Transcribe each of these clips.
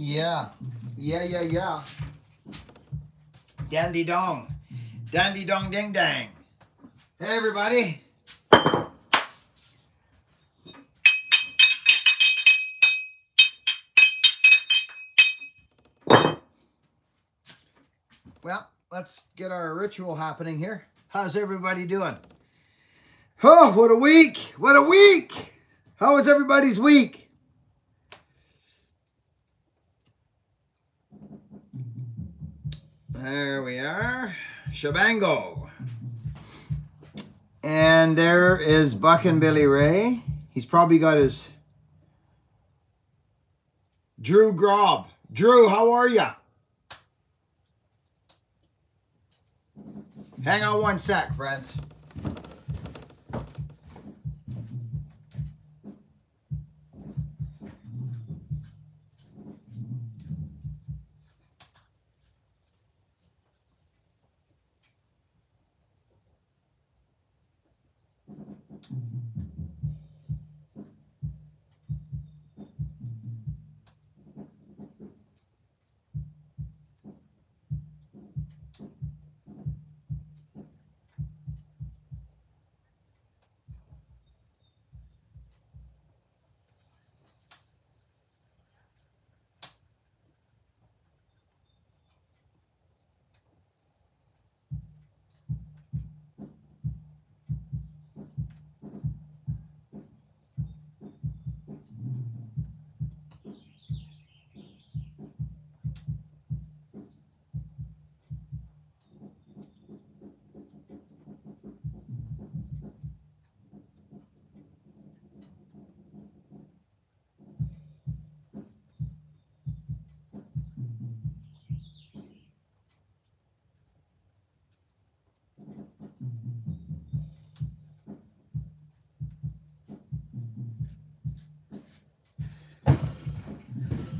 Yeah. Yeah, yeah, yeah. Dandy dong. Dandy dong ding dang. Hey, everybody. Well, let's get our ritual happening here. How's everybody doing? Oh, what a week! What a week! How was everybody's week? Shabango. And there is Buckin' Billy Ray. He's probably got his Drew Grob. Drew, how are ya? Hang on one sec, friends.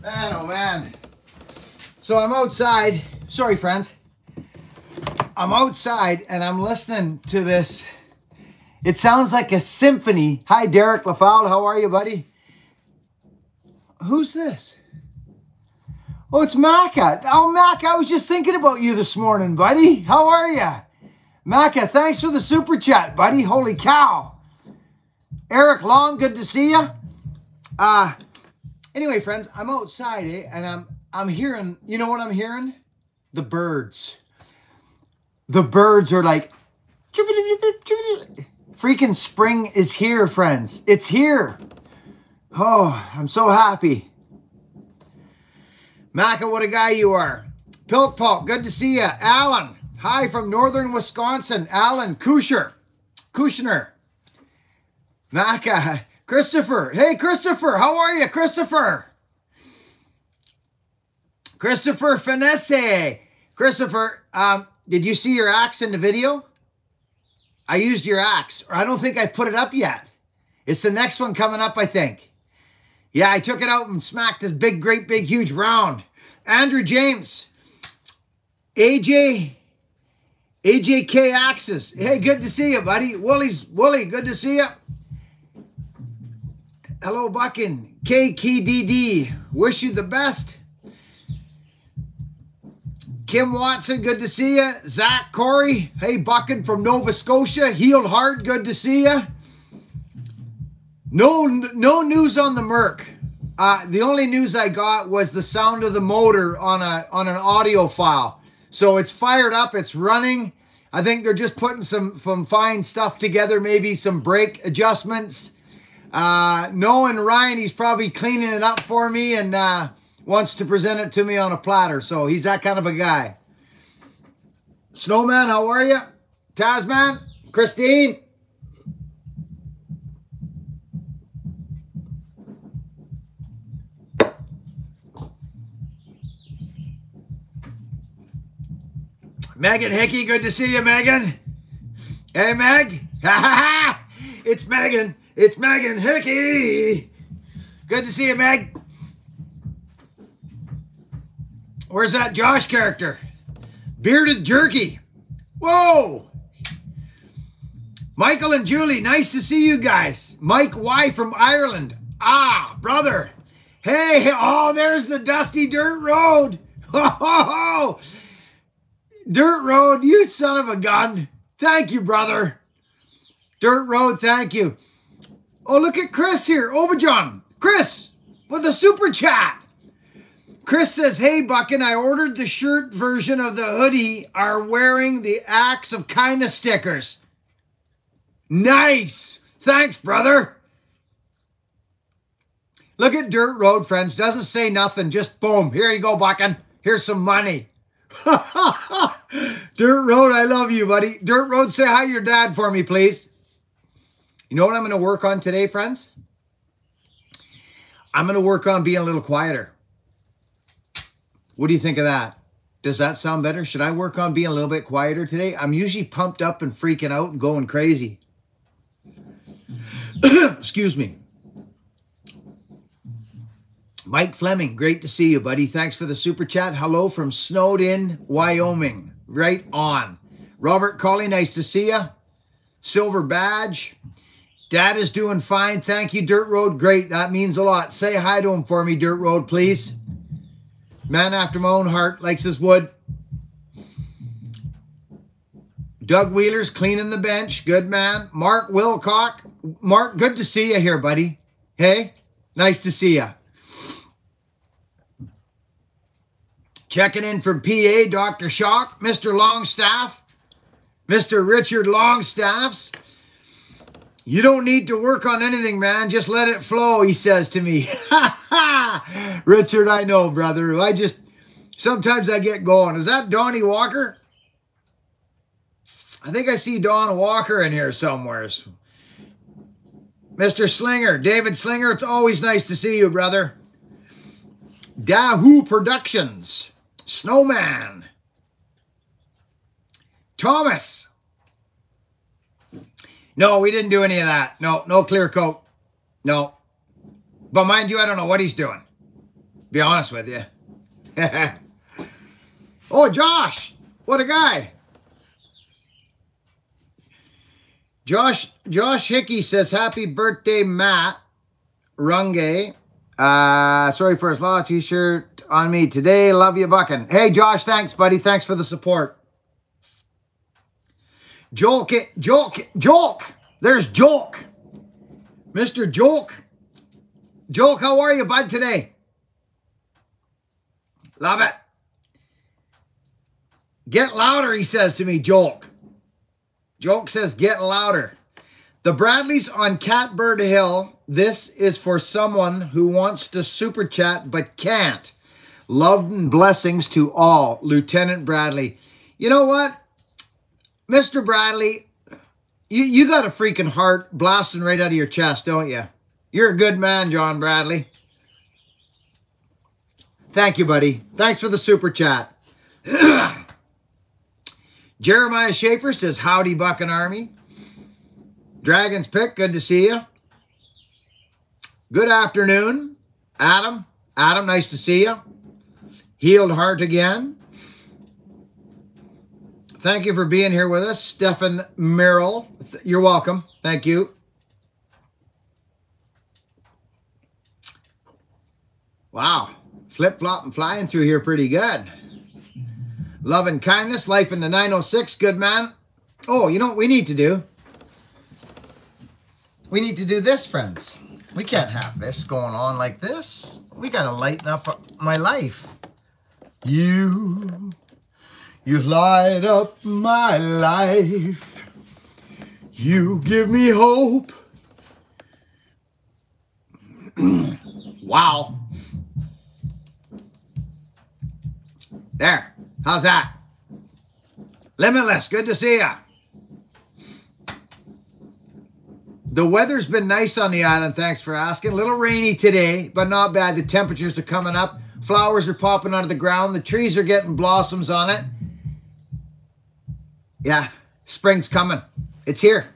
Man, oh man. So I'm outside. Sorry, friends. I'm outside and I'm listening to this. It sounds like a symphony. Hi, Derek LaFowl. How are you, buddy? Who's this? Oh, it's Macca. Oh, Mac, I was just thinking about you this morning, buddy. How are you? Macca, thanks for the super chat, buddy. Holy cow. Eric Long, good to see you. Uh, Anyway, friends, I'm outside eh, and I'm I'm hearing, you know what I'm hearing? The birds. The birds are like freaking spring is here, friends. It's here. Oh, I'm so happy. Macca, what a guy you are. Pilk Polk, good to see you. Alan, hi from northern Wisconsin. Alan Kusher. Kushner. Macca, Christopher. Hey, Christopher. How are you, Christopher? Christopher Finesse. Christopher, um, did you see your axe in the video? I used your axe. Or I don't think I put it up yet. It's the next one coming up, I think. Yeah, I took it out and smacked this big, great, big, huge round. Andrew James. AJ. AJK Axis. Hey, good to see you, buddy. Woolie's Wooly, good to see you. Hello, Buckin. KKDD. Wish you the best. Kim Watson, good to see you. Zach Corey. Hey, Buckin from Nova Scotia. Healed Heart, good to see you. No, no news on the Merc. Uh, the only news I got was the sound of the motor on a on an audio file. So it's fired up, it's running. I think they're just putting some, some fine stuff together, maybe some brake adjustments uh, knowing Ryan, he's probably cleaning it up for me and uh, wants to present it to me on a platter. So he's that kind of a guy. Snowman, how are you? Tasman, Christine. Megan Hickey, good to see you, Megan. Hey, Meg. it's Megan. It's Megan Hickey. Good to see you, Meg. Where's that Josh character? Bearded Jerky. Whoa. Michael and Julie, nice to see you guys. Mike Y from Ireland. Ah, brother. Hey, oh, there's the dusty dirt road. Oh, dirt road, you son of a gun. Thank you, brother. Dirt road, thank you. Oh, look at Chris here. Obajon. Chris with a super chat. Chris says, Hey, Buckin, I ordered the shirt version of the hoodie, are wearing the acts of kindness stickers. Nice. Thanks, brother. Look at Dirt Road, friends. Doesn't say nothing. Just boom. Here you go, Buckin. Here's some money. Dirt Road, I love you, buddy. Dirt Road, say hi to your dad for me, please. You know what I'm going to work on today, friends? I'm going to work on being a little quieter. What do you think of that? Does that sound better? Should I work on being a little bit quieter today? I'm usually pumped up and freaking out and going crazy. Excuse me. Mike Fleming, great to see you, buddy. Thanks for the super chat. Hello from Snowden, Wyoming. Right on. Robert Colley, nice to see you. Silver badge. Dad is doing fine. Thank you, Dirt Road. Great. That means a lot. Say hi to him for me, Dirt Road, please. Man after my own heart likes his wood. Doug Wheeler's cleaning the bench. Good man. Mark Wilcock. Mark, good to see you here, buddy. Hey, nice to see you. Checking in from PA, Dr. Shock, Mr. Longstaff, Mr. Richard Longstaffs. You don't need to work on anything, man. Just let it flow, he says to me. Richard, I know, brother. I just, sometimes I get going. Is that Donnie Walker? I think I see Don Walker in here somewheres. Mr. Slinger, David Slinger, it's always nice to see you, brother. Dahoo Productions, Snowman, Thomas. No, we didn't do any of that. No, no clear coat. No. But mind you, I don't know what he's doing. Be honest with you. oh, Josh. What a guy. Josh Josh Hickey says, Happy birthday, Matt Runge. Uh, sorry for his law t-shirt on me today. Love you, Buckin. Hey, Josh, thanks, buddy. Thanks for the support. Jolk, Jolk, Jolk. There's Jolk. Mr. Jolk. Jolk, how are you, bud, today? Love it. Get louder, he says to me, Jolk. Joke says, get louder. The Bradleys on Catbird Hill. This is for someone who wants to super chat but can't. Love and blessings to all. Lieutenant Bradley. You know what? Mr. Bradley, you, you got a freaking heart blasting right out of your chest, don't you? You're a good man, John Bradley. Thank you, buddy. Thanks for the super chat. Jeremiah Schaefer says, Howdy, Bucking Army. Dragon's Pick, good to see you. Good afternoon, Adam. Adam, nice to see you. Healed Heart again. Thank you for being here with us. Stefan Merrill, you're welcome. Thank you. Wow, flip flop and flying through here pretty good. Love and kindness, life in the 906, good man. Oh, you know what we need to do? We need to do this, friends. We can't have this going on like this. We got to lighten up my life. You, you light up my life. You give me hope. wow. There. How's that? Limitless, good to see ya. The weather's been nice on the island, thanks for asking. A little rainy today, but not bad. The temperatures are coming up. Flowers are popping out of the ground. The trees are getting blossoms on it. Yeah, spring's coming. It's here.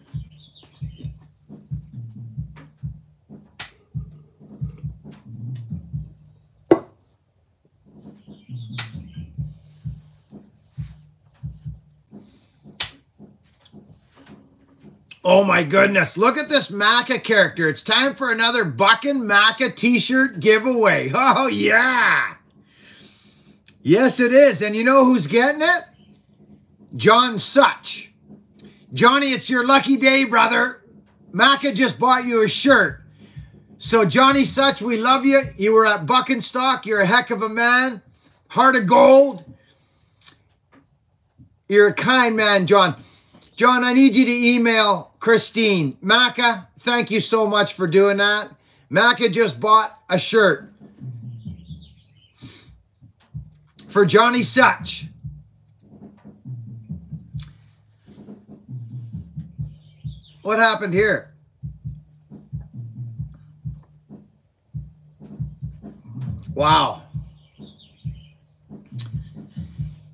Oh my goodness. Look at this Macca character. It's time for another Buckin Macca t-shirt giveaway. Oh yeah. Yes, it is. And you know who's getting it? John Such. Johnny, it's your lucky day, brother. Macca just bought you a shirt. So Johnny Such, we love you. You were at Buckenstock. You're a heck of a man. Heart of gold. You're a kind man, John. John, I need you to email Christine. Macca, thank you so much for doing that. Macca just bought a shirt for Johnny Such. What happened here? Wow.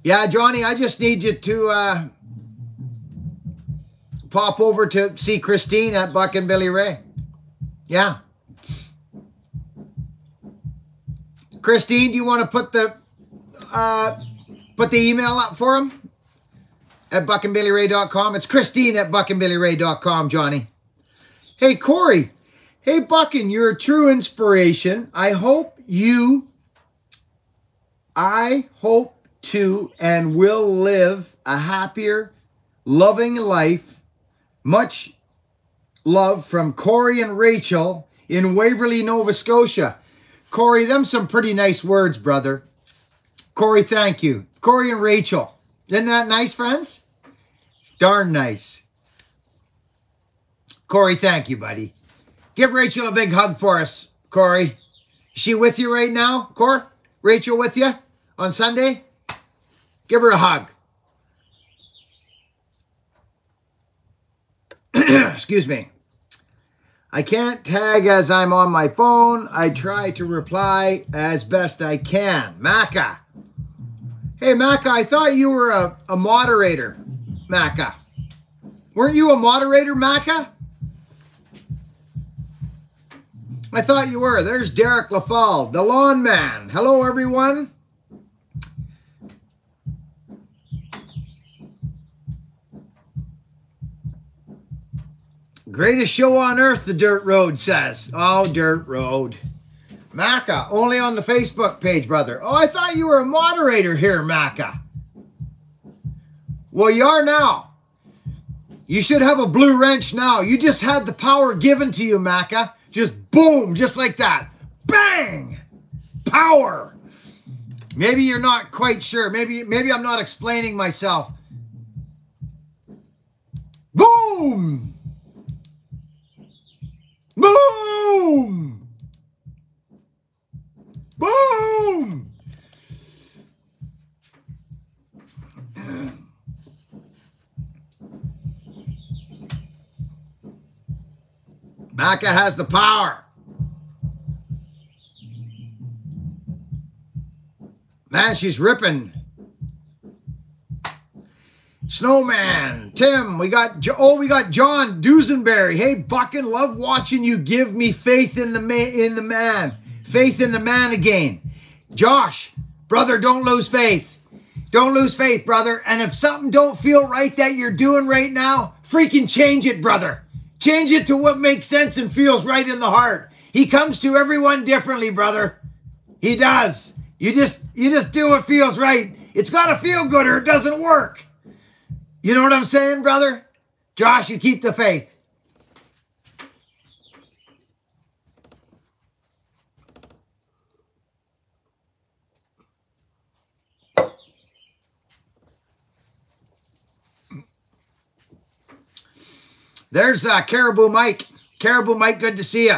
Yeah, Johnny, I just need you to uh, pop over to see Christine at Buckin' Billy Ray. Yeah. Christine, do you want to put the uh, put the email up for him? At buckandbillyray.com. It's Christine at buckandbillyray.com, Johnny. Hey, Corey. Hey, Buckin, you're a true inspiration. I hope you, I hope to and will live a happier, loving life. Much love from Corey and Rachel in Waverly, Nova Scotia. Corey, them some pretty nice words, brother. Corey, thank you. Corey and Rachel. Isn't that nice, friends? It's darn nice. Corey, thank you, buddy. Give Rachel a big hug for us, Corey. Is she with you right now, Cor? Rachel with you on Sunday? Give her a hug. Excuse me. I can't tag as I'm on my phone. I try to reply as best I can. Macca. Hey, Macca, I thought you were a, a moderator. Macca. Weren't you a moderator, Macca? I thought you were. There's Derek LaFall, the lawn man. Hello, everyone. Greatest show on earth, the Dirt Road says. Oh, Dirt Road. Macca, only on the Facebook page, brother. Oh, I thought you were a moderator here, Macca. Well, you are now. You should have a blue wrench now. You just had the power given to you, Macca. Just boom, just like that. Bang! Power. Maybe you're not quite sure. Maybe maybe I'm not explaining myself. Boom! Boom! Boom! Macca has the power. Man, she's ripping. Snowman, Tim, we got oh, we got John Dusenberry. Hey, Buckin, love watching you give me faith in the man, in the man, faith in the man again. Josh, brother, don't lose faith. Don't lose faith, brother. And if something don't feel right that you're doing right now, freaking change it, brother. Change it to what makes sense and feels right in the heart. He comes to everyone differently, brother. He does. You just you just do what feels right. It's got to feel good or it doesn't work. You know what I'm saying, brother? Josh, you keep the faith. There's uh, Caribou Mike. Caribou Mike, good to see you.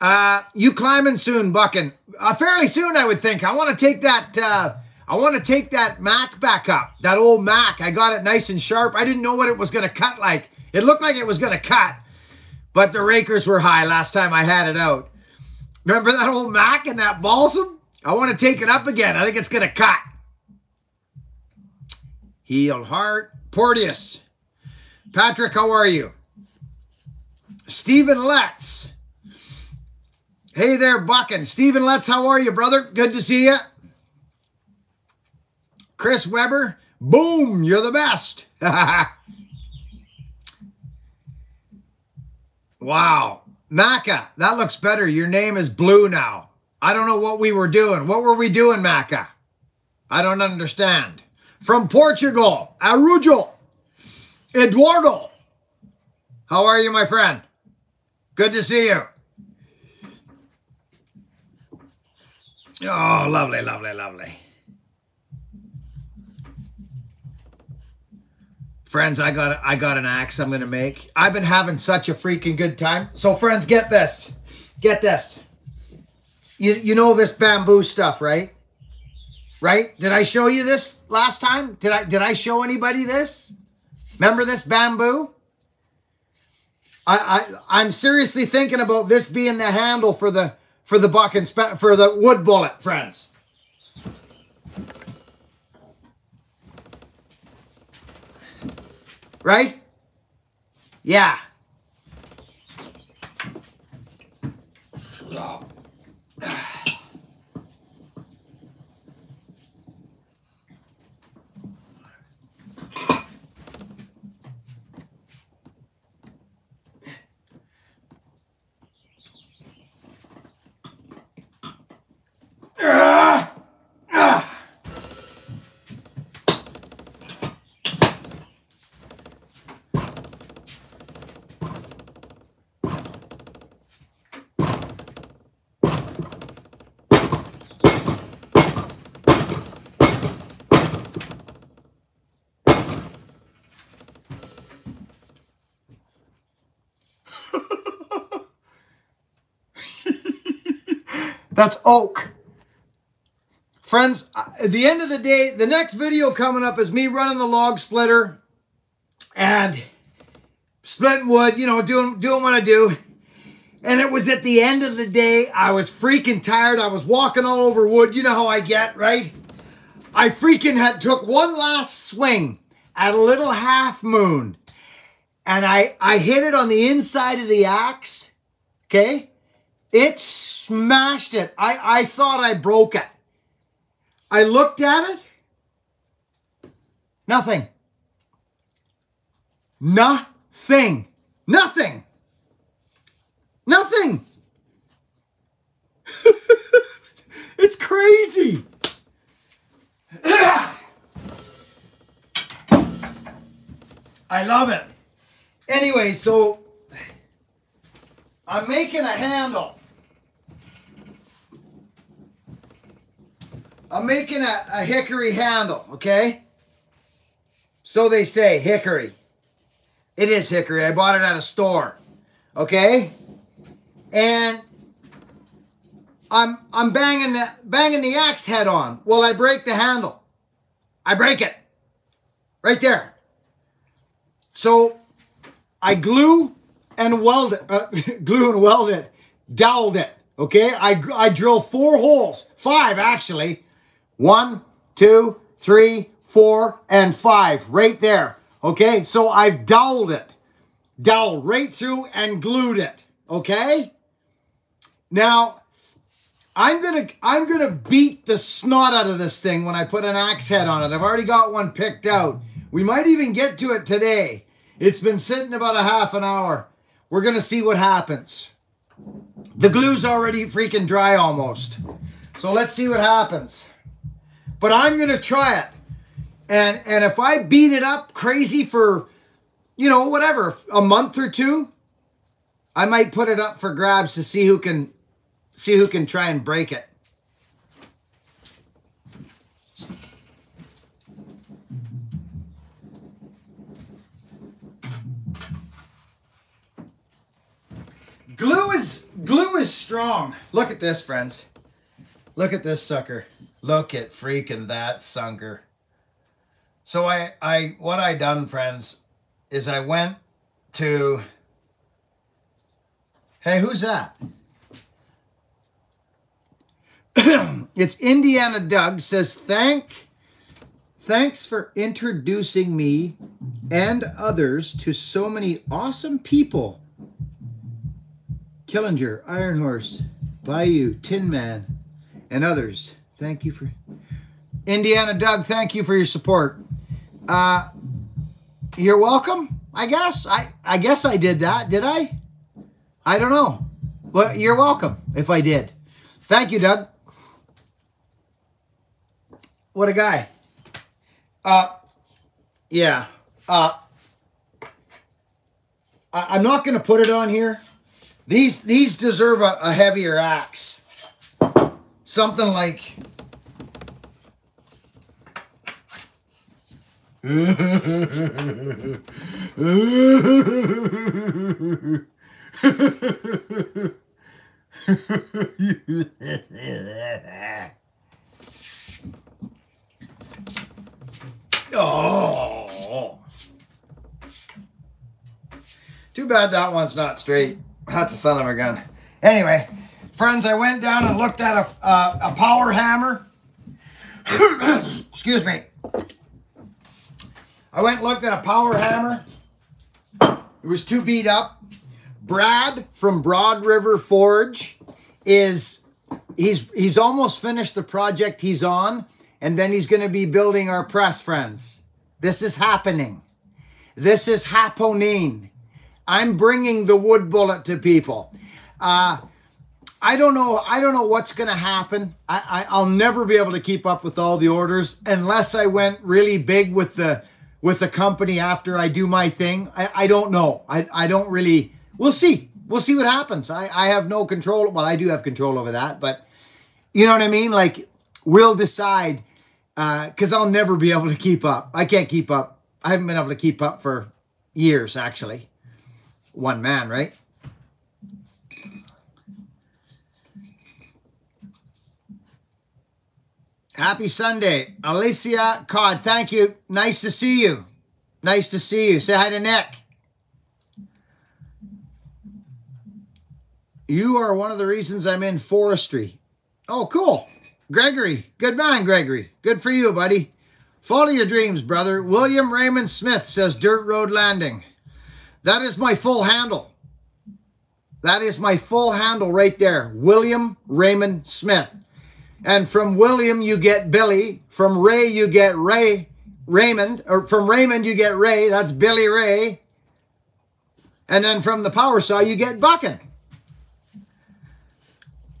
Uh, you climbing soon, Bucking? Uh, fairly soon, I would think. I want to take that. Uh, I want to take that Mac back up. That old Mac. I got it nice and sharp. I didn't know what it was going to cut like. It looked like it was going to cut, but the rakers were high last time I had it out. Remember that old Mac and that balsam? I want to take it up again. I think it's going to cut. Healed heart. Porteous. Patrick, how are you? Stephen Letts. Hey there, Buckin. Stephen Letts, how are you, brother? Good to see you. Chris Weber, boom, you're the best. Wow. Macca, that looks better. Your name is blue now. I don't know what we were doing. What were we doing, Macca? I don't understand. From Portugal, Arujo, Eduardo. How are you, my friend? Good to see you. Oh, lovely, lovely, lovely. Friends, I got I got an axe I'm gonna make. I've been having such a freaking good time. So, friends, get this. Get this. You you know this bamboo stuff, right? Right? Did I show you this last time? Did I did I show anybody this? Remember this bamboo? I, I I'm seriously thinking about this being the handle for the for the buck and spe- for the wood bullet, friends. Right? Yeah. That's oak. Friends, at the end of the day, the next video coming up is me running the log splitter and splitting wood, you know, doing doing what I do. And it was at the end of the day, I was freaking tired. I was walking all over wood. You know how I get, right? I freaking had took one last swing at a little half moon. And I I hit it on the inside of the axe. Okay? It smashed it. I, I thought I broke it. I looked at it. Nothing. Nothing. Nothing. Nothing. it's crazy. I love it. Anyway, so I'm making a handle. I'm making a, a hickory handle, okay? So they say, hickory. It is hickory. I bought it at a store, okay? And I'm I'm banging the banging the axe head on. Well, I break the handle. I break it. Right there. So I glue and weld it, uh, glue and weld it, doweled it. Okay, I I drill four holes, five actually, one, two, three, four, and five right there. Okay, so I've doweled it, doweled right through and glued it. Okay. Now, I'm gonna I'm gonna beat the snot out of this thing when I put an axe head on it. I've already got one picked out. We might even get to it today. It's been sitting about a half an hour. We're gonna see what happens. The glue's already freaking dry almost. So let's see what happens. But I'm gonna try it. And and if I beat it up crazy for, you know, whatever, a month or two, I might put it up for grabs to see who can see who can try and break it. Glue is glue is strong. Look at this, friends. Look at this sucker. Look at freaking that sucker. So I I what I done, friends, is I went to Hey, who's that? it's Indiana Doug says thank thanks for introducing me and others to so many awesome people. Killinger, Iron Horse, Bayou, Tin Man, and others. Thank you for Indiana Doug, thank you for your support. Uh you're welcome, I guess. I I guess I did that, did I? I don't know. Well, you're welcome if I did. Thank you, Doug. What a guy. Uh, yeah. Uh, I, am not going to put it on here. These these deserve a, a heavier axe. Something like. oh. Too bad that one's not straight. That's a son of a gun. Anyway, friends, I went down and looked at a, uh, a power hammer. Excuse me. I went and looked at a power hammer. It was too beat up. Brad from Broad River Forge is he's he's almost finished the project he's on and then he's going to be building our press friends. This is happening. This is happening. I'm bringing the wood bullet to people. Uh, I don't know. I don't know what's going to happen. I, I will never be able to keep up with all the orders unless I went really big with the with the company after I do my thing. I, I don't know. I, I don't really. We'll see. We'll see what happens. I, I have no control. Well, I do have control over that, but you know what I mean. Like we'll decide because uh, I'll never be able to keep up. I can't keep up. I haven't been able to keep up for years actually one man, right? Happy Sunday. Alicia Cod, thank you. Nice to see you. Nice to see you. Say hi to Nick. You are one of the reasons I'm in forestry. Oh, cool. Gregory. Good man, Gregory. Good for you, buddy. Follow your dreams, brother. William Raymond Smith says Dirt Road Landing. That is my full handle. That is my full handle right there. William Raymond Smith. And from William, you get Billy. From Ray, you get Ray Raymond. Or from Raymond, you get Ray. That's Billy Ray. And then from the power saw, you get Bucking.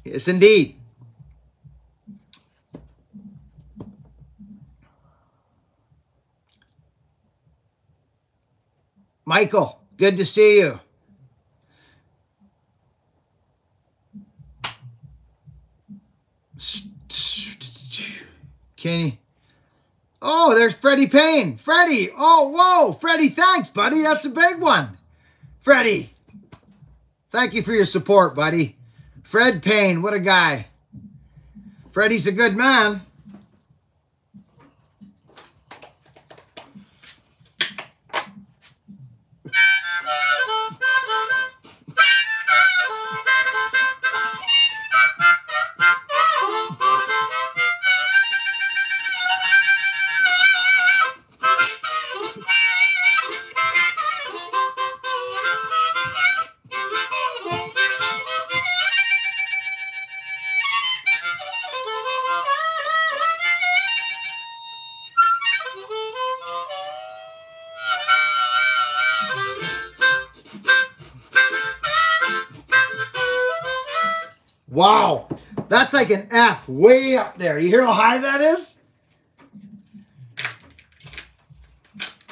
Yes, indeed. Michael, Good to see you. Kenny. Oh, there's Freddie Payne. Freddie. Oh, whoa. Freddie, thanks, buddy. That's a big one. Freddie. Thank you for your support, buddy. Fred Payne. What a guy. Freddie's a good man. That's like an F way up there. You hear how high that is?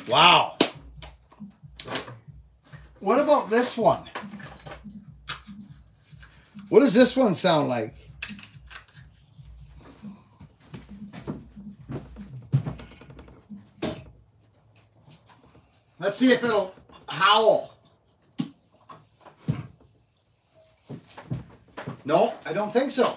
Wow. What about this one? What does this one sound like? Let's see if it'll howl. No, I don't think so.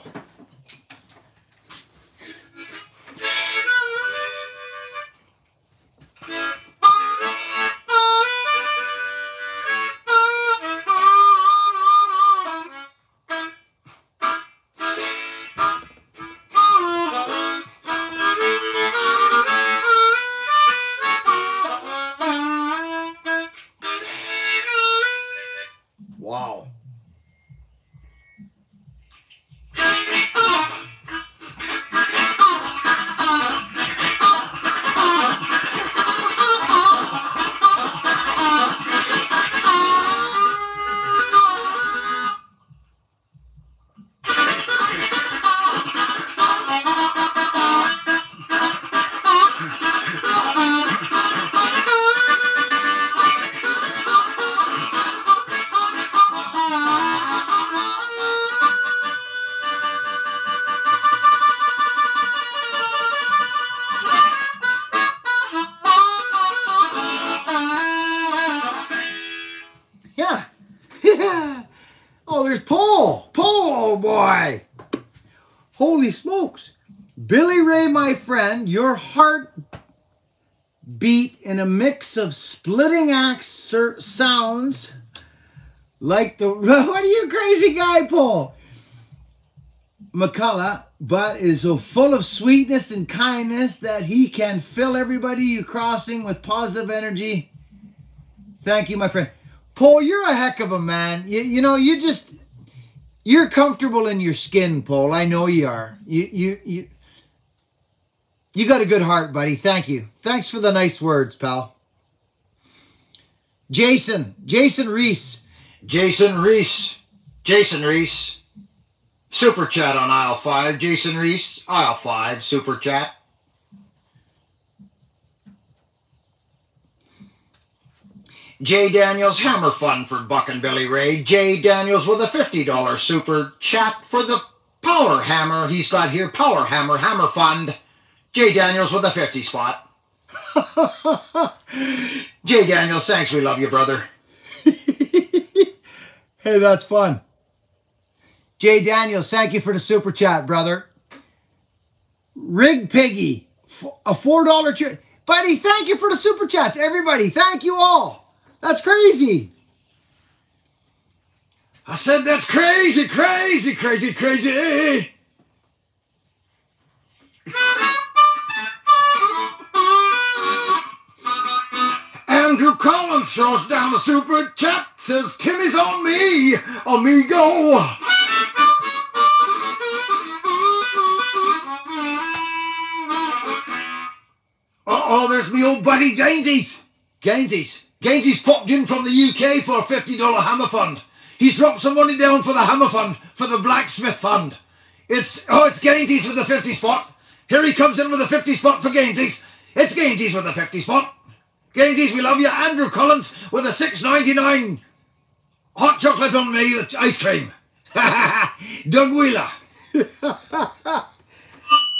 Heart beat in a mix of splitting acts sounds like the what are you crazy guy paul? Mccullough but is so full of sweetness and kindness that he can fill everybody you crossing with positive energy. Thank you my friend. Paul you're a heck of a man. You, you know you just you're comfortable in your skin paul. I know you are. You you you you got a good heart buddy thank you thanks for the nice words pal jason jason reese Jason Reese. Jason Reese. Super chat on aisle five. Jason Reese, aisle five, super chat. Jay Daniels Hammer Fund for Buckin' Billy Ray. Jay Daniels with a $50 super chat for the Power Hammer. He's got here Power Hammer Hammer Fund. Jay Daniels with a 50 spot. Jay Daniels, thanks. We love you, brother. Hey, that's fun. Jay Daniels, thank you for the super chat, brother. Rig Piggy, a $4 chat. Buddy, thank you for the super chats. Everybody, thank you all. That's crazy. I said that's crazy, crazy, crazy, crazy. Andrew Collins throws down a super chat, says Timmy's on me, amigo. Uh-oh, there's me old buddy Gainsies. Gainsies. Gainsies popped in from the UK for a $50 hammer fund. He's dropped some money down for the hammer fund, for the blacksmith fund. It's, oh, it's Gainsies with the 50 spot. Here he comes in with a 50 spot for Gainsies. It's Gainsies with the 50 spot. Gainsies, we love you. Andrew Collins with a 6.99 hot chocolate on me ice cream. Doug Wheeler.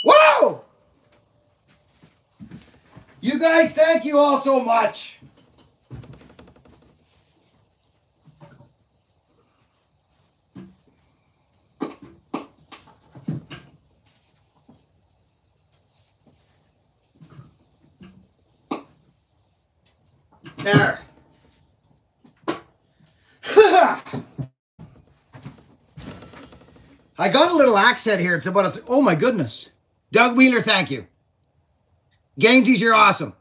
Whoa! You guys, thank you all so much. There. I got a little accent here. It's about a. oh my goodness. Doug Wheeler, thank you. Gainsies, you're awesome.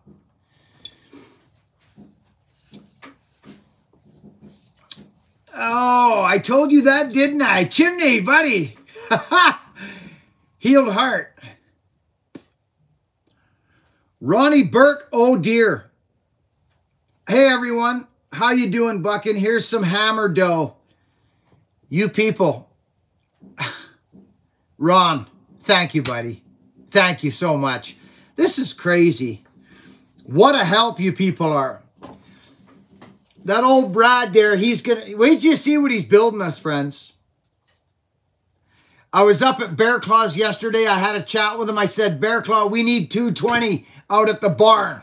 Oh, I told you that, didn't I? Chimney, buddy. Healed heart. Ronnie Burke, oh dear. Hey everyone, how you doing, Buckin? Here's some hammer dough. You people. Ron, thank you, buddy. Thank you so much. This is crazy. What a help you people are. That old Brad there, he's gonna wait till you see what he's building us, friends. I was up at Bear Claws yesterday. I had a chat with him. I said, Bear Claw, we need 220 out at the barn.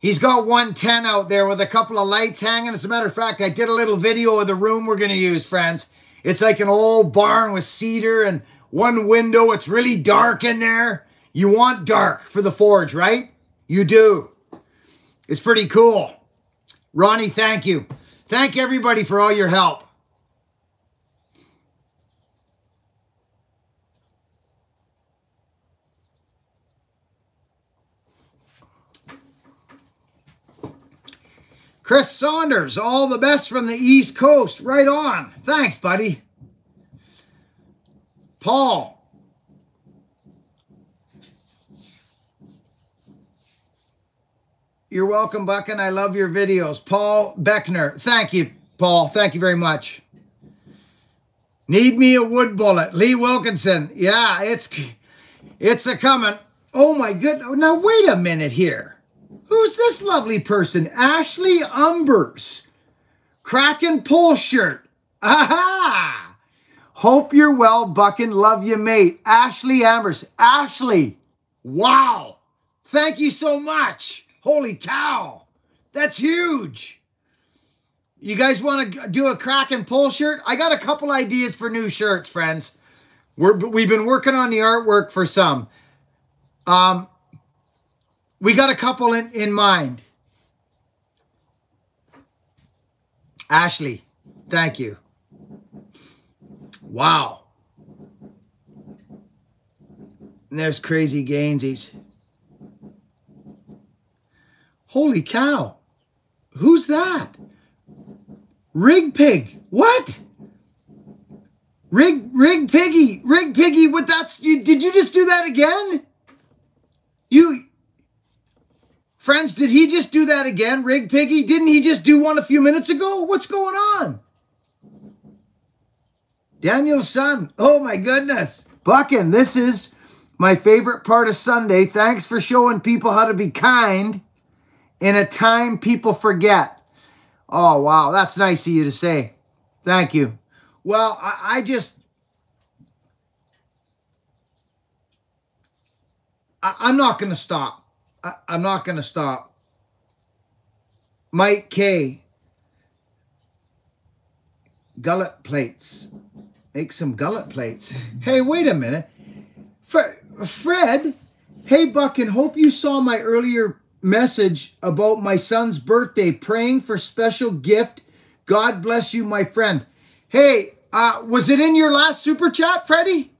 He's got 110 out there with a couple of lights hanging. As a matter of fact, I did a little video of the room we're going to use, friends. It's like an old barn with cedar and one window. It's really dark in there. You want dark for the forge, right? You do. It's pretty cool. Ronnie, thank you. Thank everybody for all your help. Chris Saunders, all the best from the East Coast. Right on. Thanks, buddy. Paul. You're welcome, Buck, and I love your videos. Paul Beckner. Thank you, Paul. Thank you very much. Need me a wood bullet. Lee Wilkinson. Yeah, it's it's a coming. Oh my goodness. Now wait a minute here. Who's this lovely person? Ashley Umbers. Kraken pull shirt. Aha! Hope you're well, Buckin. Love you, mate. Ashley Ambers. Ashley. Wow. Thank you so much. Holy cow. That's huge. You guys want to do a crack and pull shirt? I got a couple ideas for new shirts, friends. We're, we've been working on the artwork for some. Um, we got a couple in, in mind. Ashley, thank you. Wow. And there's crazy Gainsies. Holy cow. Who's that? Rig Pig. What? Rig Rig Piggy. Rig Piggy, what that's you did you just do that again? You Friends, did he just do that again? Rig Piggy? Didn't he just do one a few minutes ago? What's going on? Daniel's son. Oh my goodness. Buckin, this is my favorite part of Sunday. Thanks for showing people how to be kind in a time people forget. Oh, wow. That's nice of you to say. Thank you. Well, I, I just. I, I'm not going to stop. I, I'm not going to stop. Mike K. Gullet plates. Make some gullet plates. Hey, wait a minute. Fred, hey, Buck, and hope you saw my earlier message about my son's birthday, praying for special gift. God bless you, my friend. Hey, uh, was it in your last super chat, Freddie?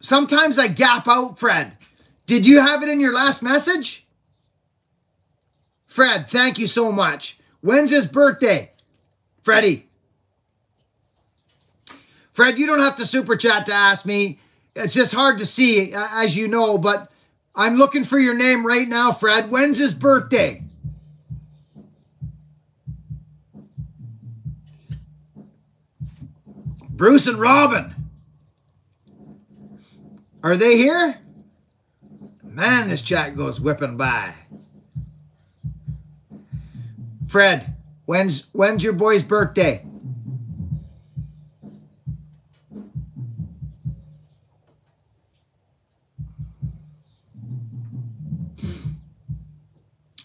Sometimes I gap out, Fred. Did you have it in your last message? Fred, thank you so much. When's his birthday? Freddie. Fred, you don't have to super chat to ask me. It's just hard to see, as you know, but I'm looking for your name right now, Fred. When's his birthday? Bruce and Robin. Are they here? Man, this chat goes whipping by. Fred, when's when's your boy's birthday?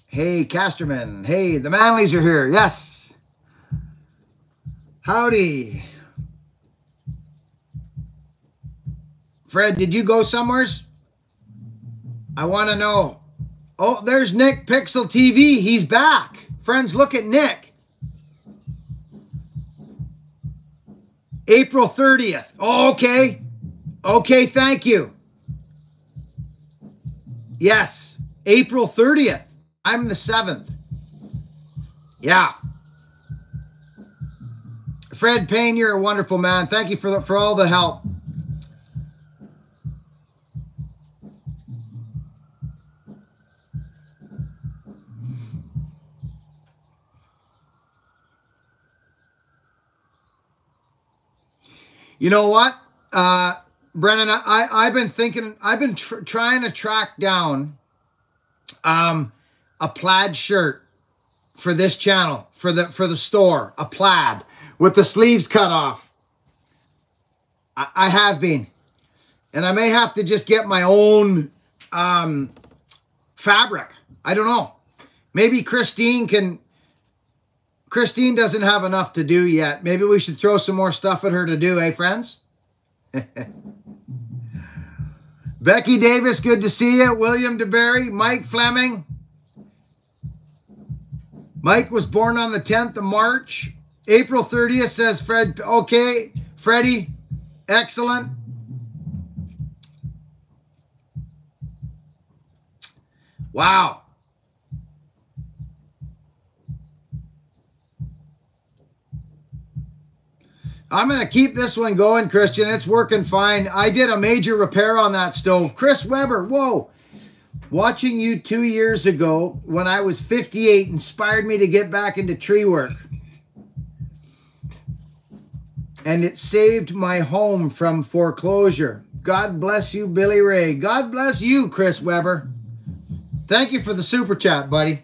Hey, Casterman. Hey, the Manleys are here. Yes. Howdy. Fred, did you go somewheres? I want to know. Oh, there's Nick Pixel TV. He's back. Friends, look at Nick. April 30th. Oh, okay. Okay, thank you. Yes, April 30th. I'm the seventh. Yeah. Fred Payne, you're a wonderful man. Thank you for the, for all the help. You know what, uh, Brennan? I I've been thinking. I've been tr trying to track down. Um, a plaid shirt for this channel, for the for the store, a plaid with the sleeves cut off. I, I have been. And I may have to just get my own um, fabric. I don't know. Maybe Christine can... Christine doesn't have enough to do yet. Maybe we should throw some more stuff at her to do, eh, friends? Becky Davis, good to see you. William DeBerry, Mike Fleming, Mike was born on the 10th of March. April 30th says Fred. Okay, Freddie, excellent. Wow. I'm going to keep this one going, Christian. It's working fine. I did a major repair on that stove. Chris Weber, whoa. Watching you two years ago when I was 58 inspired me to get back into tree work. And it saved my home from foreclosure. God bless you, Billy Ray. God bless you, Chris Weber. Thank you for the super chat, buddy.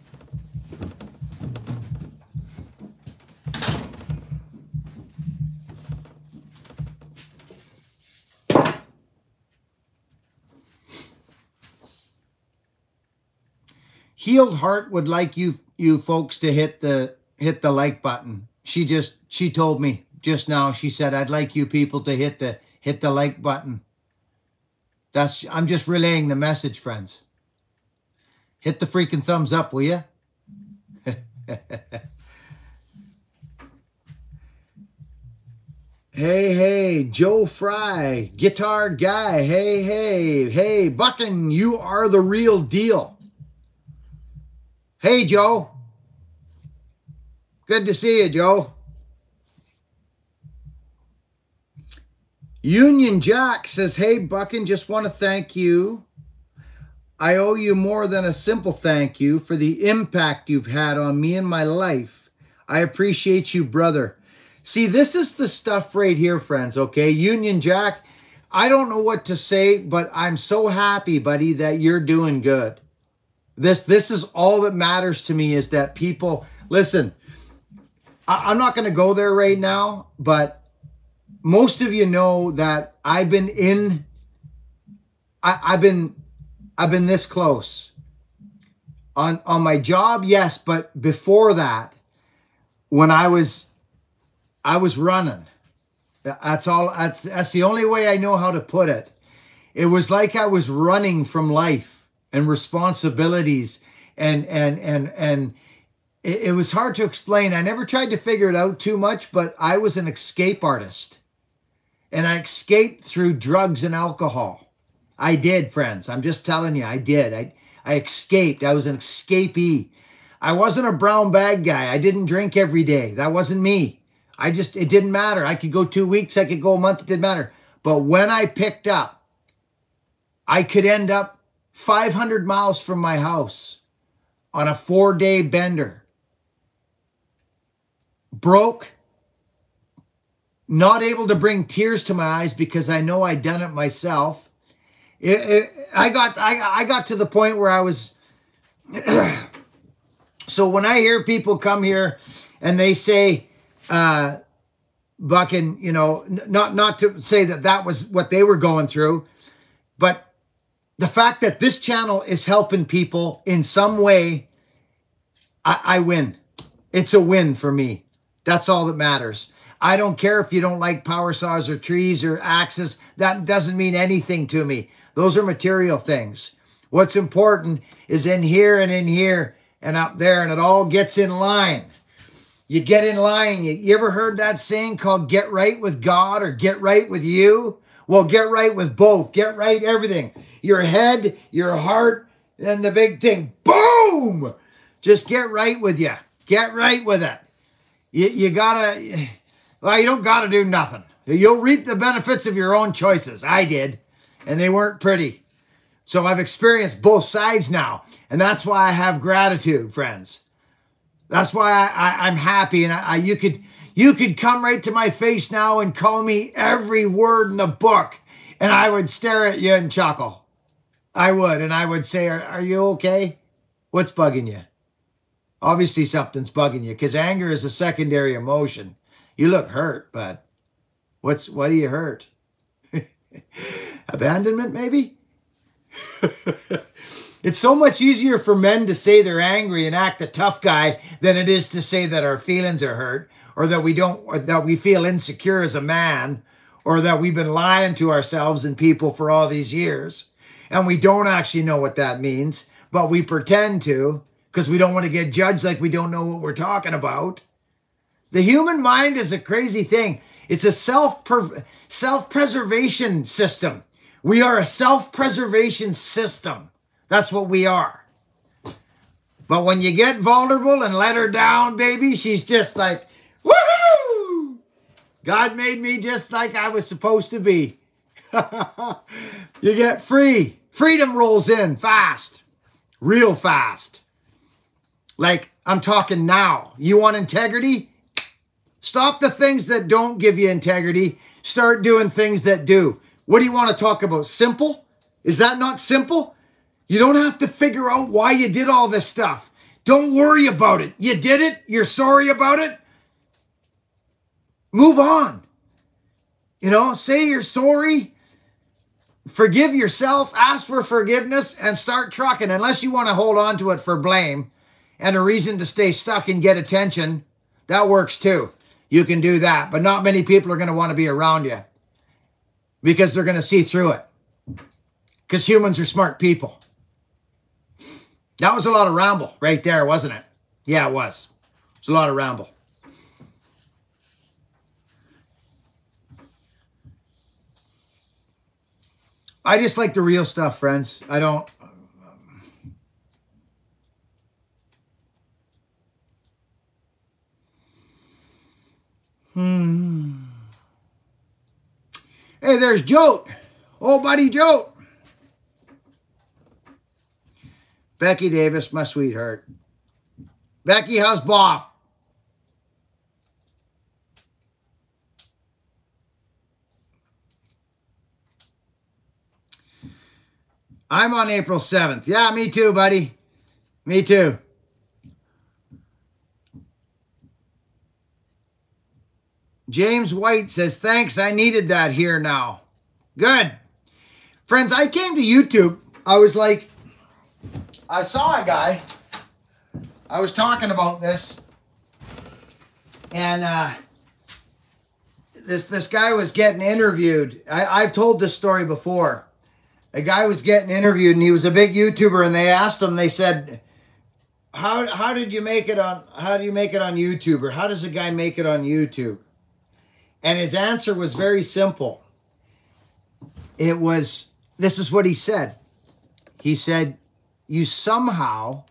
Healed Heart would like you you folks to hit the hit the like button. She just she told me just now. She said I'd like you people to hit the hit the like button. That's I'm just relaying the message, friends. Hit the freaking thumbs up, will you? Hey, hey, Joe Fry, guitar guy. Hey, hey, hey, Buckin, you are the real deal. Hey, Joe. Good to see you, Joe. Union Jack says, Hey, Buckin, just want to thank you. I owe you more than a simple thank you for the impact you've had on me and my life. I appreciate you, brother. See, this is the stuff right here, friends, okay? Union Jack, I don't know what to say, but I'm so happy, buddy, that you're doing good. This this is all that matters to me is that people listen. I, I'm not going to go there right now, but most of you know that I've been in. I, I've been I've been this close on on my job, yes, but before that, when I was I was running. That's all. That's that's the only way I know how to put it. It was like I was running from life and responsibilities, and and and and it, it was hard to explain. I never tried to figure it out too much, but I was an escape artist, and I escaped through drugs and alcohol. I did, friends. I'm just telling you, I did. I I escaped. I was an escapee. I wasn't a brown bag guy. I didn't drink every day. That wasn't me. I just, it didn't matter. I could go two weeks, I could go a month, it didn't matter. But when I picked up, I could end up 500 miles from my house on a four day bender. Broke, not able to bring tears to my eyes because I know I'd done it myself. It, it, I got I, I got to the point where I was so when I hear people come here and they say, uh, Buckin, you know, not not to say that that was what they were going through, the fact that this channel is helping people in some way, I, I win. It's a win for me. That's all that matters. I don't care if you don't like power saws or trees or axes. That doesn't mean anything to me. Those are material things. What's important is in here and in here and up there, and it all gets in line. You get in line. You, you ever heard that saying called get right with God or get right with you? Well, get right with both. Get right everything. Your head, your heart, and the big thing. Boom! Just get right with you. Get right with it. You, you gotta, well, you don't gotta do nothing. You'll reap the benefits of your own choices. I did, and they weren't pretty. So I've experienced both sides now, and that's why I have gratitude, friends. That's why I, am happy, and I, I, you could you could come right to my face now and call me every word in the book, and I would stare at you and chuckle. I would, and I would say, "Are, are you okay? What's bugging you?" Obviously, something's bugging you because anger is a secondary emotion. You look hurt, but what's what do you hurt? Abandonment, maybe. It's so much easier for men to say they're angry and act a tough guy than it is to say that our feelings are hurt or that we don't or that we feel insecure as a man or that we've been lying to ourselves and people for all these years and we don't actually know what that means, but we pretend to because we don't want to get judged like we don't know what we're talking about. The human mind is a crazy thing. It's a self self-preservation system. We are a self-preservation system. That's what we are. But when you get vulnerable and let her down, baby, she's just like, woohoo! God made me just like I was supposed to be. you get free. Freedom rolls in fast, real fast. Like I'm talking now. You want integrity? Stop the things that don't give you integrity. Start doing things that do. What do you want to talk about? Simple? Is that not simple? You don't have to figure out why you did all this stuff. Don't worry about it. You did it. You're sorry about it. Move on. You know, say you're sorry. Forgive yourself. Ask for forgiveness and start trucking unless you want to hold on to it for blame. and a reason to stay stuck and get attention, that works too. You can do that, but not many people are going to want to be around you because they're going to see through it. Because humans are smart people. That was a lot of ramble right there, wasn't it? Yeah, it was. It's a lot of ramble. I just like the real stuff, friends. I don't. Hmm. Hey, there's Jote. Old buddy Jote. Becky Davis, my sweetheart. Becky, how's Bob? I'm on April 7th. Yeah, me too, buddy. Me too. James White says, thanks. I needed that here now. Good. Friends, I came to YouTube. I was like, I saw a guy. I was talking about this. And uh, this this guy was getting interviewed. I, I've told this story before. A guy was getting interviewed and he was a big YouTuber and they asked him, they said, How how did you make it on how do you make it on YouTube? Or how does a guy make it on YouTube? And his answer was very simple. It was this is what he said. He said, You somehow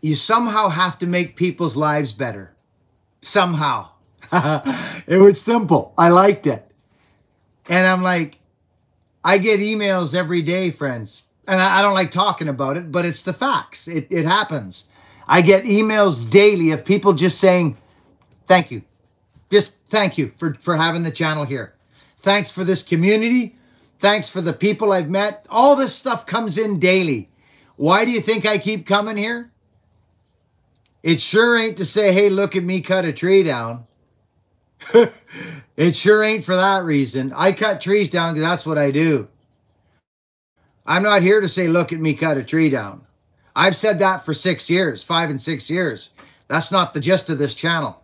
you somehow have to make people's lives better. Somehow. it was simple. I liked it. And I'm like, I get emails every day, friends. And I, I, don't like talking about it, but it's the facts. It, it happens. I get emails daily of people just saying, thank you. Just thank you for, for having the channel here. Thanks for this community. Thanks for the people I've met. All this stuff comes in daily. Why do you think I keep coming here? It sure ain't to say, hey, look at me cut a tree down. it sure ain't for that reason. I cut trees down because that's what I do. I'm not here to say, look at me cut a tree down. I've said that for six years, five and six years. That's not the gist of this channel.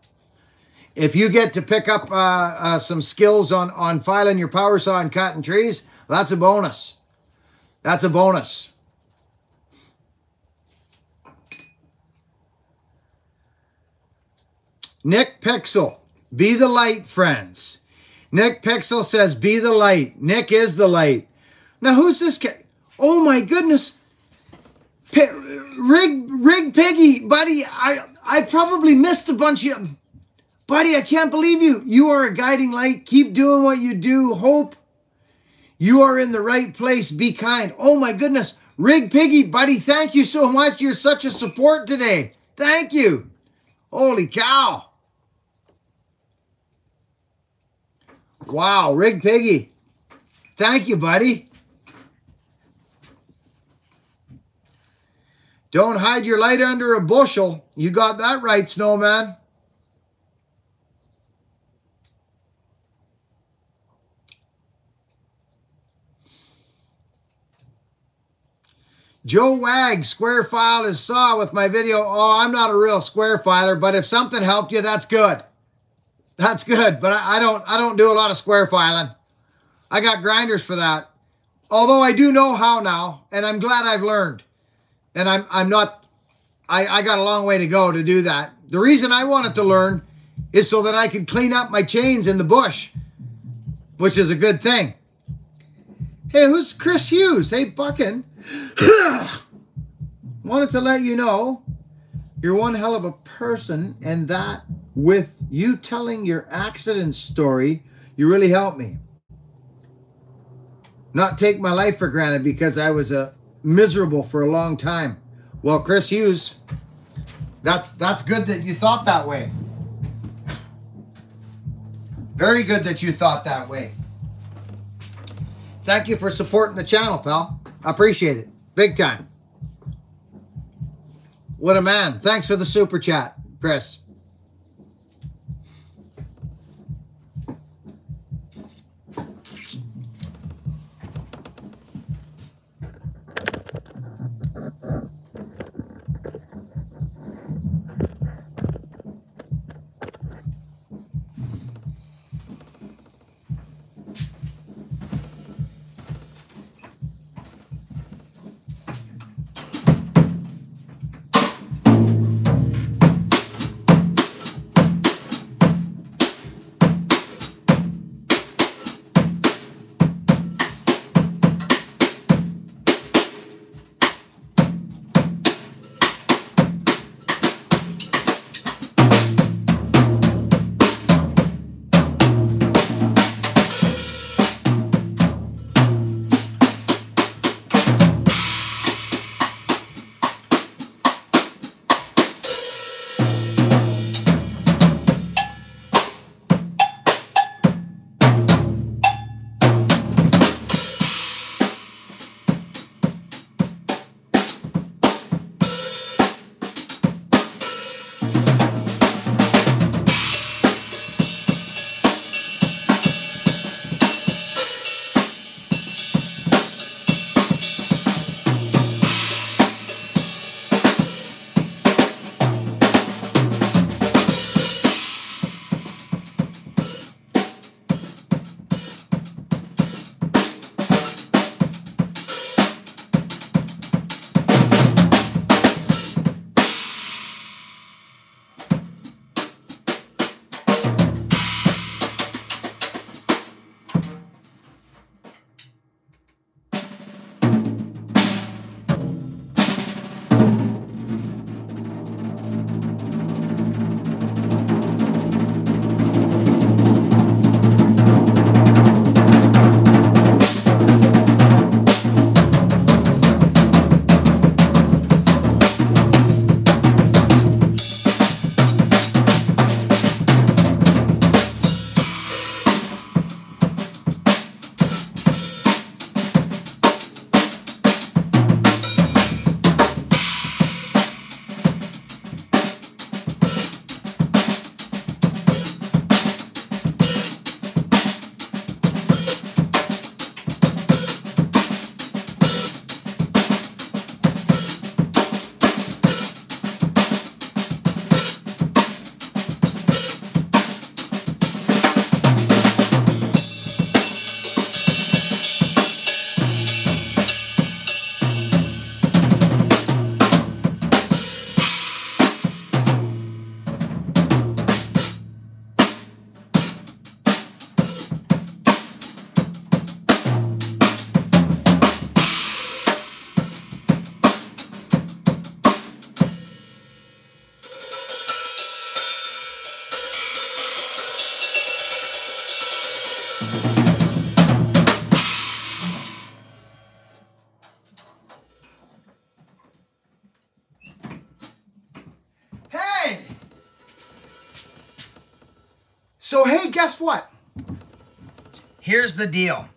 If you get to pick up uh, uh, some skills on, on filing your power saw and cutting trees, that's a bonus. That's a bonus. Nick Pixel, be the light, friends. Nick Pixel says, be the light. Nick is the light. Now, who's this guy? Oh, my goodness. P Rig, Rig Piggy, buddy, I, I probably missed a bunch of... Buddy, I can't believe you. You are a guiding light. Keep doing what you do. Hope you are in the right place. Be kind. Oh, my goodness. Rig Piggy, buddy, thank you so much. You're such a support today. Thank you. Holy cow. Wow, Rig Piggy. Thank you, buddy. Don't hide your light under a bushel. You got that right, Snowman. Joe Wag, square filed his saw with my video. Oh, I'm not a real square filer, but if something helped you, that's good. That's good, but I, I, don't I don't do a lot of square filing. I got grinders for that. Although I do know how now, and I'm glad I've learned. And I'm I'm not I, I got a long way to go to do that. The reason I wanted to learn is so that I could clean up my chains in the bush, which is a good thing. Hey, who's Chris Hughes? Hey, Buckin. Wanted to let you know you're one hell of a person and that with you telling your accident story, you really helped me. Not take my life for granted because I was a uh, miserable for a long time. Well, Chris Hughes, that's that's good that you thought that way. Very good that you thought that way. Thank you for supporting the channel, pal. I appreciate it. Big time. What a man. Thanks for the super chat, Chris. Here's the deal.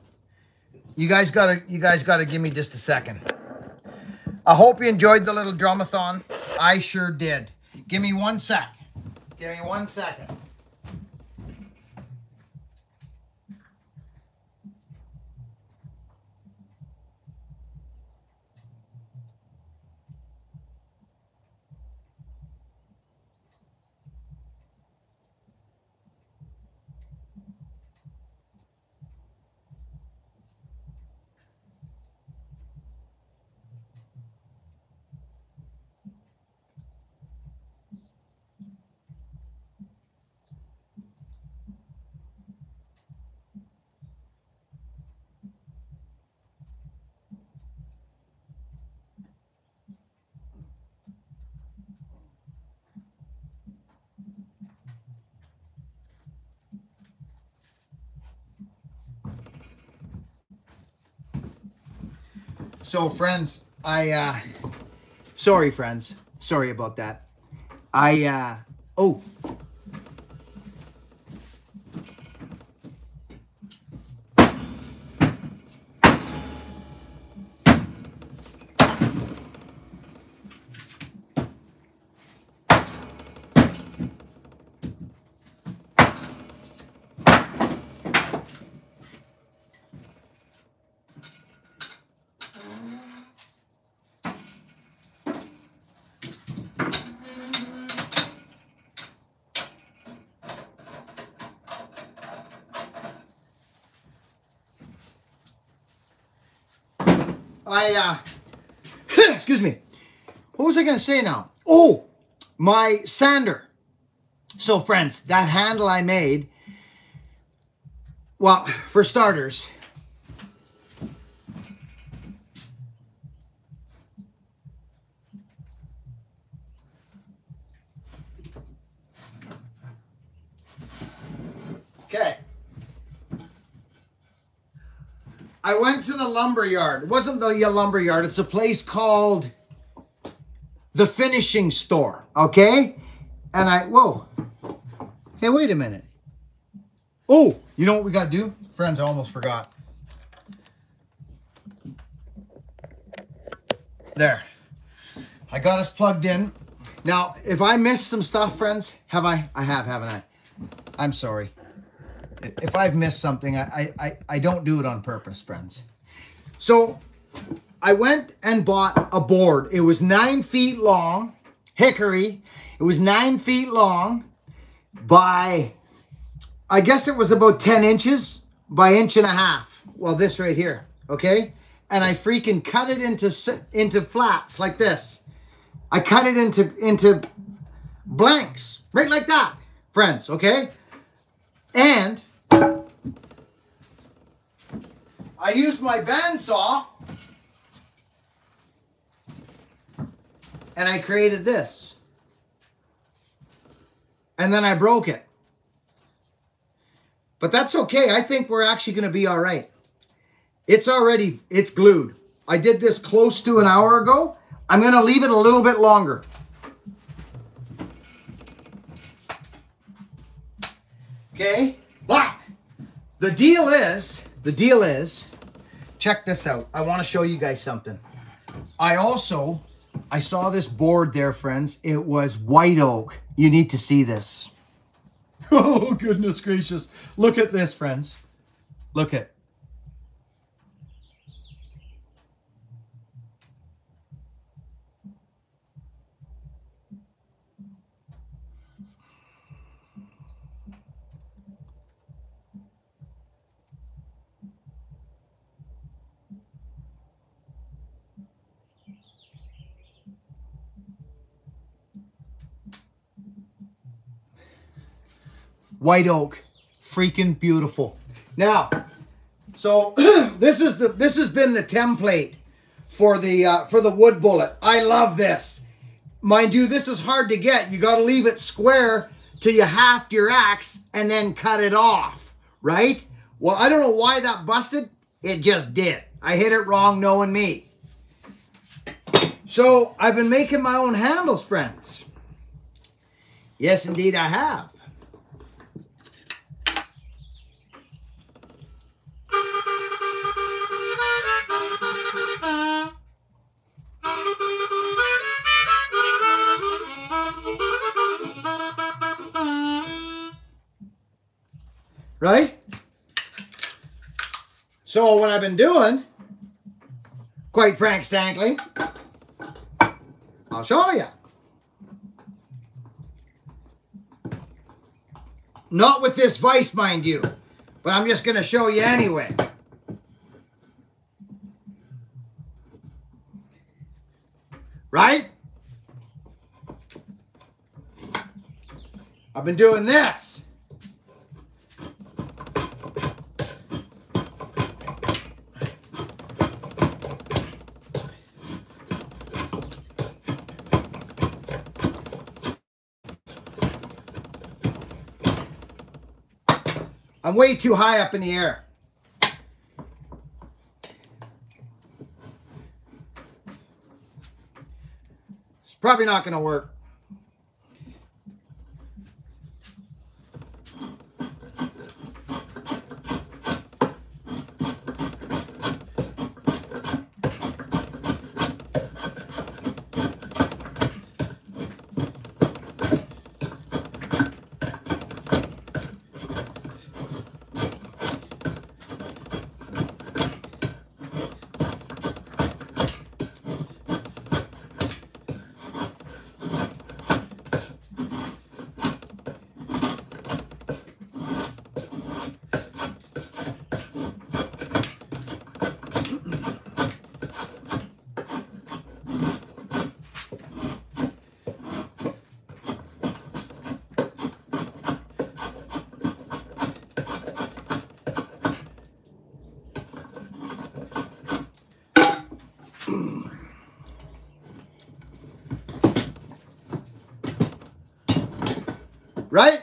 You guys gotta you guys gotta give me just a second. I hope you enjoyed the little drumathon. I sure did. Give me one sec. Give me one second. So, friends, I, uh, sorry, friends. Sorry about that. I, uh, oh. Uh, excuse me. What was I going to say now? Oh, my sander. So, friends, that handle I made, well, for starters, okay. I went to the lumber yard. It wasn't the lumber yard. It's a place called the finishing store. Okay. And I, whoa. Hey, wait a minute. Oh, you know what we got to do? Friends, I almost forgot. There. I got us plugged in. Now, if I missed some stuff, friends, have I? I have, haven't I? I'm sorry if I've missed something, I, I, I don't do it on purpose, friends. So I went and bought a board. It was nine feet long, hickory. It was nine feet long by, I guess it was about 10 inches by inch and a half. Well, this right here, okay? And I freaking cut it into into flats like this. I cut it into into blanks, right like that, friends, okay? And I used my bandsaw and I created this. And then I broke it. But that's okay. I think we're actually going to be all right. It's already, it's glued. I did this close to an hour ago. I'm going to leave it a little bit longer. Okay? But the deal is, the deal is, check this out. I want to show you guys something. I also, I saw this board there, friends. It was white oak. You need to see this. Oh, goodness gracious. Look at this, friends. Look at white oak, freaking beautiful. Now, so this is the this has been the template for the uh, for the wood bullet. I love this. Mind you, this is hard to get. You got to leave it square till you haft your axe and then cut it off, right? Well, I don't know why that busted. It just did. I hit it wrong knowing me. So I've been making my own handles, friends. Yes, indeed, I have. Right? So what I've been doing, quite frank stankly, I'll show you. Not with this vice, mind you, but I'm just going to show you anyway. Right? I've been doing this. I'm way too high up in the air. It's probably not going to work. Right?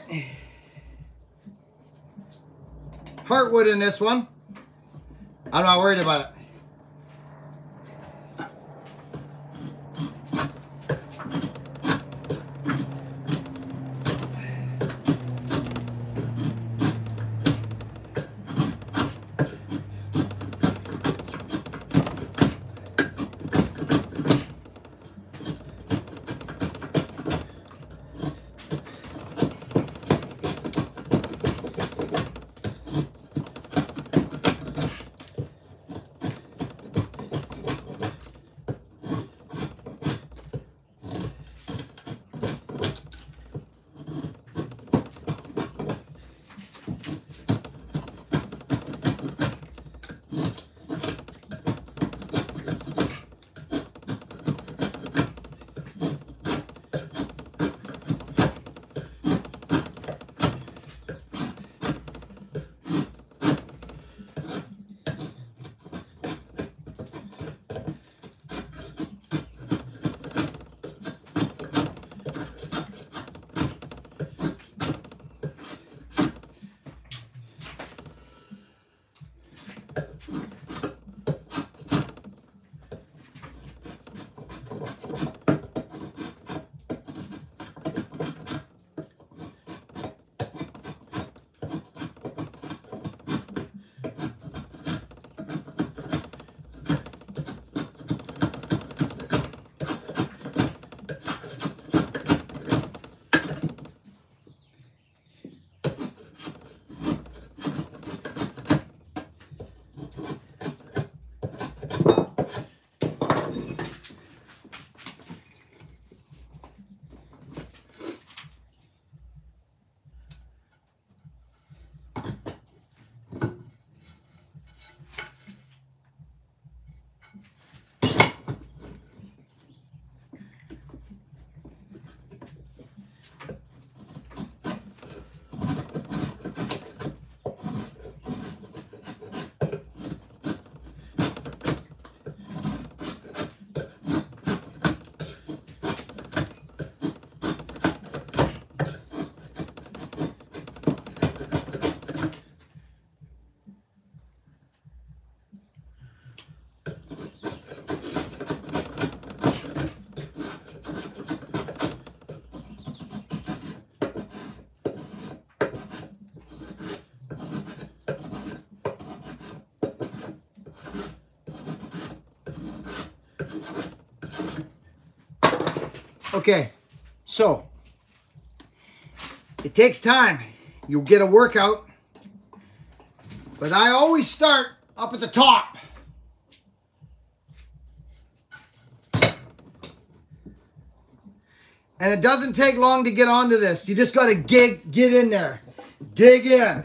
Heartwood in this one. I'm not worried about it. Okay, so it takes time. You'll get a workout, but I always start up at the top. And it doesn't take long to get onto this. You just got to get, get in there. Dig in.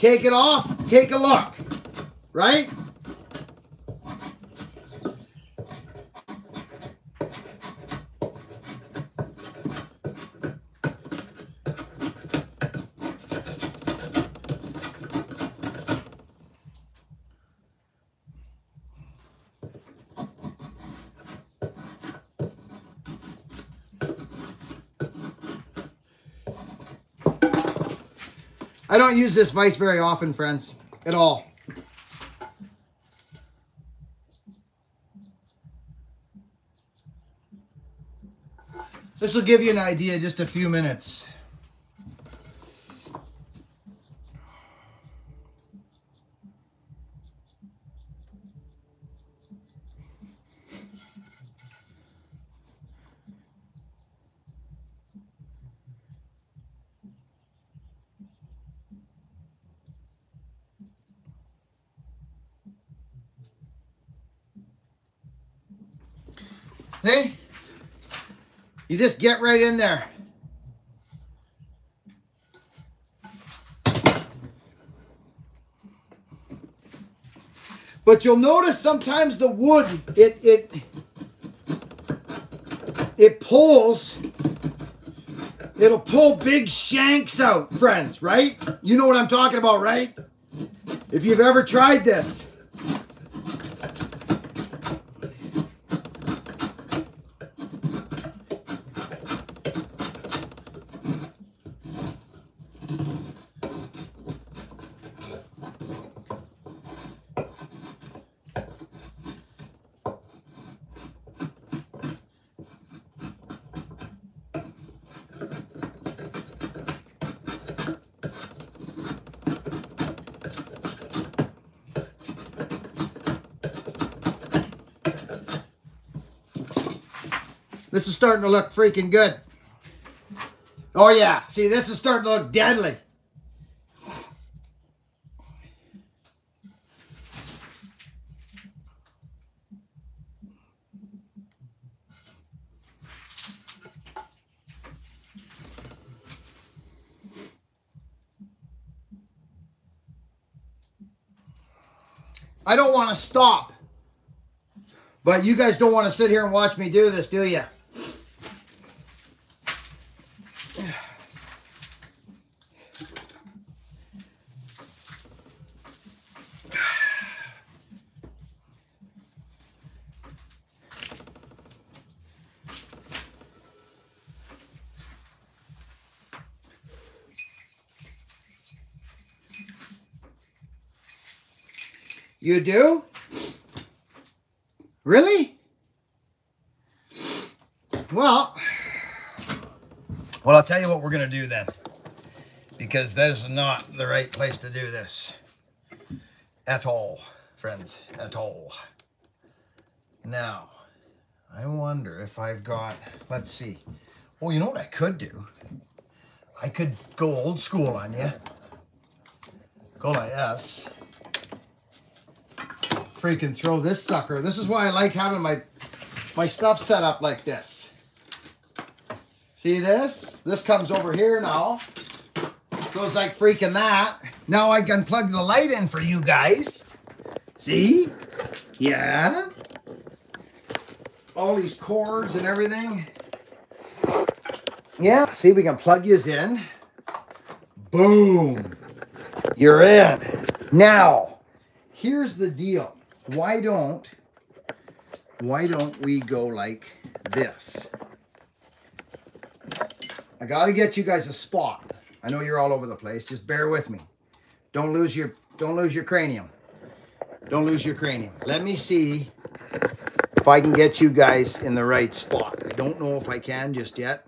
Take it off, take a look, right? Don't use this vise very often, friends, at all. This will give you an idea just a few minutes. See? You just get right in there. But you'll notice sometimes the wood, it it it pulls, it'll pull big shanks out, friends, right? You know what I'm talking about, right? If you've ever tried this. Starting to look freaking good. Oh yeah, see this is starting to look deadly. I don't want to stop. But you guys don't want to sit here and watch me do this, do you? You do? Really? Well, well, I'll tell you what we're going to do then. Because that is not the right place to do this. At all, friends. At all. Now, I wonder if I've got, let's see. Well, you know what I could do? I could go old school on you. Go like this freaking throw this sucker. This is why I like having my my stuff set up like this. See this? This comes over here now. Goes like freaking that. Now I can plug the light in for you guys. See? Yeah. All these cords and everything. Yeah, see, we can plug yous in. Boom. You're in. Now, here's the deal why don't why don't we go like this? I got to get you guys a spot. I know you're all over the place. Just bear with me. Don't lose your don't lose your cranium. Don't lose your cranium. Let me see if I can get you guys in the right spot. I don't know if I can just yet.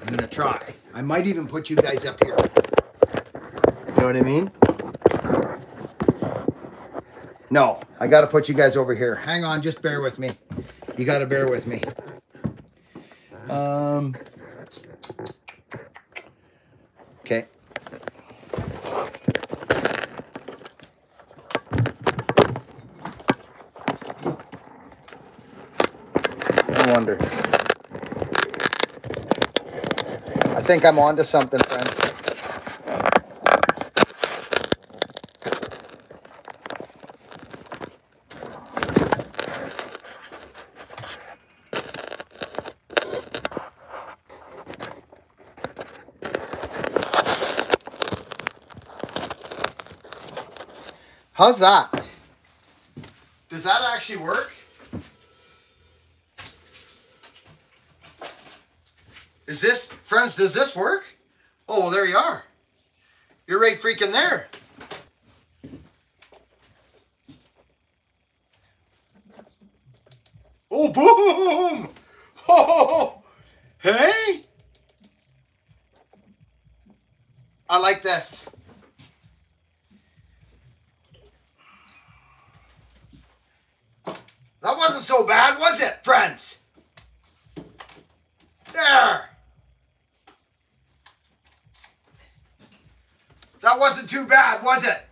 I'm going to try. I might even put you guys up here. You know what I mean? No, I got to put you guys over here. Hang on, just bear with me. You got to bear with me. Um. Okay. No wonder. I think I'm onto something, friends. How's that? Does that actually work? Is this, friends, does this work? Oh, well, there you are. You're right freaking there. Oh, boom! Oh, hey! I like this. That wasn't so bad, was it, friends? There. That wasn't too bad, was it?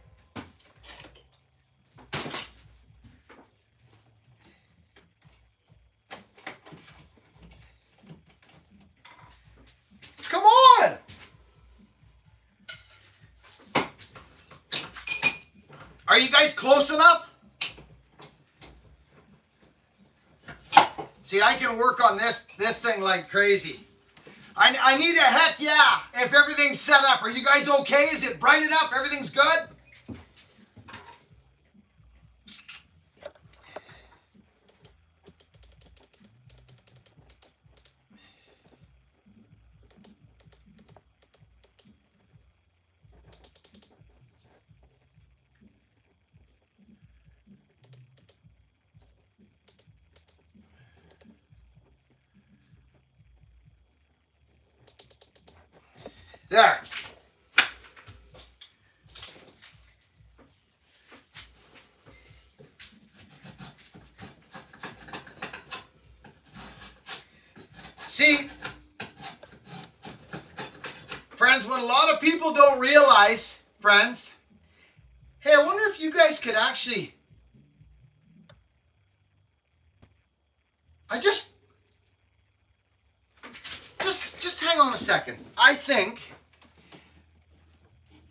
Come on. Are you guys close enough? Work on this this thing like crazy. I, I need a heck yeah if everything's set up. Are you guys okay? Is it bright enough? Everything's good? There. See, friends, what a lot of people don't friends, hey, I wonder if you guys could actually. I just just just hang on a second. I think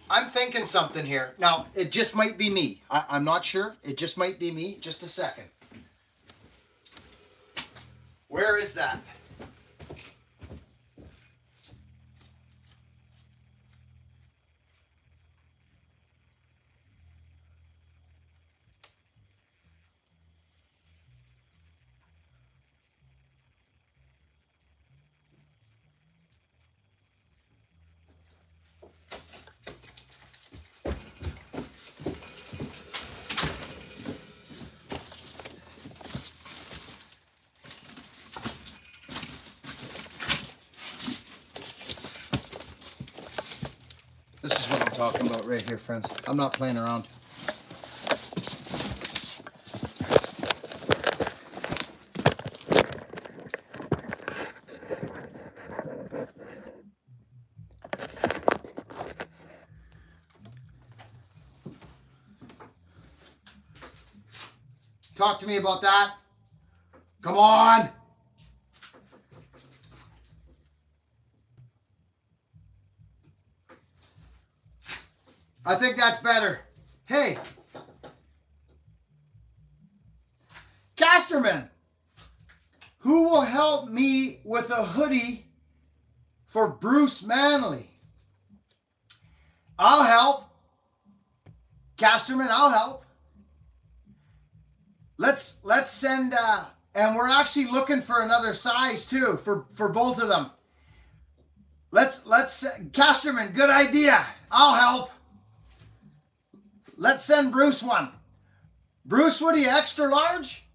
I'm thinking something here. Now, it just might be me. I, I'm not sure. It just might be me. Just a second. Where is that? This is what I'm talking about right here, friends. I'm not playing around. Talk to me about that. Come on. I think that's better. Hey, Casterman, who will help me with a hoodie for Bruce Manley? I'll help. Casterman, I'll help. Let's let's send uh and we're actually looking for another size too for for both of them. Let's let's Casterman, good idea. I'll help. Let's send Bruce one. Bruce, what are you, extra large?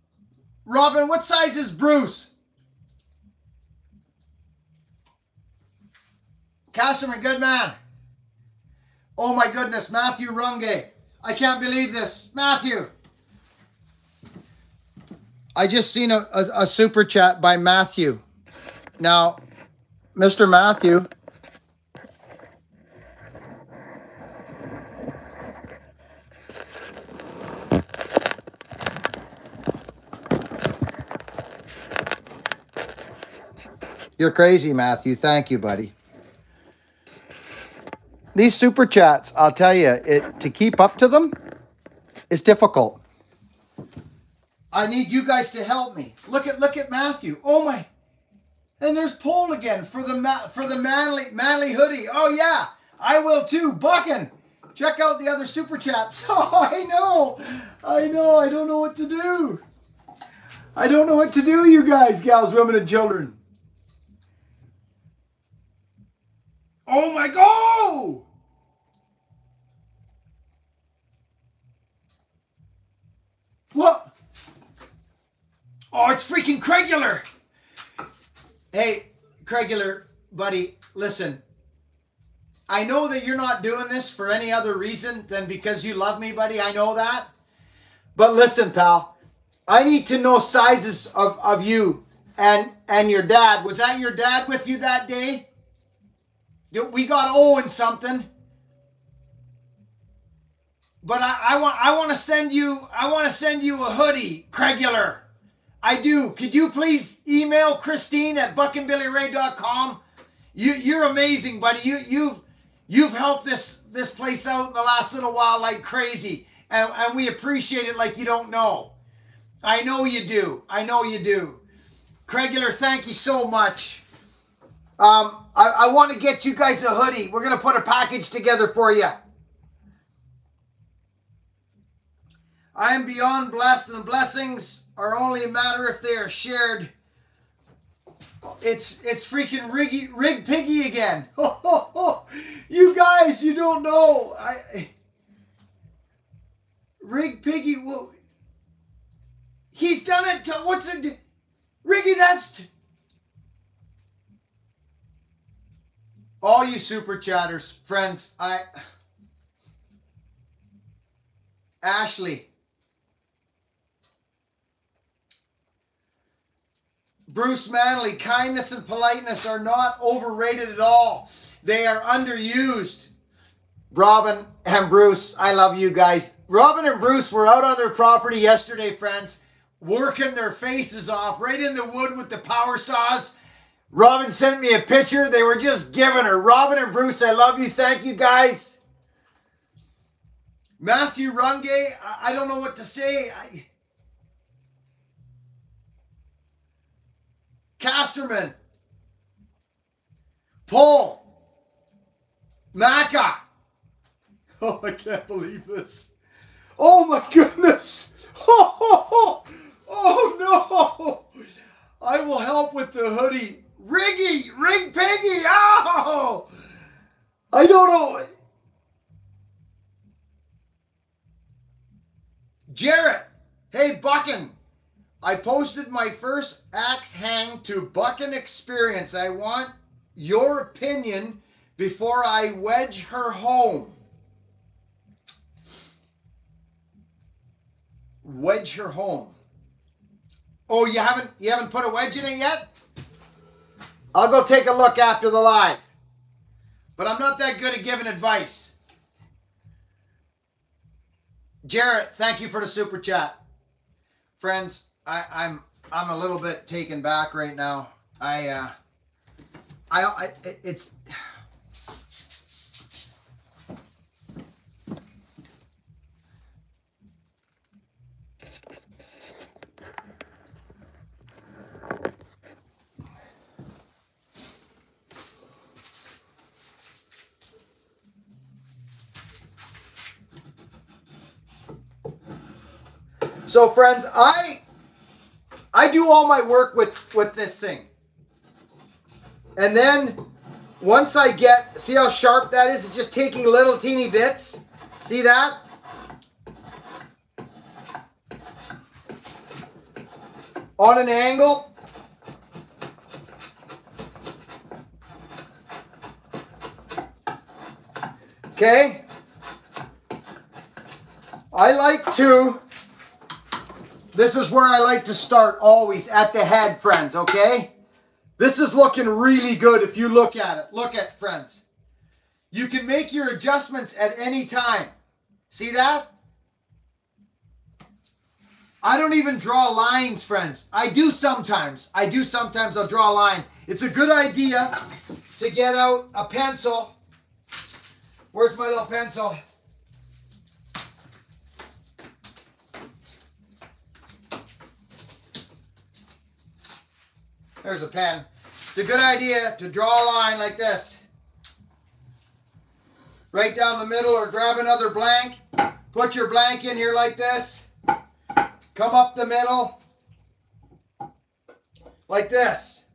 Robin, what size is Bruce? Casterman, good man. Oh my goodness, Matthew Runge. I can't believe this. Matthew, I just seen a, a, a super chat by Matthew. Now, Mr. Matthew. You're crazy, Matthew. Thank you, buddy. These super chats, I'll tell you, it to keep up to them is difficult. I need you guys to help me. Look at look at Matthew. Oh my. And there's Paul again for the for the manly manly hoodie. Oh yeah, I will too. Buckin. Check out the other super chats. Oh, I know. I know. I don't know what to do. I don't know what to do, you guys, gals, women, and children. Oh my god! What? Oh, it's freaking Craigular. Hey, Craigular, buddy, listen. I know that you're not doing this for any other reason than because you love me, buddy. I know that. But listen, pal, I need to know sizes of, of you and and your dad. Was that your dad with you that day? We got Owen something. But I, I want I want to send you I want to send you a hoodie, Craigular. I do. Could you please email Christine at buckinbillyray.com? You you're amazing, buddy. You you've you've helped this this place out in the last little while like crazy. And, and we appreciate it like you don't know. I know you do. I know you do. Craigular, thank you so much. Um, I, I want to get you guys a hoodie. We're going to put a package together for you. I am beyond blessed, and blessings are only a matter if they are shared. It's it's freaking Riggy, Rig Piggy again. you guys, you don't know. I Rig Piggy. Well, he's done it. To, what's it? Riggy, that's. All you super chatters, friends, I Ashley. Bruce Manley, kindness and politeness are not overrated at all. They are underused. Robin and Bruce, I love you guys. Robin and Bruce were out on their property yesterday, friends, working their faces off right in the wood with the power saws Robin sent me a picture. They were just giving her. Robin and Bruce, I love you. Thank you, guys. Matthew Rungay, I, don't know what to say. I... Casterman. Paul. Macca. Oh, I can't believe this. Oh my goodness. Oh, oh, oh, oh no. I will help with the hoodie. Riggy, Rig Piggy, oh! I don't know. Jarrett, hey Buckin, I posted my first axe hang to Buckin experience. I want your opinion before I wedge her home. Wedge her home. Oh, you haven't you haven't put a wedge in it yet? I'll go take a look after the live. But I'm not that good at giving advice. Jarrett, thank you for the super chat. Friends, I, I'm I'm a little bit taken back right now. I uh I, I it's So friends, I I do all my work with with this thing. And then once I get, see how sharp that is? It's just taking little teeny bits. See that? On an angle. Okay. I like to This is where I like to start always at the head, friends, okay? This is looking really good if you look at it. Look at friends. You can make your adjustments at any time. See that? I don't even draw lines, friends. I do sometimes. I do sometimes. I'll draw a line. It's a good idea to get out a pencil. Where's my little pencil? There's a pen. It's a good idea to draw a line like this. Right down the middle or grab another blank. Put your blank in here like this. Come up the middle. Like this.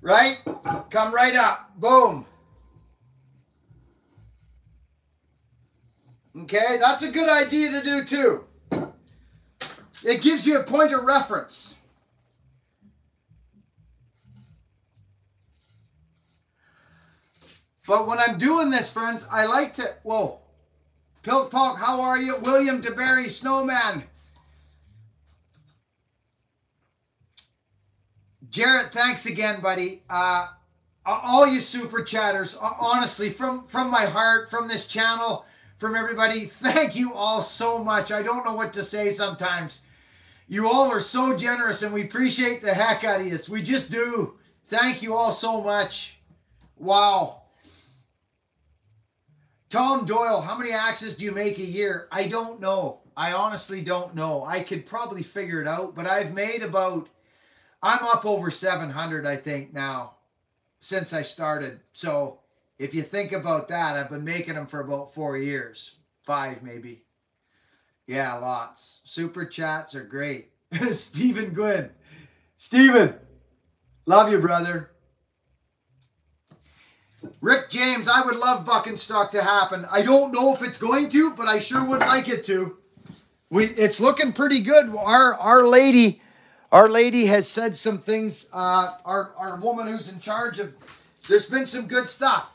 Right? Come right up. Boom. Okay, that's a good idea to do too. It gives you a point of reference. But when I'm doing this, friends, I like to, whoa. Pilk Polk, how are you? William DeBerry, Snowman. Jarrett, thanks again, buddy. Uh, all you super chatters, honestly, from, from my heart, from this channel, from everybody, thank you all so much. I don't know what to say sometimes. You all are so generous and we appreciate the heck out of you. We just do. Thank you all so much. Wow. Tom Doyle, how many axes do you make a year? I don't know. I honestly don't know. I could probably figure it out, but I've made about, I'm up over 700, I think, now since I started. So if you think about that, I've been making them for about four years, five maybe. Yeah, lots. Super chats are great. Stephen Gwynn. Stephen, love you, brother. Rick James, I would love Buckenstock to happen. I don't know if it's going to, but I sure would like it to. We, it's looking pretty good. Our our lady, our lady has said some things. Uh, our our woman who's in charge of, there's been some good stuff.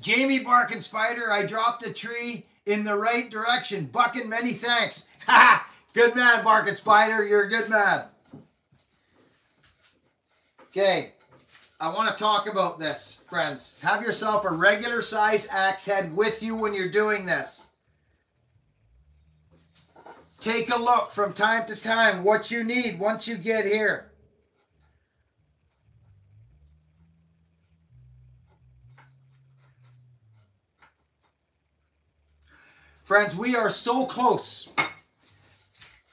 Jamie Bark and Spider, I dropped a tree in the right direction. Buckin, many thanks. Ha! good man, Barkin Spider. You're a good man. Okay. I want to talk about this, friends. Have yourself a regular size axe head with you when you're doing this. Take a look from time to time what you need once you get here. Friends, we are so close.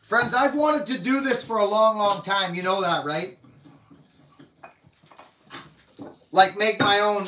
Friends, I've wanted to do this for a long, long time. You know that, right? like make my own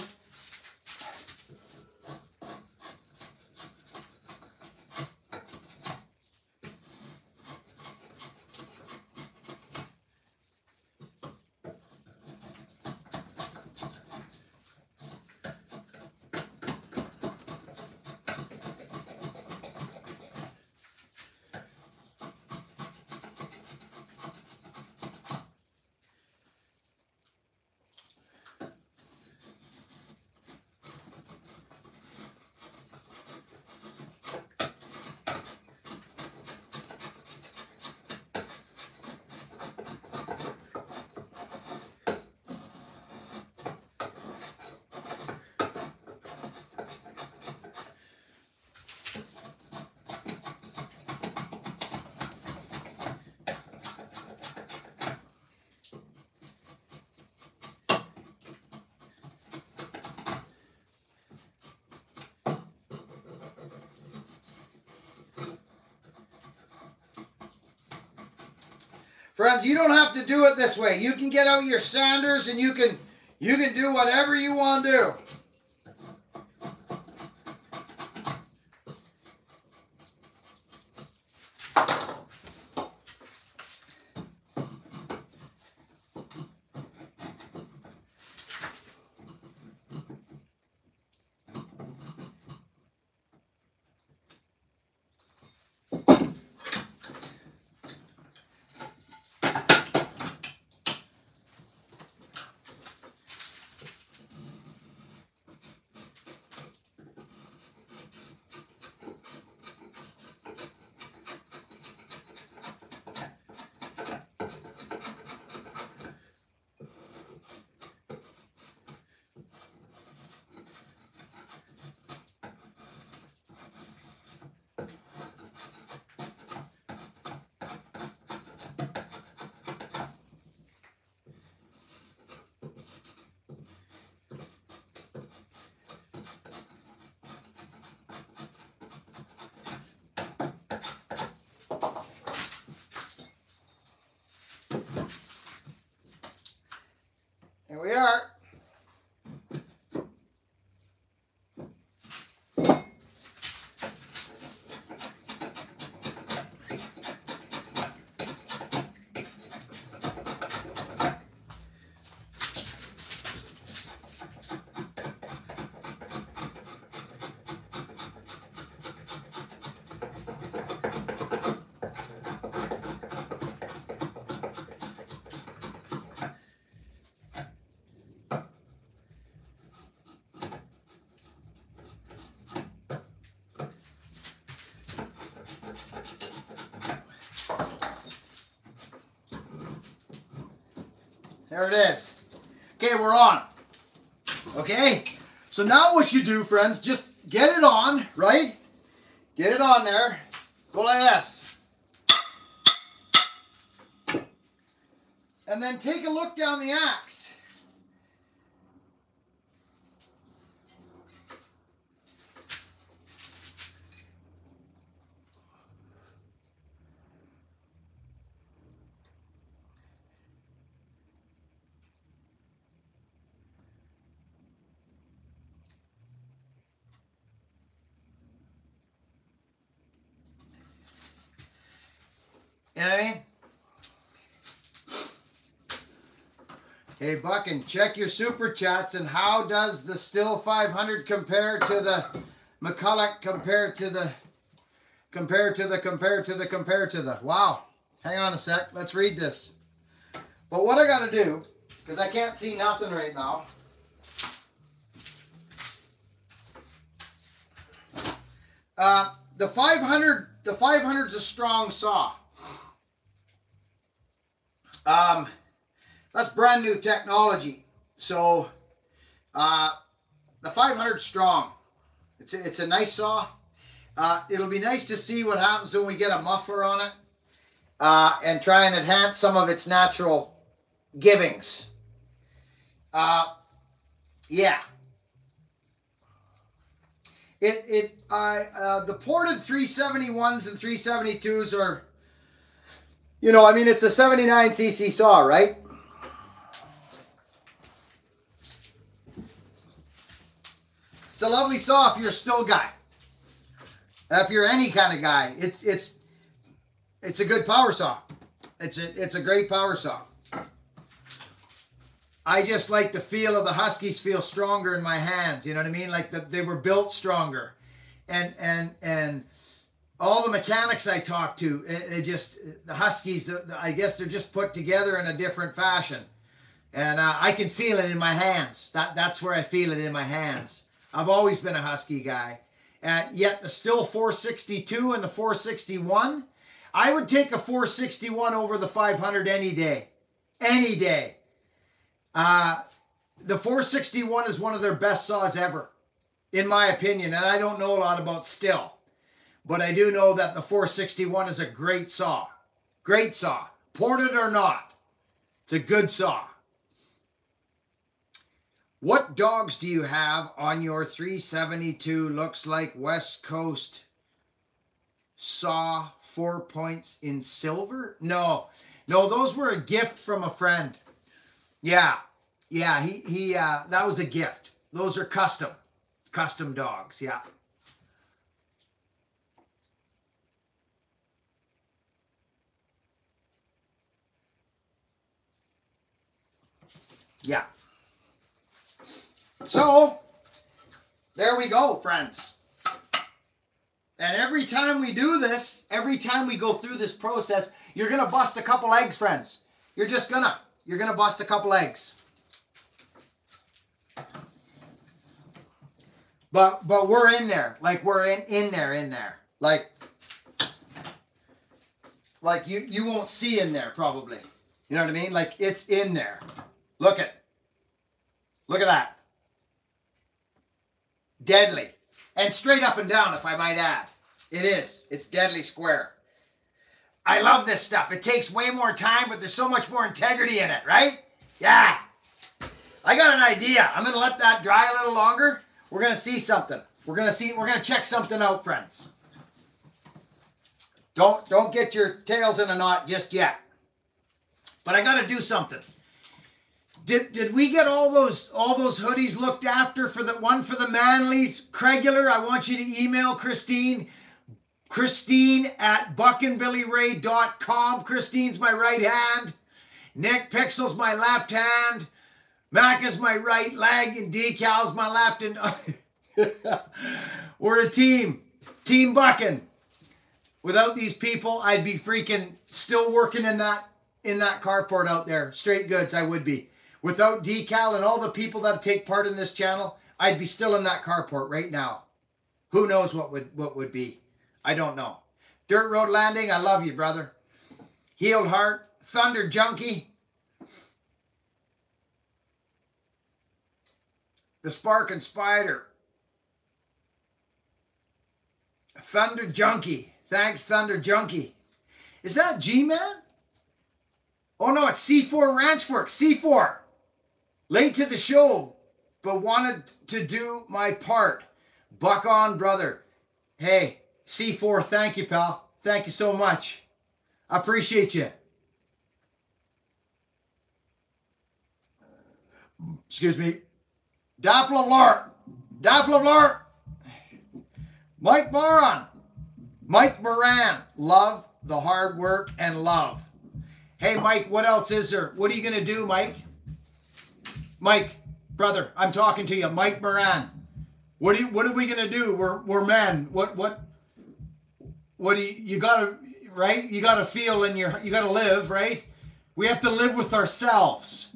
Friends, you don't have to do it this way. You can get out your sanders and you can you can do whatever you want to do. It is. Okay, we're on. Okay? So now what you do, friends, just get it on, right? Get it on there. Go like this. And then take a look down the axe. You know what I mean? Hey, Buck, and check your super chats. And how does the Stihl 500 compare to the McCulloch compare to the compare to the compare to the compare to the? Wow. Hang on a sec. Let's read this. But what I got to do, because I can't see nothing right now. Uh, the 500, the 500 is a strong saw. Um, brand new technology. So, uh, the 500 strong. It's a, it's a nice saw. Uh, it'll be nice to see what happens when we get a muffler on it uh, and try and enhance some of its natural givings. Uh, yeah. It it I uh, the ported 371s and 372s are you know, I mean, it's a 79cc saw, right? It's a lovely saw if you're a Stihl guy. If you're any kind of guy, it's it's it's a good power saw. It's a it's a great power saw. I just like the feel of the Huskies feel stronger in my hands. You know what I mean? Like the, they were built stronger, and and and all the mechanics I talked to, it, it just the Huskies. The, the, I guess they're just put together in a different fashion, and uh, I can feel it in my hands. That that's where I feel it in my hands. I've always been a Husky guy, and yet the Stihl 462 and the 461. I would take a 461 over the 500 any day, any day. Uh, the 461 is one of their best saws ever, in my opinion, and I don't know a lot about Stihl. But I do know that the 461 is a great saw. Great saw. Ported or not. It's a good saw. What dogs do you have on your 372? Looks like West Coast saw four points in silver? No. No, those were a gift from a friend. Yeah. Yeah, he he uh that was a gift. Those are custom. Custom dogs, yeah. Yeah. So, there we go, friends. And every time we do this, every time we go through this process, you're going to bust a couple eggs, friends. You're just going to. You're going to bust a couple eggs. But but we're in there. Like we're in in there in there. Like like you you won't see in there probably. You know what I mean? Like it's in there. Look at Look at that. Deadly. And straight up and down, if I might add. It is. It's deadly square. I love this stuff. It takes way more time, but there's so much more integrity in it, right? Yeah. I got an idea. I'm going to let that dry a little longer. We're going to see something. We're going to see, we're going to check something out, friends. Don't, don't get your tails in a knot just yet. But I got to do something. Did did we get all those all those hoodies looked after for the one for the Manleys? Cregular, I want you to email Christine. Christine at buckinbillyray.com. Christine's my right hand. Nick Pixel's my left hand. Mac is my right leg, and Decal's my left. And we're a team, Team Buckin. Without these people, I'd be freaking still working in that in that carport out there. Straight goods, I would be. Without Decal and all the people that take part in this channel, I'd be still in that carport right now. Who knows what would what would be? I don't know. Dirt Road Landing, I love you, brother. Healed Heart, Thunder Junkie. The Spark and Spider. Thunder Junkie. Thanks, Thunder Junkie. Is that G Man? Oh no, it's C4 Ranch Work. C4. Late to the show, but wanted to do my part. Buck on, brother. Hey, C4, thank you, pal. Thank you so much. I appreciate you. Excuse me. Daffle of Lart. Daffle of Lart. Mike Moran. Mike Moran. Love the hard work and love. Hey, Mike, what else is there? What are you going to do, Mike? Mike, brother, I'm talking to you. Mike Moran. What are you, what are we going to do? We're, we're men. What, what, what do you, you got to, right? You got to feel in your, you got to live, right? We have to live with ourselves.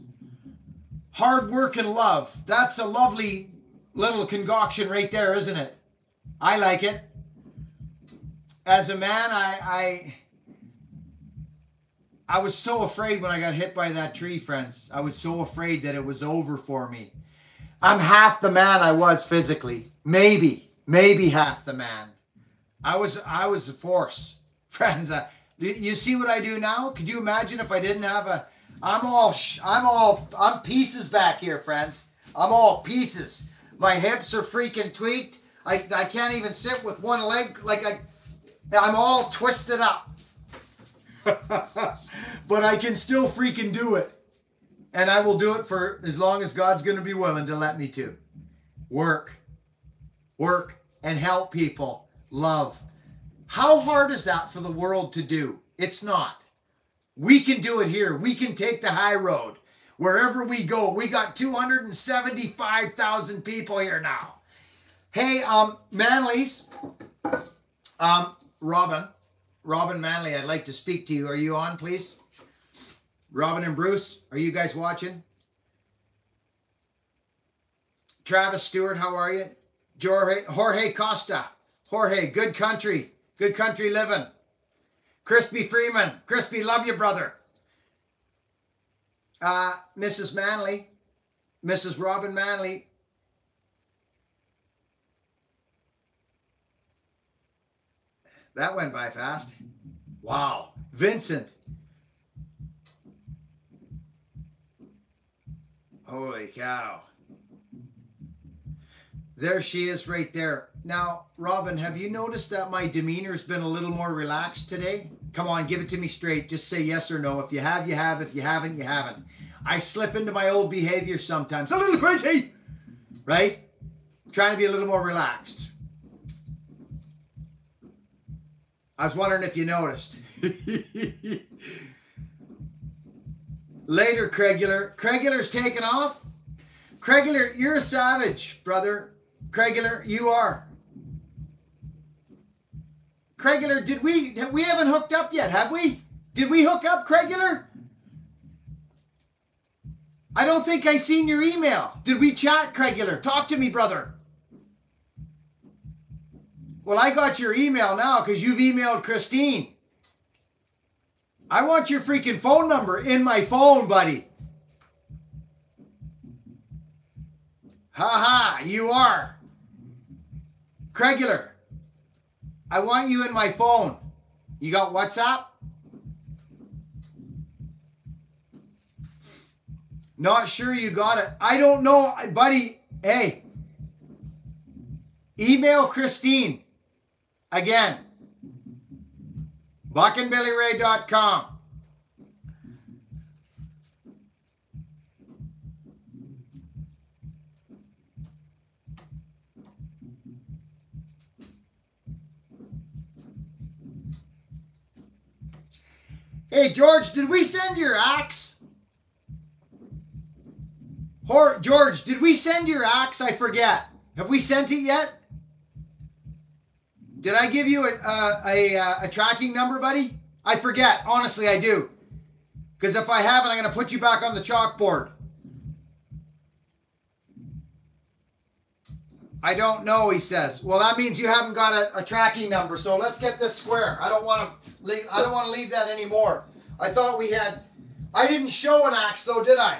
Hard work and love. That's a lovely little concoction right there, isn't it? I like it. As a man, I, I, I was so afraid when I got hit by that tree, friends. I was so afraid that it was over for me. I'm half the man I was physically. Maybe, maybe half the man. I was, I was a force, friends. Uh, you see what I do now? Could you imagine if I didn't have a? I'm all, I'm all, I'm pieces back here, friends. I'm all pieces. My hips are freaking tweaked. I, I can't even sit with one leg. Like I, I'm all twisted up. but I can still freaking do it. And I will do it for as long as God's going to be willing to let me to. Work. Work and help people. Love. How hard is that for the world to do? It's not. We can do it here. We can take the high road. Wherever we go, we got 275,000 people here now. Hey, um, Manley's, um, Robin, Robin Manley, I'd like to speak to you. Are you on, please? Robin and Bruce, are you guys watching? Travis Stewart, how are you? Jorge, Costa. Jorge, good country. Good country living. Crispy Freeman. Crispy, love you, brother. Uh, Mrs. Manley. Mrs. Robin Manley. That went by fast. Wow. Vincent. Holy cow. There she is right there. Now, Robin, have you noticed that my demeanor's been a little more relaxed today? Come on, give it to me straight. Just say yes or no. If you have, you have. If you haven't, you haven't. I slip into my old behavior sometimes. A little crazy, right? trying to be a little more relaxed. I was wondering if you noticed. Later, Cregular. Cregular's taken off. Cregular, you're a savage, brother. Cregular, you are. Cregular, did we we haven't hooked up yet, have we? Did we hook up, Cregular? I don't think I seen your email. Did we chat, Cregular? Talk to me, brother. Well, I got your email now because you've emailed Christine. I want your freaking phone number in my phone, buddy. Ha ha, you are. Cregular, I want you in my phone. You got WhatsApp? Not sure you got it. I don't know, buddy. Hey, email Christine. Again, buckinbillyray.com. Hey, George, did we send your axe? Or, George, did we send your axe? I forget. Have we sent it yet? Did I give you a, a, a, uh, a tracking number, buddy? I forget. Honestly, I do. Because if I haven't, I'm going to put you back on the chalkboard. I don't know, he says. Well, that means you haven't got a, a, tracking number. So let's get this square. I don't want to leave. I don't want to leave that anymore. I thought we had. I didn't show an axe though, did I?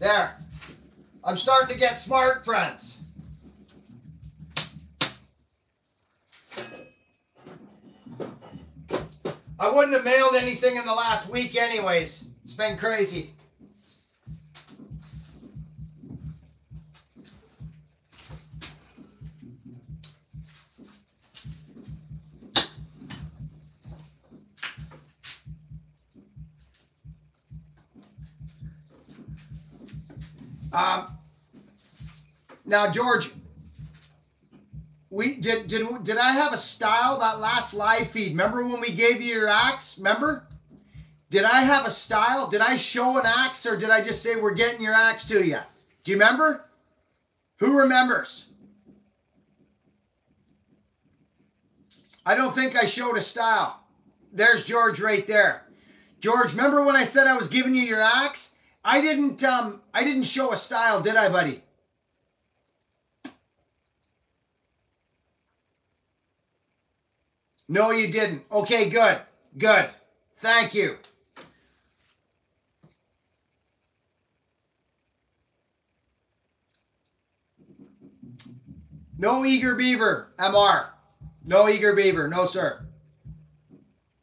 There. I'm starting to get smart, friends. I wouldn't have mailed anything in the last week anyways. It's been crazy. Um, now, George, we did did did I have a style that last live feed? Remember when we gave you your axe? Remember? Did I have a style? Did I show an axe or did I just say we're getting your axe to you? Do you remember? Who remembers? I don't think I showed a style. There's George right there. George, remember when I said I was giving you your axe? I didn't um I didn't show a style, did I, buddy? No, you didn't. Okay, good. Good. Thank you. No eager beaver, MR. No eager beaver. No, sir.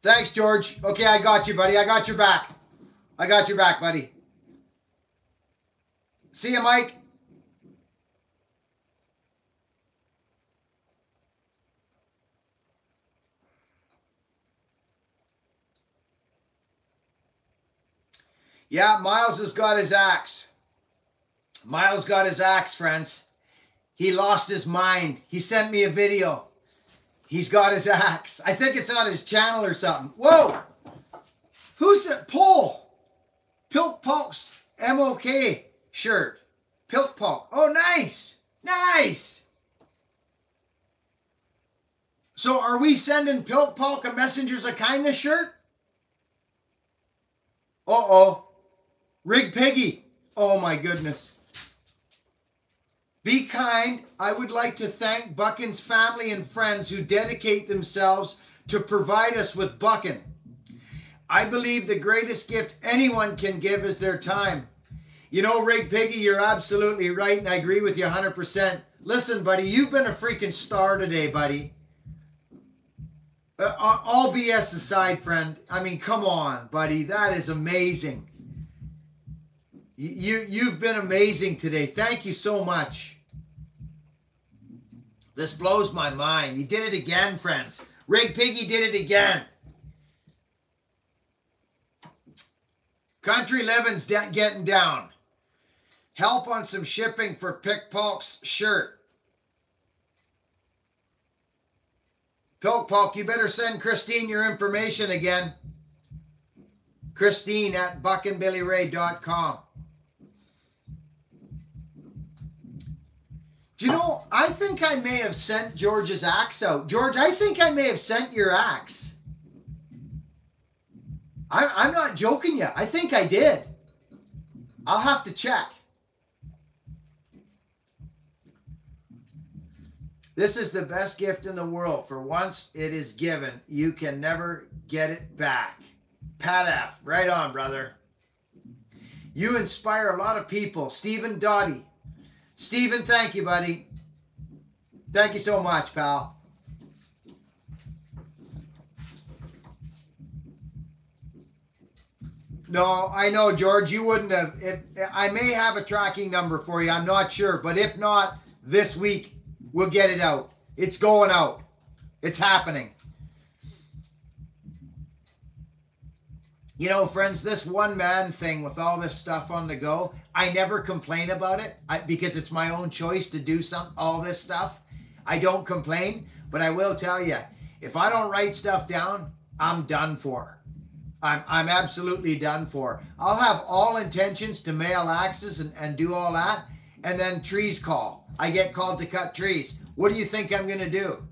Thanks, George. Okay, I got you, buddy. I got your back. I got your back, buddy. See you, Mike. Yeah, Miles has got his axe. Miles got his axe, friends. He lost his mind. He sent me a video. He's got his axe. I think it's on his channel or something. Whoa! Who's it? Paul. Pilk Pulk's MOK shirt. Pilk Pulk. Oh, nice. Nice. So are we sending Pilk Pulk a Messengers of Kindness shirt? Uh-oh. Rig Piggy. Oh my goodness. Be kind. I would like to thank Buckin's family and friends who dedicate themselves to provide us with Buckin. I believe the greatest gift anyone can give is their time. You know, Rig Piggy, you're absolutely right, and I agree with you 100%. Listen, buddy, you've been a freaking star today, buddy. Uh, all BS aside, friend. I mean, come on, buddy. That is amazing. You, you've been amazing today. Thank you so much. This blows my mind. He did it again, friends. Rig Piggy did it again. Country Living's getting down. Help on some shipping for Pick Pulk's shirt. Pilk you better send Christine your information again. Christine at buckinbillyray.com. Do you know, I think I may have sent George's axe out. George, I think I may have sent your axe. I, I'm not joking you. I think I did. I'll have to check. This is the best gift in the world. For once it is given, you can never get it back. Pat F. Right on, brother. You inspire a lot of people. Stephen Dottie. Stephen, thank you, buddy. Thank you so much, pal. No, I know, George. You wouldn't have. If, I may have a tracking number for you. I'm not sure, but if not, this week we'll get it out. It's going out. It's happening. You know, friends, this one man thing with all this stuff on the go, I never complain about it because it's my own choice to do some all this stuff. I don't complain, but I will tell you, if I don't write stuff down, I'm done for. I'm, I'm absolutely done for. I'll have all intentions to mail axes and, and do all that, and then trees call. I get called to cut trees. What do you think I'm going to do?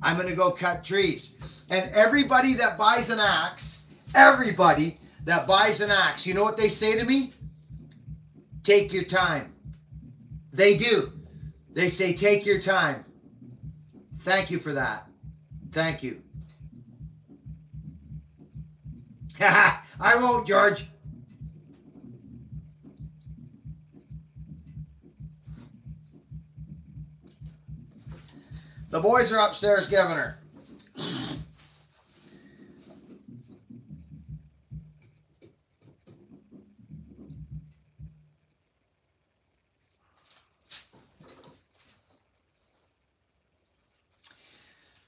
I'm going to go cut trees. And everybody that buys an axe Everybody that buys an axe, you know what they say to me? Take your time. They do. They say, take your time. Thank you for that. Thank you. I won't, George. The boys are upstairs giving her.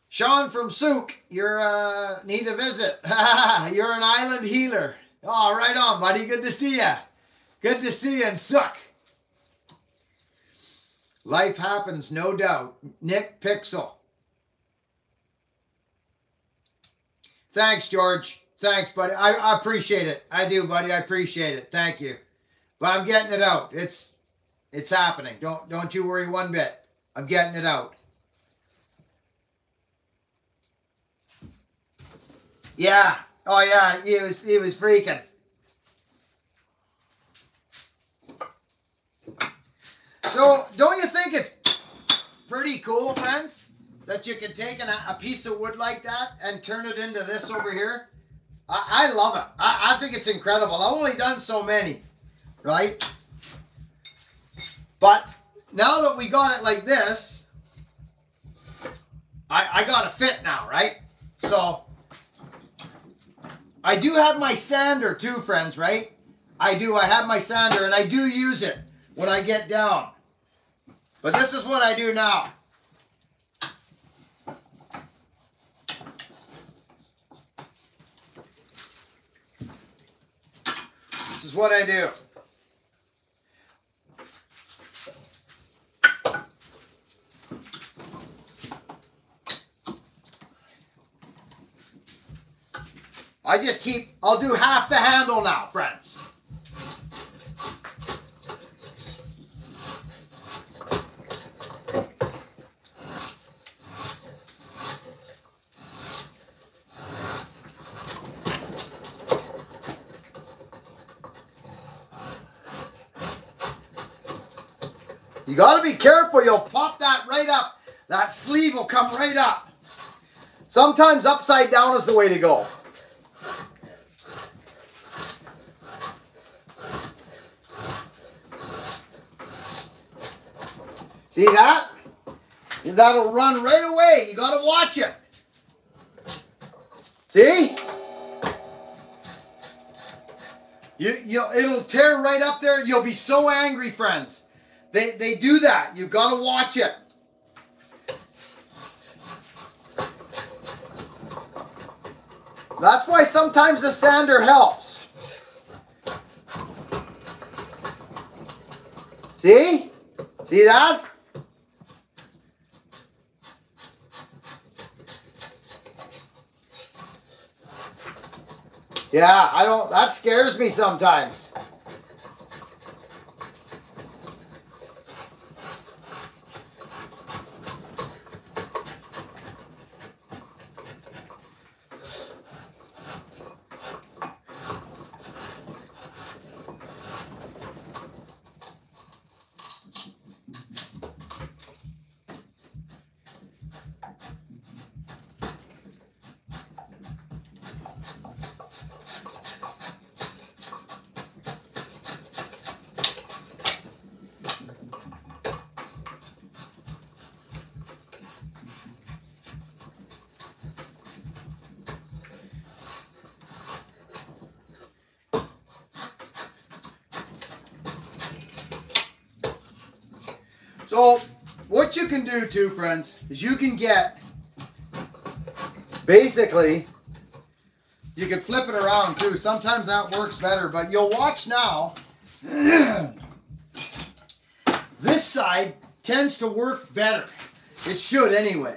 Sean from Souk, you're uh, need a visit. you're an island healer. Oh, right on, buddy. Good to see ya. Good to see you in Souk. Life happens, no doubt. Nick Pixel. Thanks, George. Thanks, buddy. I, I appreciate it. I do, buddy. I appreciate it. Thank you. But I'm getting it out. It's it's happening. Don't don't you worry one bit. I'm getting it out. Yeah. Oh yeah. He was he was freaking. So don't you think it's pretty cool, friends, that you can take an, a piece of wood like that and turn it into this over here? I, I love it. I, I think it's incredible. I've only done so many, right? But now that we got it like this, I, I got a fit now, right? So I do have my sander too, friends, right? I do. I have my sander and I do use it when I get down. But this is what I do now. This is what I do. I just keep, I'll do half the handle now, friends. You got to be careful. You'll pop that right up. That sleeve will come right up. Sometimes upside down is the way to go. See that? That'll run right away. You got to watch it. See? You, you, it'll tear right up there. You'll be so angry, friends. They, they do that. You've got to watch it. That's why sometimes the sander helps. See? See that? Yeah, I don't, that scares me sometimes. So what you can do too, friends, is you can get, basically, you can flip it around too. Sometimes that works better, but you'll watch now. this side tends to work better. It should anyway.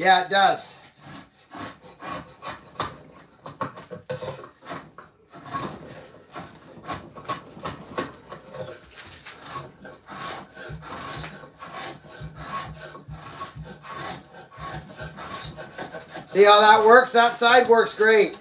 Yeah, it does. See how that works? That side works great.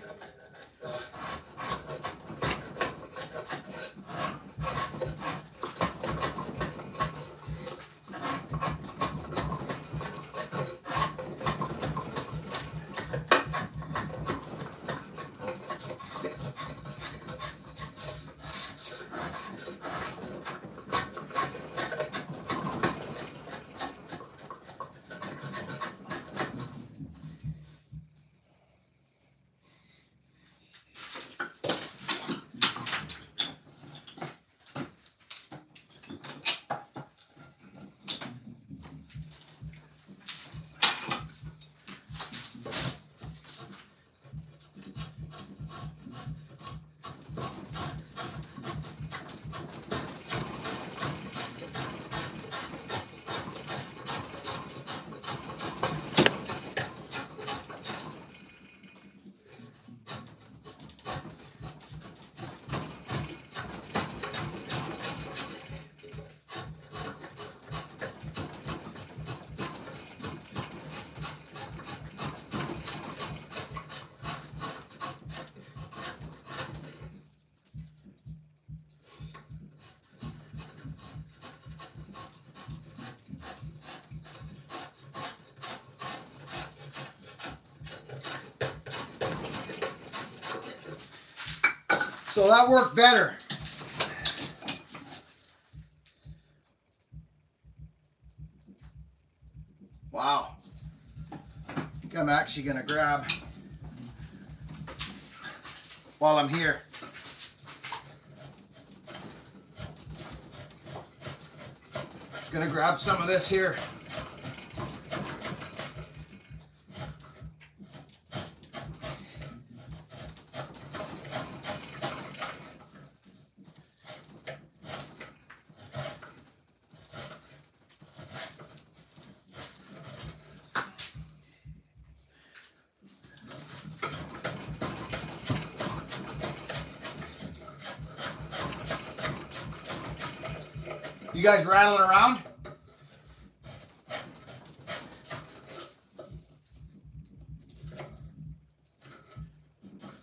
That worked better. Wow. I think I'm actually gonna grab while I'm here. Gonna grab some of this here. You guys rattling around?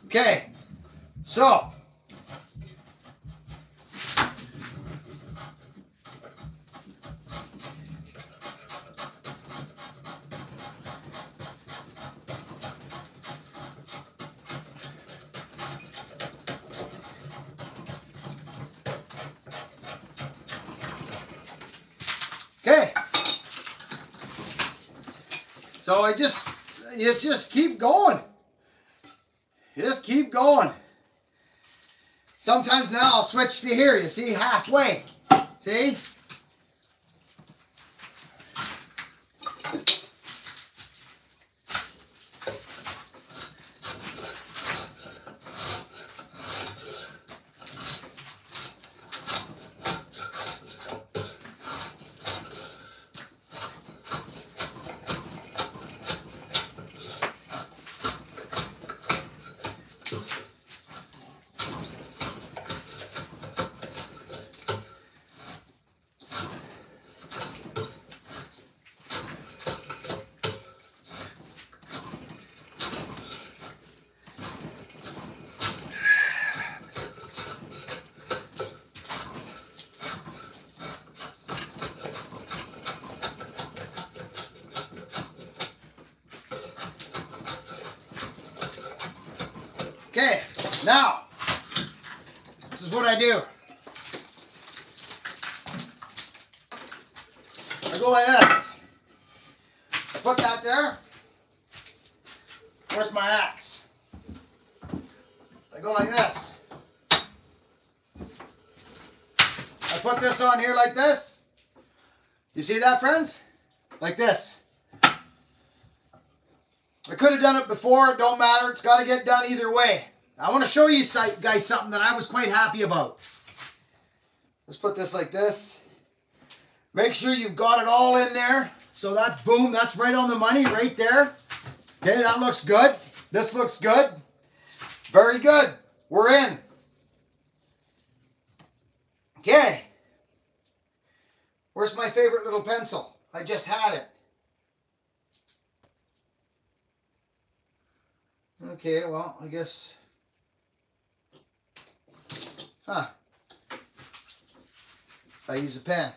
Okay, so Okay. So I just, just, keep going. Just keep going. Sometimes now I'll switch to here, you see, halfway. See? Okay, now, this is what I do. I go like this. I put that there. Where's my axe? I go like this. I here like this. You see that, friends? Like this. I could have done it before, it don't matter. It's got to get done either way. I want to show you guys something that I was quite happy about. Let's put this like this. Make sure you've got it all in there. So that's boom, that's right on the money right there. Okay, that looks good. This looks good. Very good. We're in. Okay. Where's my favorite little pencil? I just had it. Okay, well, I guess. Huh. I use a pen.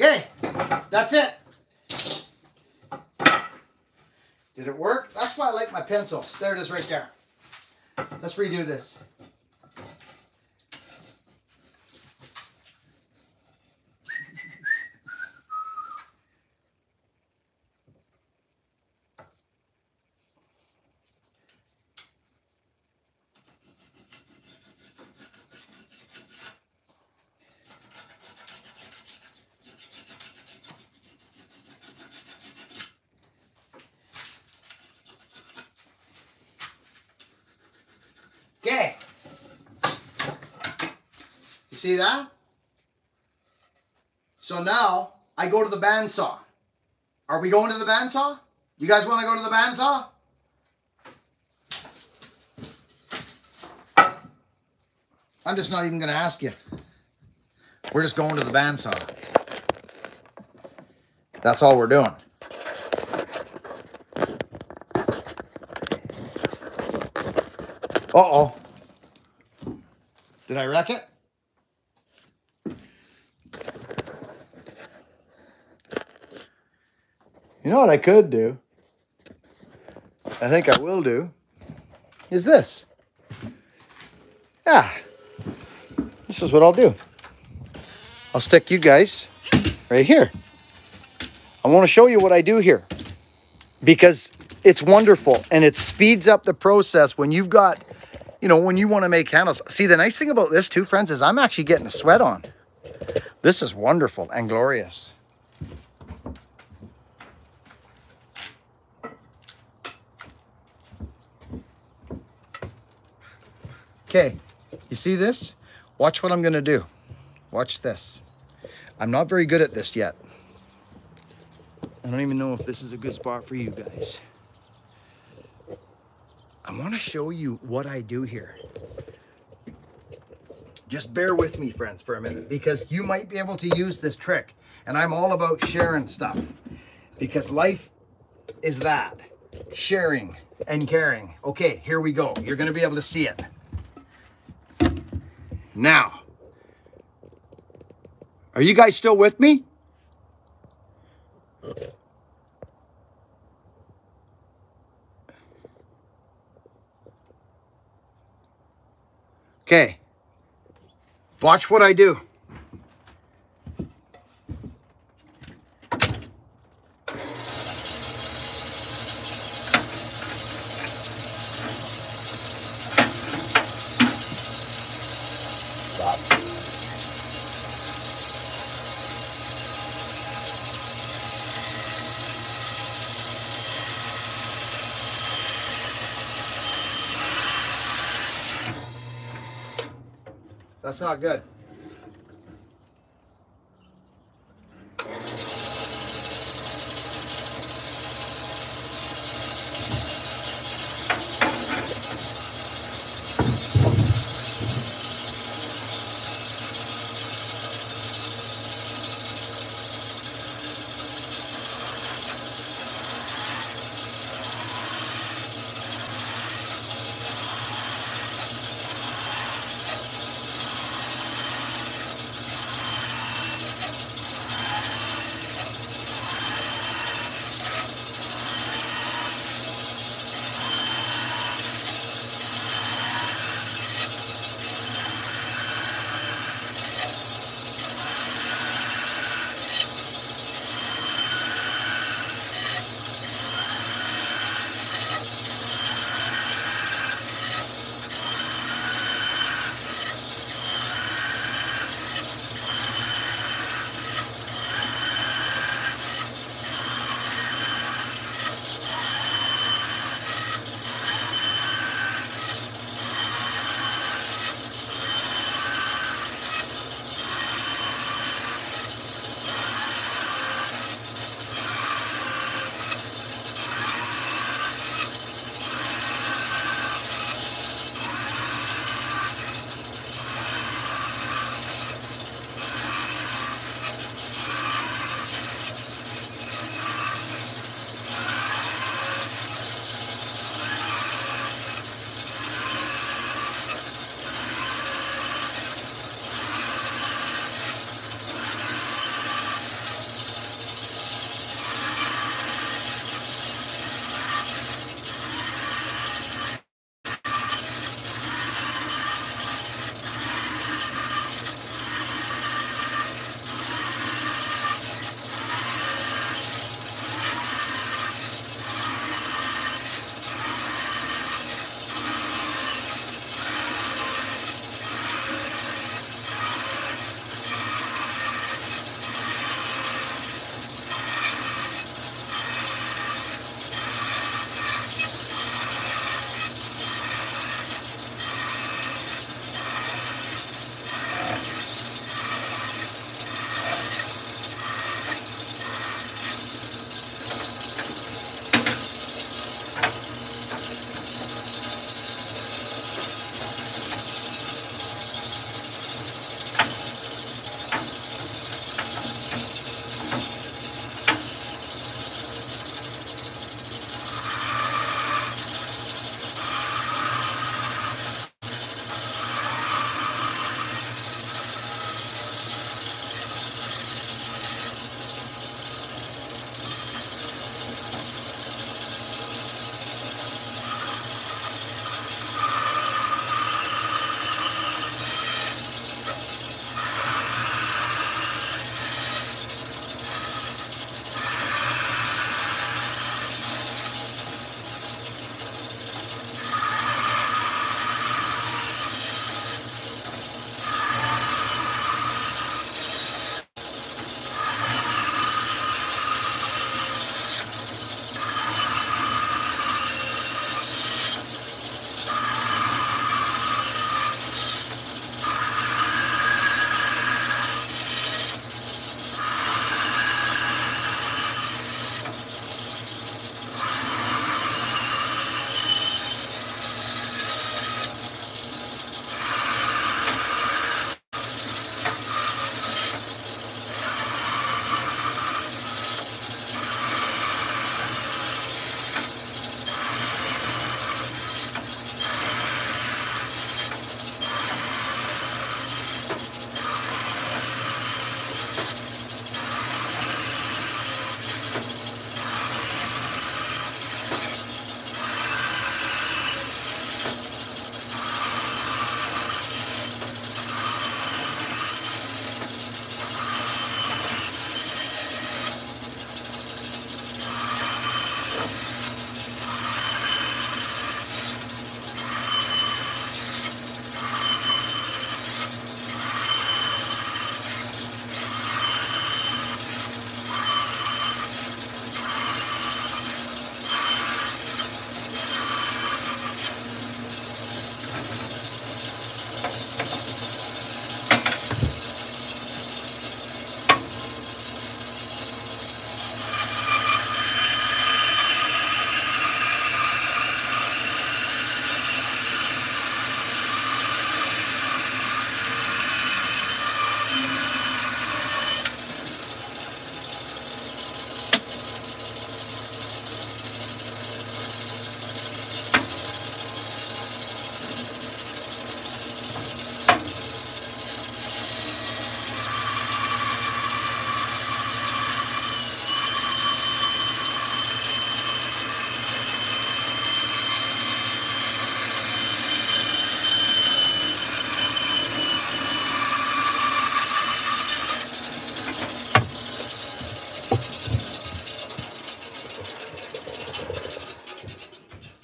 Okay, that's it. Did it work? That's why I like my pencil. There it is right there. Let's redo this. Okay. You see that? So now I go to the bandsaw. Are we going to the bandsaw? You guys want to go to the bandsaw? I'm just not even going to ask you. We're just going to the bandsaw. That's all we're doing. Uh-oh. Did I wreck it? You know what I could do? I think I will do. Is this. Yeah. This is what I'll do. I'll stick you guys right here. I want to show you what I do here because it's wonderful and it speeds up the process when you've got, you know, when you want to make handles. See, the nice thing about this too, friends, is I'm actually getting a sweat on. This is wonderful and glorious. Okay, you see this? Watch what I'm gonna do. Watch this. I'm not very good at this yet. I don't even know if this is a good spot for you guys. I want to show you what I do here. Just bear with me, friends, for a minute, because you might be able to use this trick. And I'm all about sharing stuff, because life is that, sharing and caring. Okay, here we go. You're to be able to see it. Now, are you guys still with me? Okay. Watch what I do. That's not good.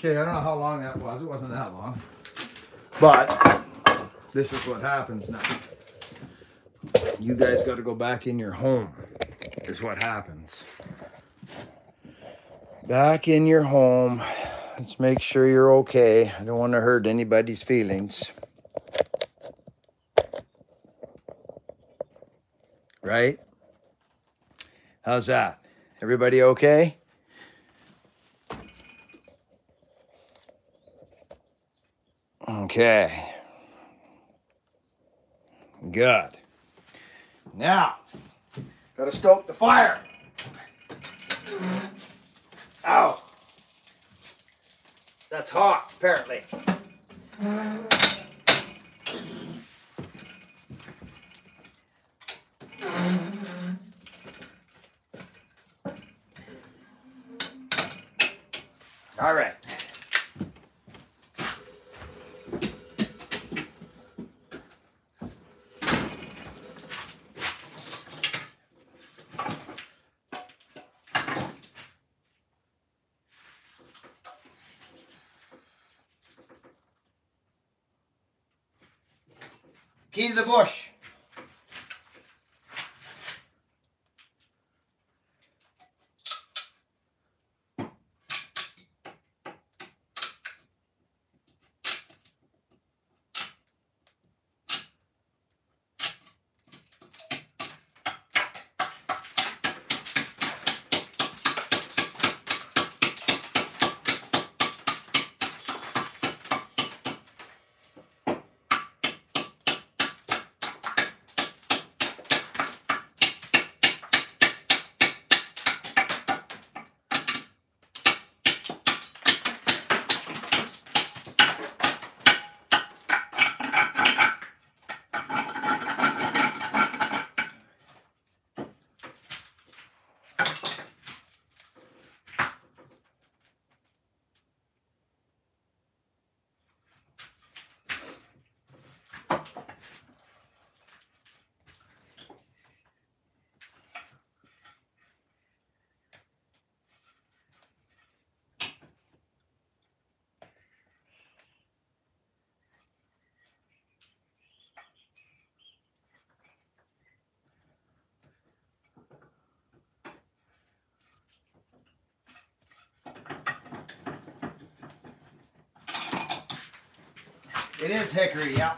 Okay, I don't know how long that was. It wasn't that long. But this is what happens now. You guys got to go back in your home, is what happens. Back in your home. Let's make sure you're okay. I don't want to hurt anybody's feelings. Right? How's that? Everybody okay? Okay. Good. Now, gotta stoke the fire. Ow. That's hot, apparently. All right. Key to the bush. It is hickory, yeah.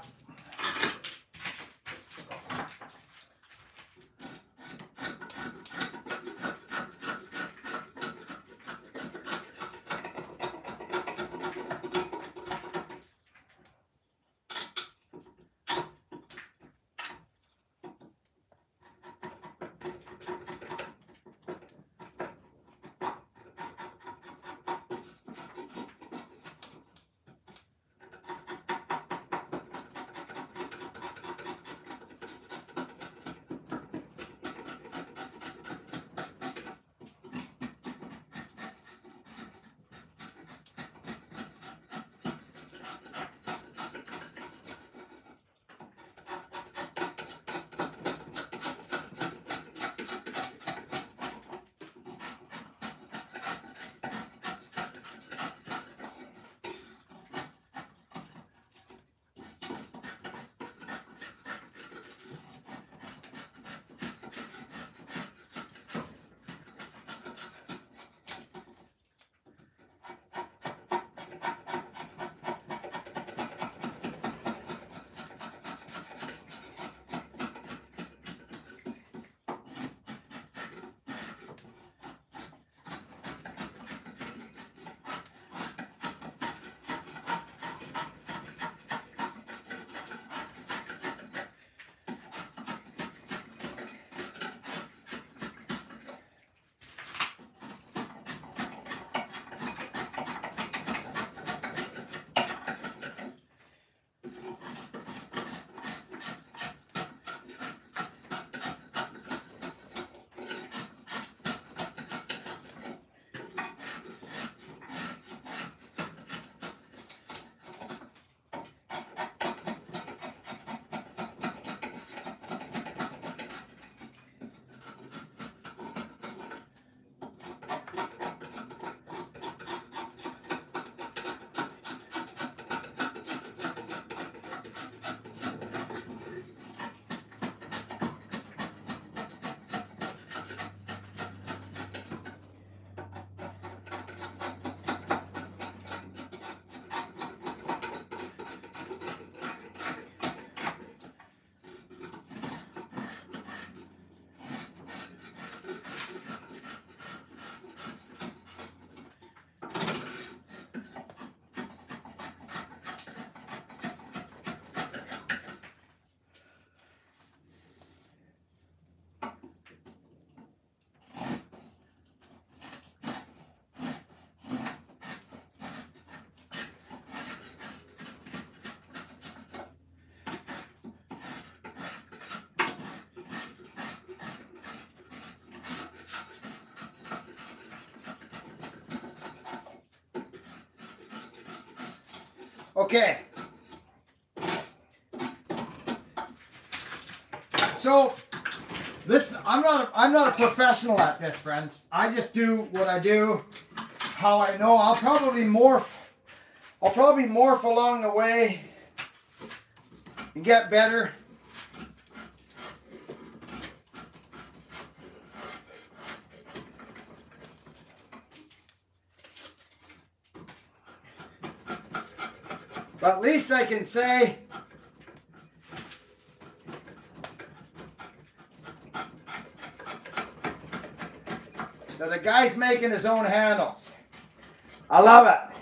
Okay. So this I'm not a, I'm not a professional at this, friends. I just do what I do, how I know. I'll probably morph. I'll probably morph along the way and get better. Least I can say that the guy's making his own handles. I love it.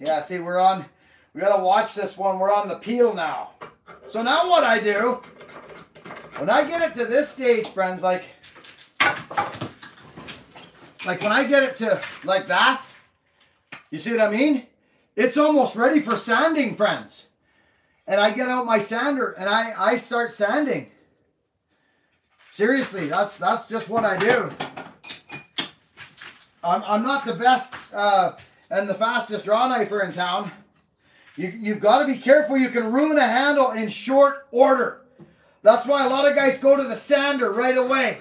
Yeah, see, we're on, we gotta watch this one. We're on the peel now. So now what I do, when I get it to this stage, friends, like, like when I get it to like that, you see what I mean? It's almost ready for sanding, friends. And I get out my sander and I, I start sanding. Seriously, that's that's just what I do. I'm, I'm not the best uh, and the fastest draw knifer in town. You, you've got to be careful. You can ruin a handle in short order. That's why a lot of guys go to the sander right away.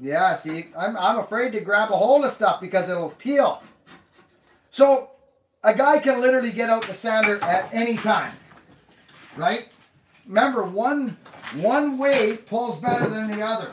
Yeah, see, I'm, I'm afraid to grab a hold of stuff because it'll peel. So, a guy can literally get out the sander at any time, right? Remember, one, one way pulls better than the other.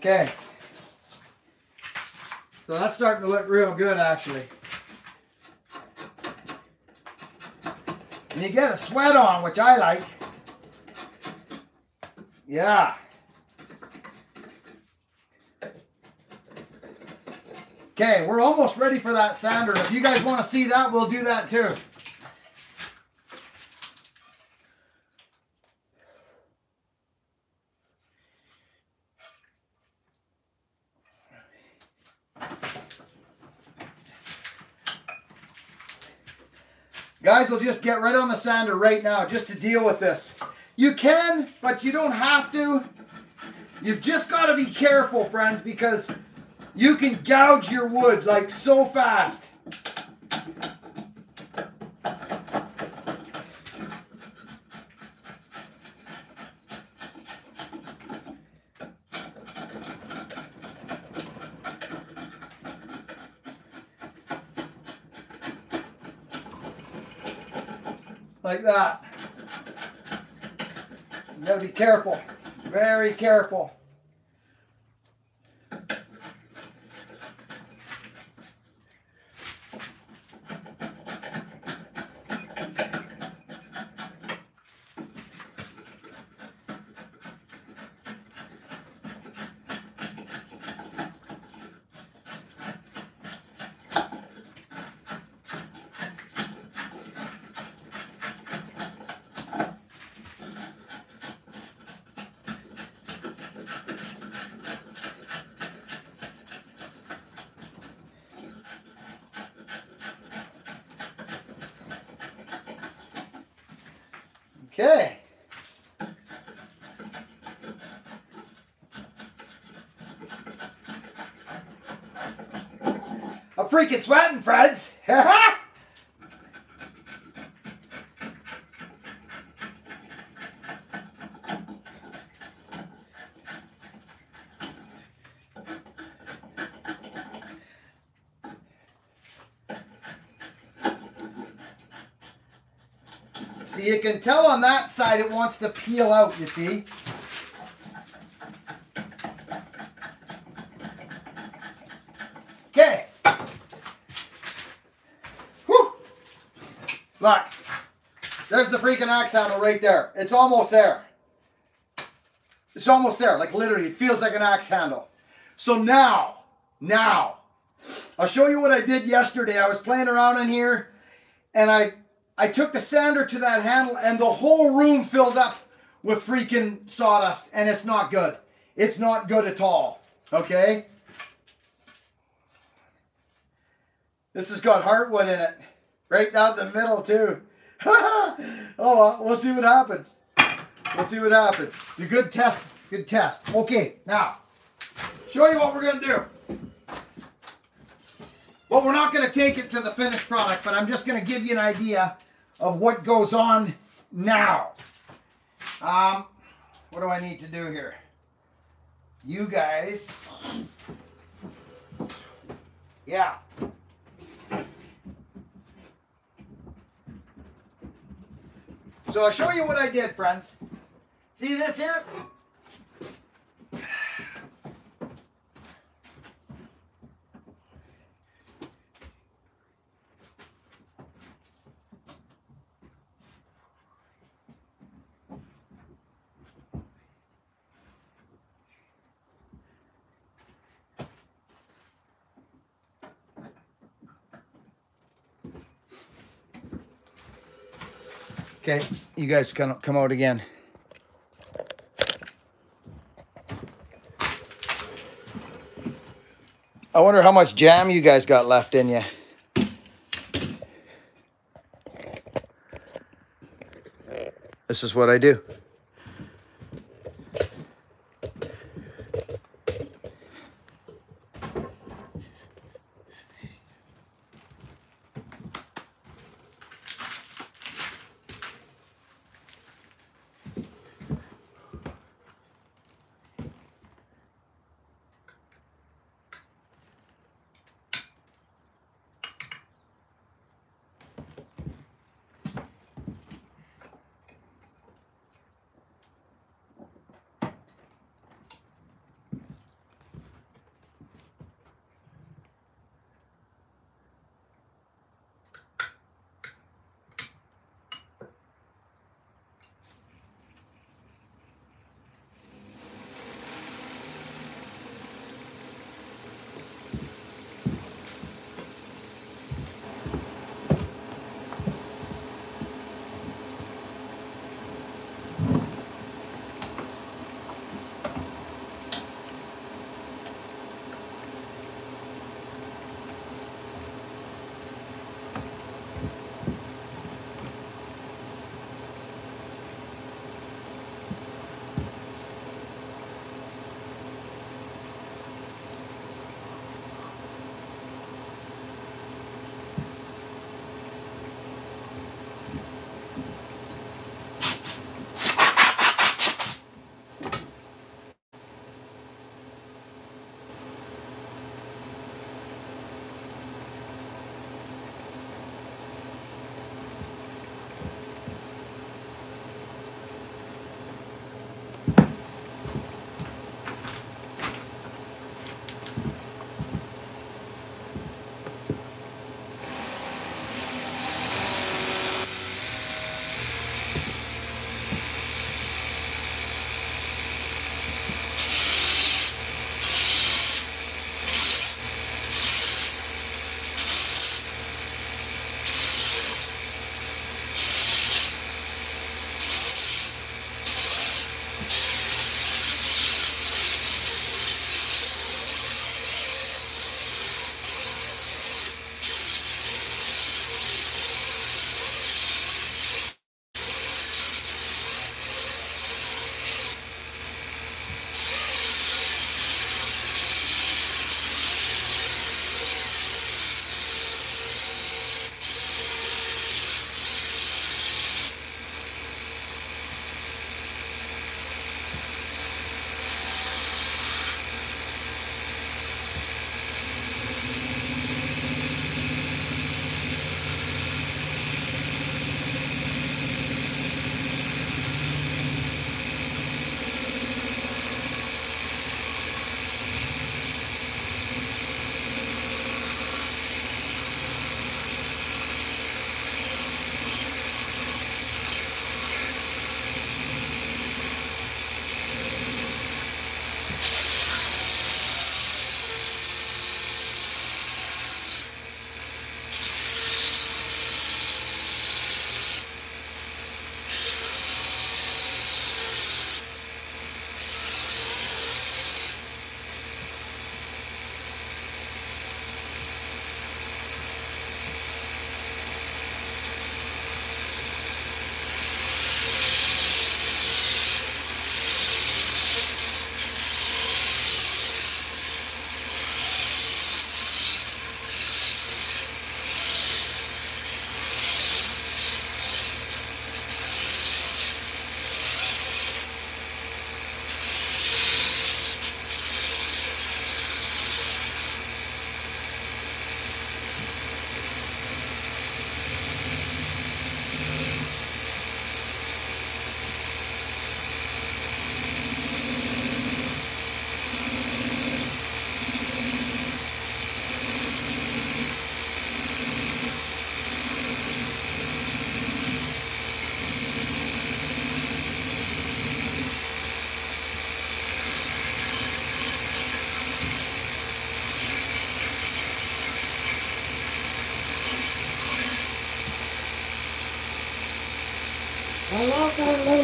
Okay. So that's starting to look real good actually. And you get a sweat on, which I like. Yeah. Okay, we're almost ready for that sander. If you guys want to see that, we'll do that too. Guys will just get right on the sander right now just to deal with this. You can, but you don't have to. You've just got to be careful, friends, because you can gouge your wood like so fast. Like that. You gotta be careful, very careful. Okay. Freaking sweating, friends. See, you can tell on that side it wants to peel out, you see? Okay. Whew. Look. There's the freaking axe handle right there. It's almost there. It's almost there. Like literally, it feels like an axe handle. So now, now, I'll show you what I did yesterday. I was playing around in here and I I took the sander to that handle and the whole room filled up with freaking sawdust and it's not good. It's not good at all. Okay? This has got heartwood in it. Right down the middle too. oh well, see what happens. We'll see what happens. It's a good test. Good test. Okay, now, show you what we're going to do. Well, we're not going to take it to the finished product, but I'm just going to give you an idea of what goes on now. Um, what do I need to do here? You guys, yeah. So I'll show you what I did, friends. See this here? Okay, you guys can come out again. I wonder how much jam you guys got left in you. This is what I do.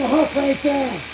Hook right there.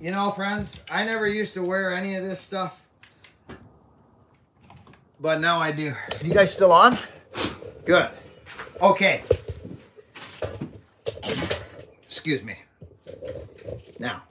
You know, friends, I never used to wear any of this stuff. But now I do. You guys still on? Good. Okay. Excuse me. Now.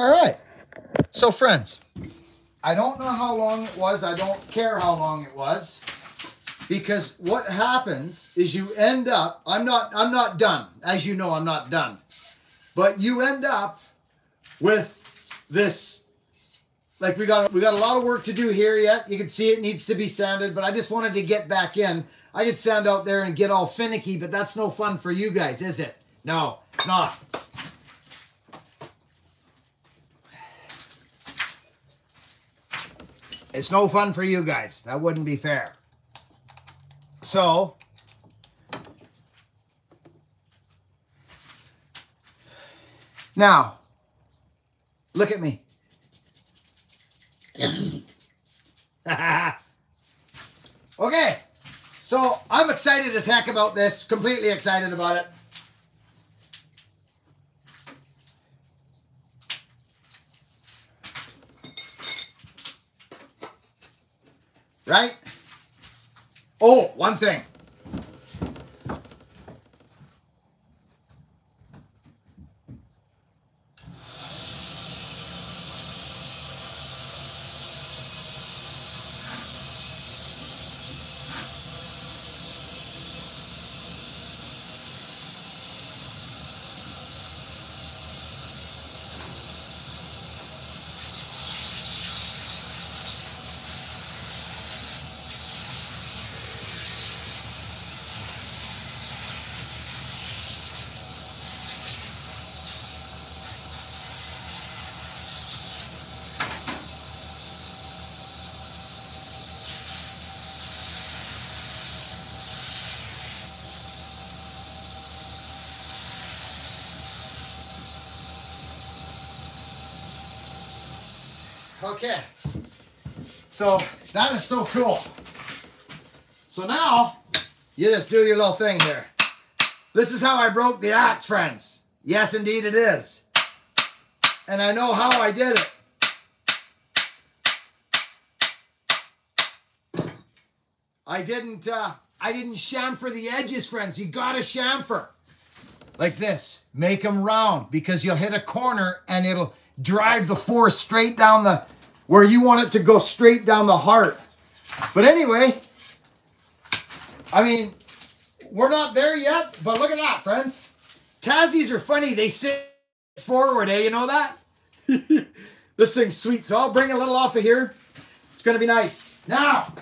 All right. So, friends, I don't know how long it was. I don't care how long it was. Because what happens is you end up, I'm not, I'm not done. As you know, I'm not done. But you end up with this, like we got, we got a lot of work to do here yet. You can see it needs to be sanded, but I just wanted to get back in. I could sand out there and get all finicky, but that's no fun for you guys, is it? No, it's not. It's no fun for you guys. That wouldn't be fair. So, now, look at me. okay, so I'm excited as heck about this, completely excited about it. Right? Oh, one thing. Okay. So that is so cool. So now you just do your little thing here. This is how I broke the axe, friends. Yes, indeed it is. And I know how I did it. I didn't uh, I didn't chamfer the edges, friends. You gotta chamfer. Like this. Make them round because you'll hit a corner and it'll drive the force straight down the where you want it to go straight down the heart. But anyway, I mean, we're not there yet, but look at that, friends. Tassies are funny. They sit forward, eh? You know that? this thing's sweet. So I'll bring a little off of here. It's going to be nice. Now,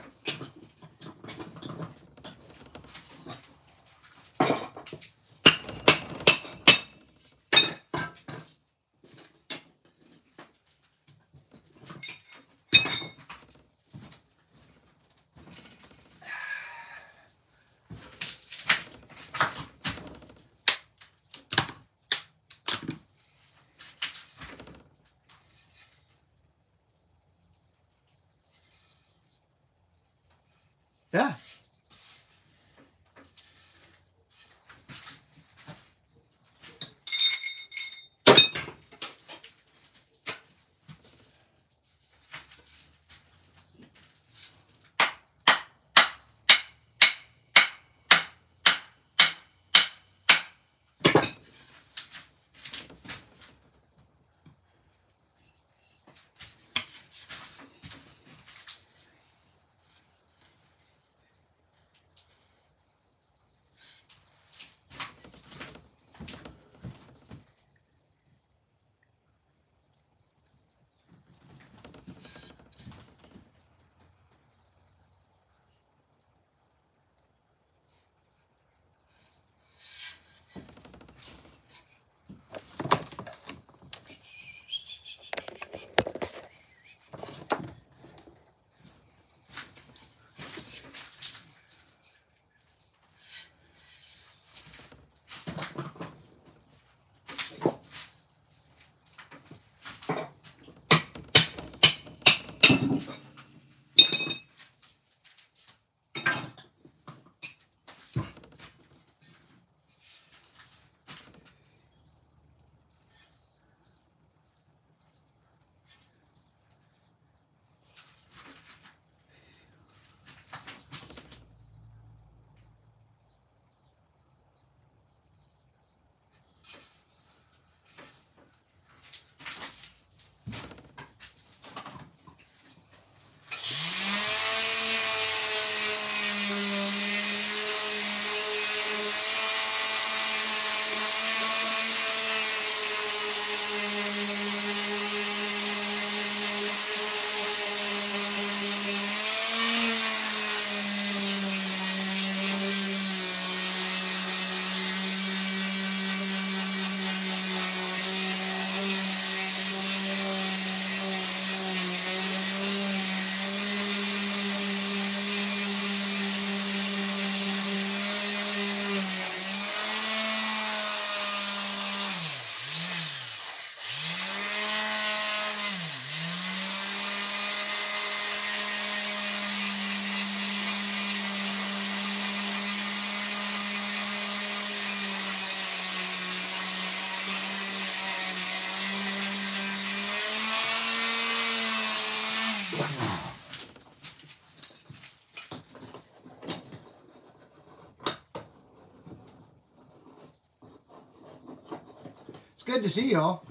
good to see y'all.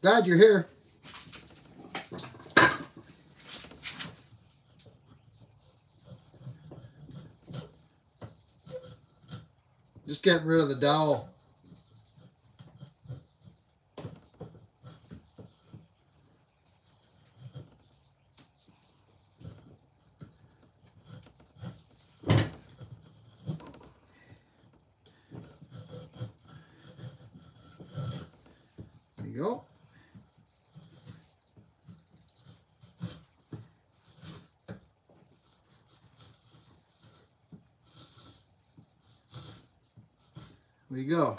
Glad you're here. Just getting rid of the dowel. You go. You go.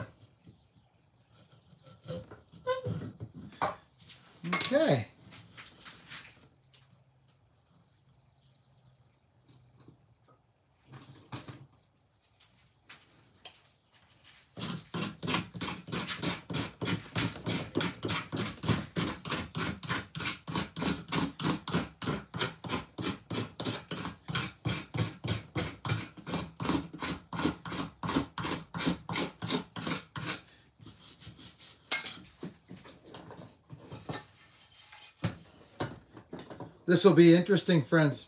Okay. This will be interesting, friends.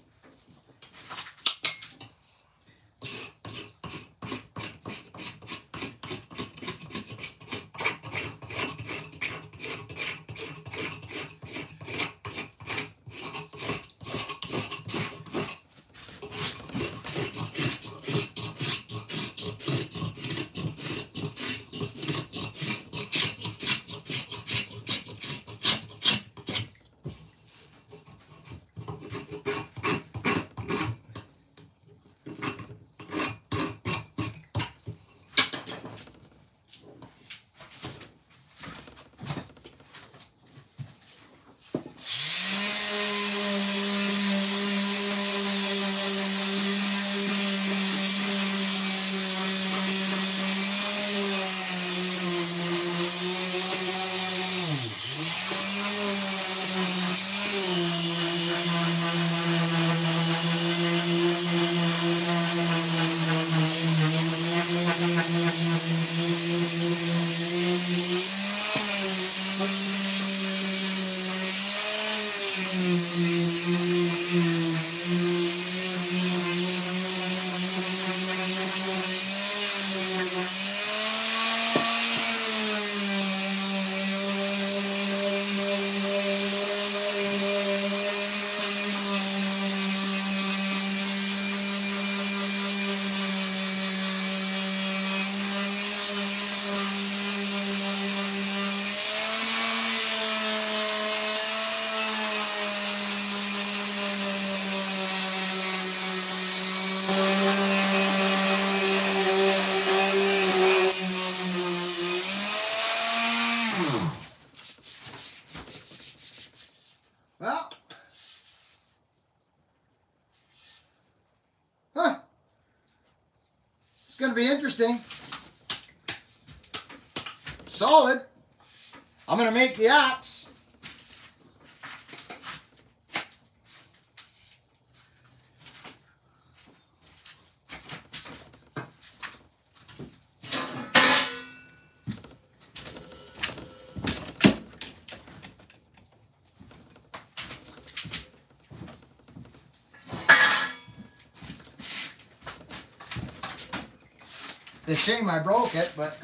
Shame I broke it, but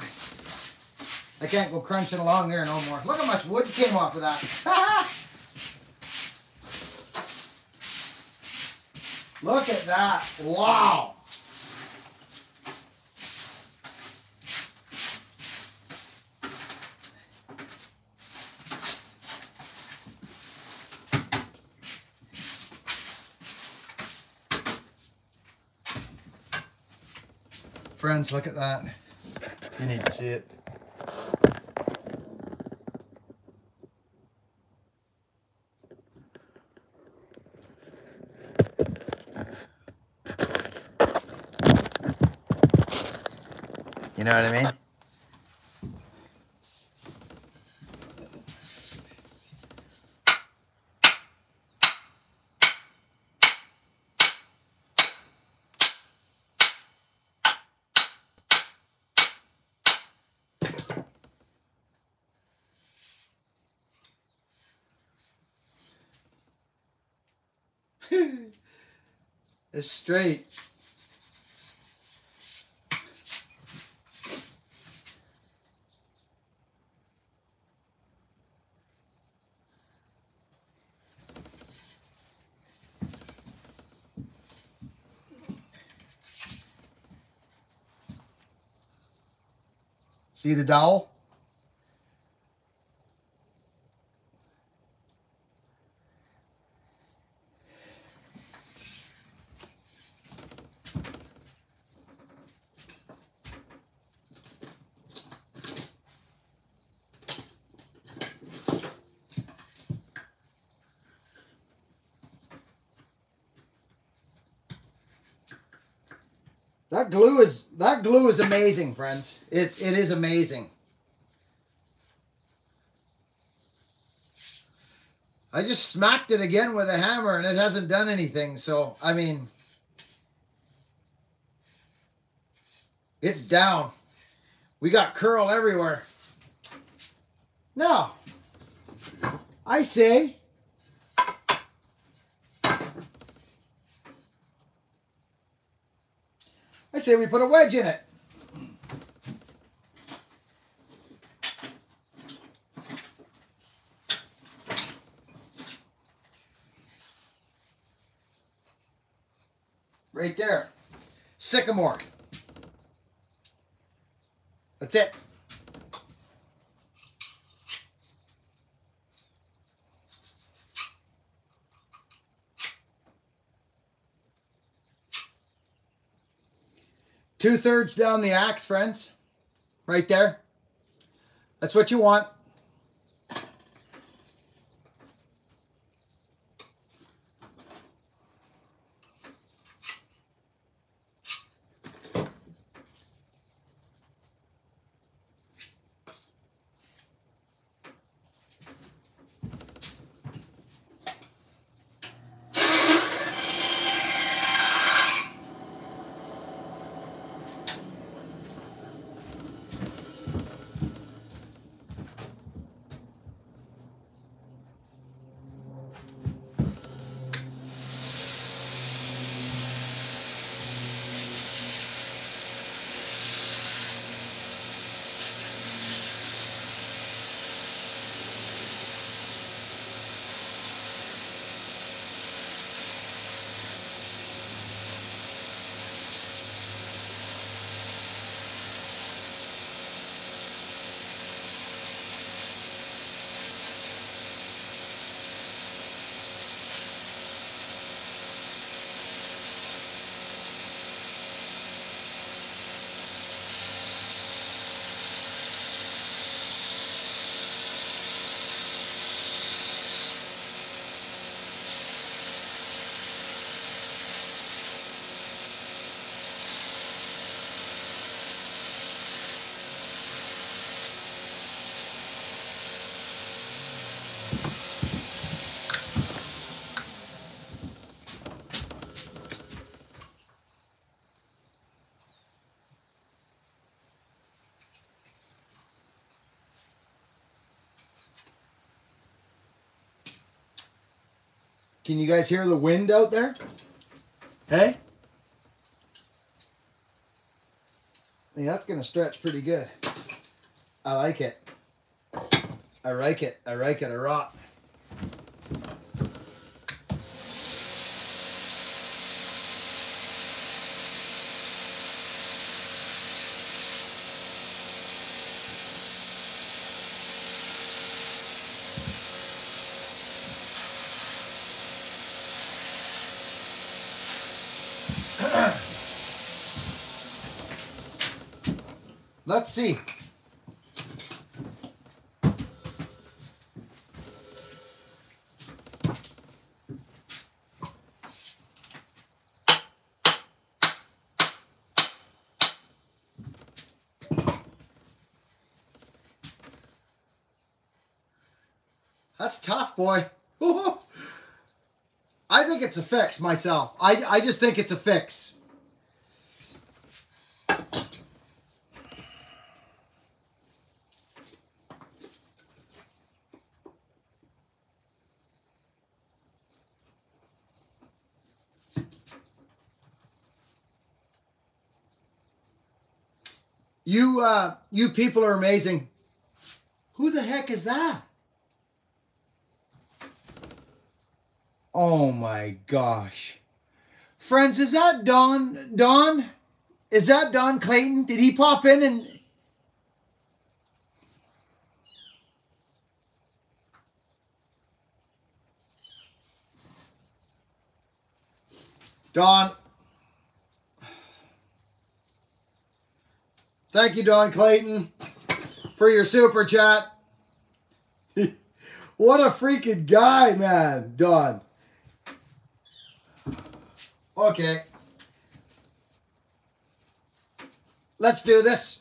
I can't go crunching along there no more. Look how much wood came off of that. Look at that. Wow. Look at that. You need to see it. You know what I mean? it's straight. See the dowel? That glue is that glue is amazing, friends. It it is amazing. I just smacked it again with a hammer and it hasn't done anything. So, I mean, it's down. We got curl everywhere. No, I say say we put a wedge in it. Right there. Sycamore. That's it. Two thirds down the axe, friends. Right there. That's what you want. Can you guys hear the wind out there? Hey? Yeah, that's gonna stretch pretty good. I like it. I like it. I like it a lot. Let's see. That's tough, boy. I think it's a fix myself. I, I just think it's a fix. You uh you people are amazing. Who the heck is that? Oh my gosh. Friends, is that Don Don? Is that Don Clayton? Did he pop in and Don, Thank you, Don Clayton, for your super chat. what a freaking guy, man, Don. Okay. Let's do this.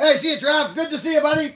Hey, see you, Trav. Good to see you, buddy.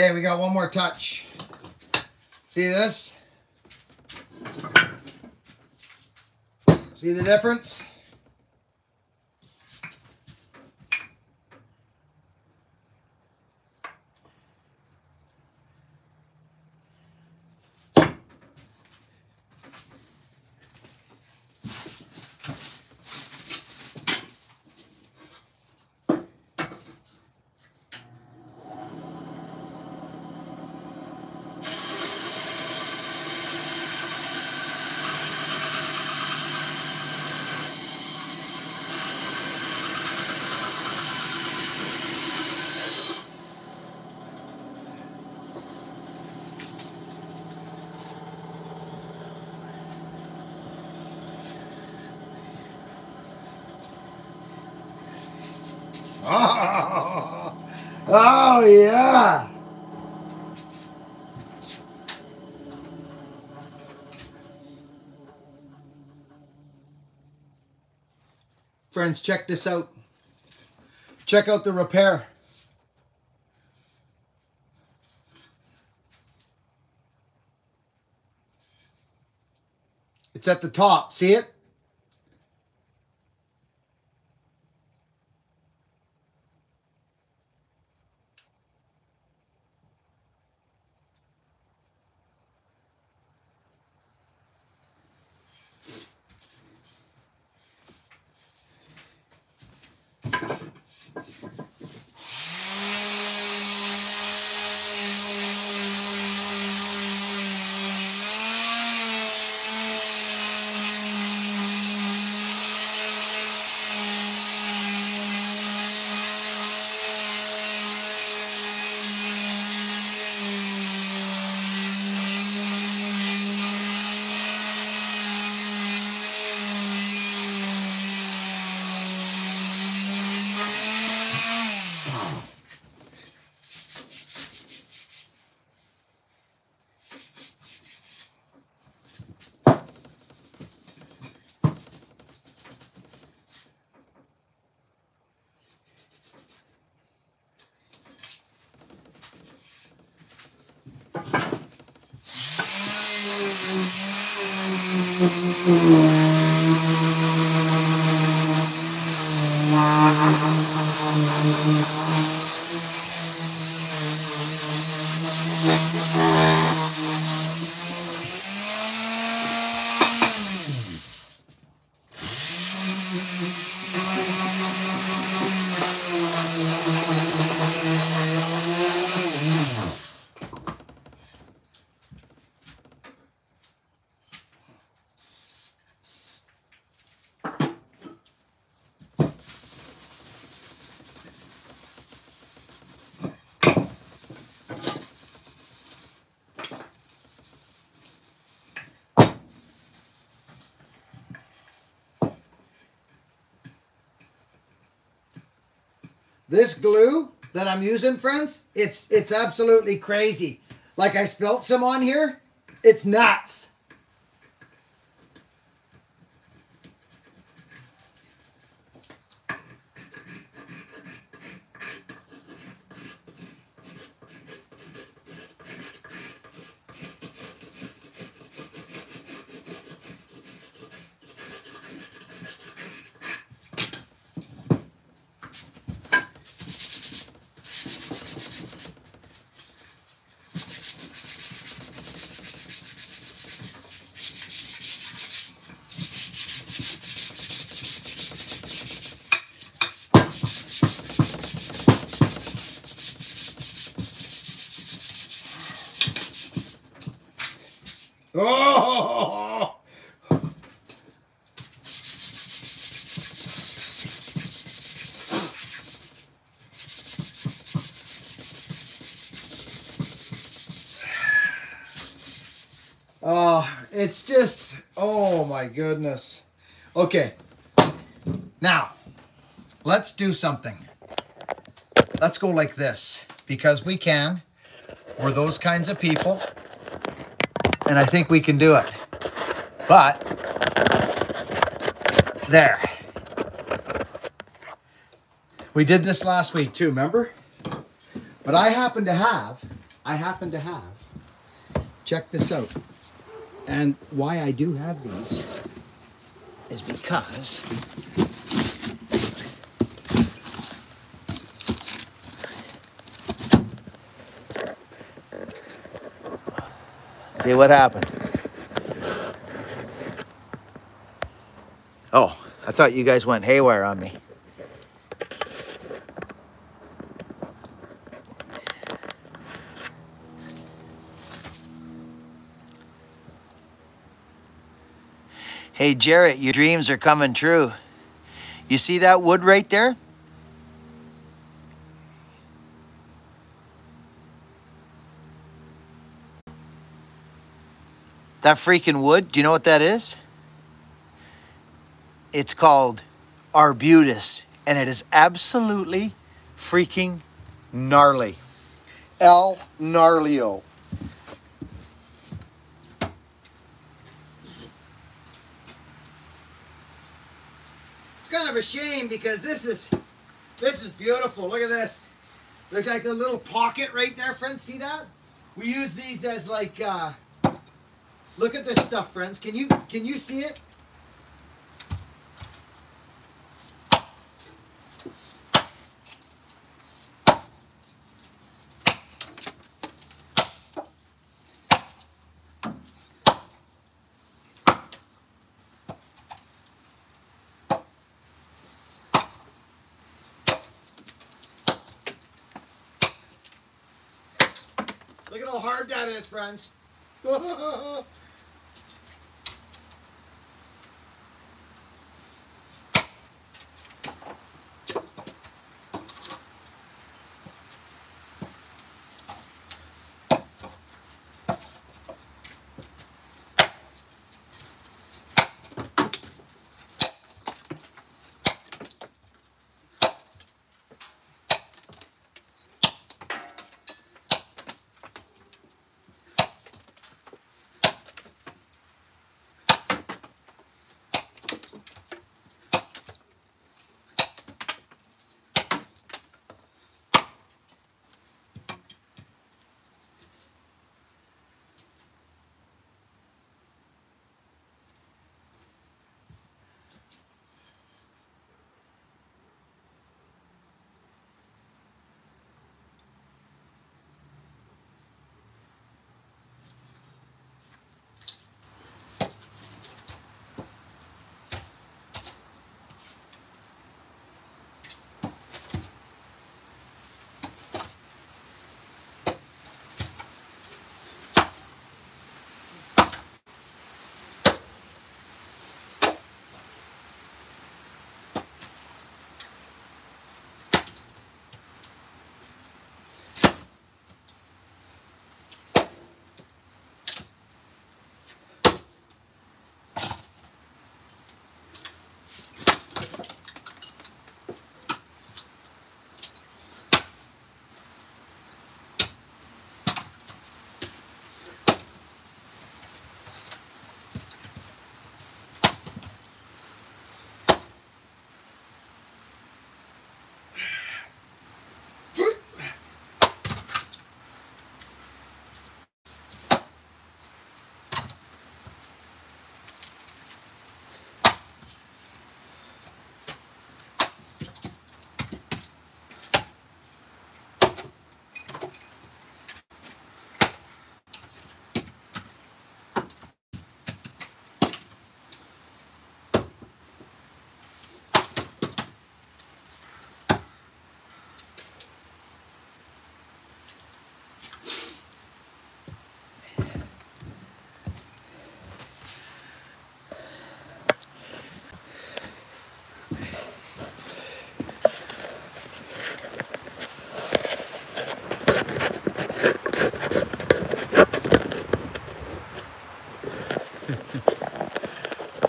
Okay, we got one more touch. See this? See the difference? Oh, oh yeah. Friends, check this out. Check out the repair. It's at the top. See it? This glue that I'm using, friends, it's it's absolutely crazy. Like I spilt some on here, it's nuts. Oh! Oh, it's just, oh my goodness. Okay, now let's do something. Let's go like this because we can. We're those kinds of people and I think we can do it. But, there. We did this last week too, remember? But I happen to have I happen to have. Check this out. And why I do have these is because Okay, what happened? Oh, I thought you guys went haywire on me. Hey, Jarrett, your dreams are coming true. You see that wood right there? That freaking wood, do you know what that is? It's called arbutus, and it is absolutely freaking gnarly. El Gnarlio. It's kind of a shame because this is this is beautiful. Look at this. Looks like a little pocket right there, friends. See that? We use these as like uh, look at this stuff, friends. Can you can you see it? Look at how hard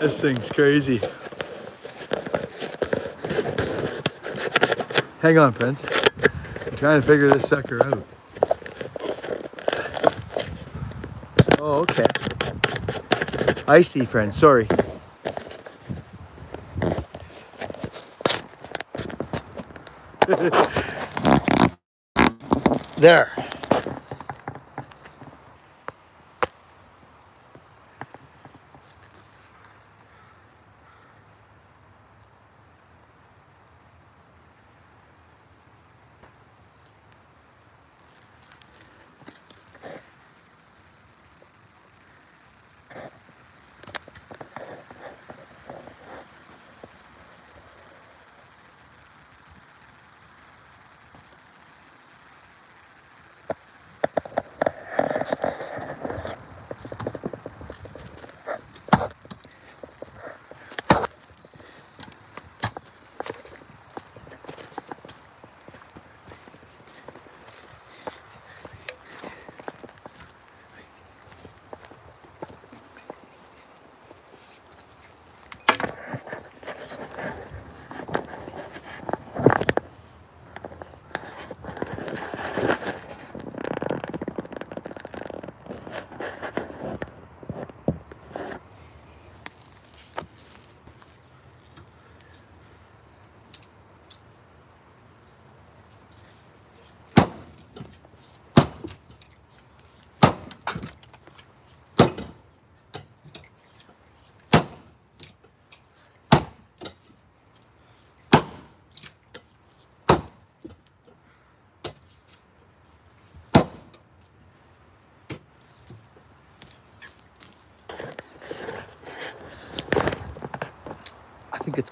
This thing's crazy. Hang on, Prince. I'm trying to figure this sucker out. Oh, okay. I see, friend. Sorry.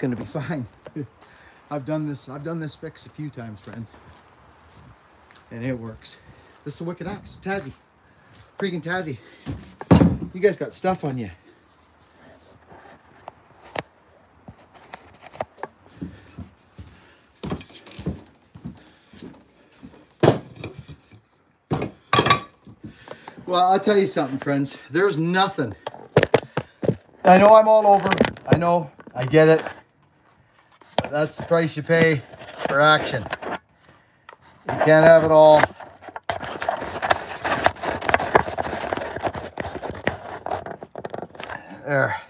Going to be fine. I've done this. I've done this fix a few times, friends, and it works. This is a wicked axe, Tassie, freaking Tassie. You guys got stuff on you. Well, I'll tell you something, friends. There's nothing. I know I'm all over. I know. I get it. That's the price you pay for action. You can't have it all. There.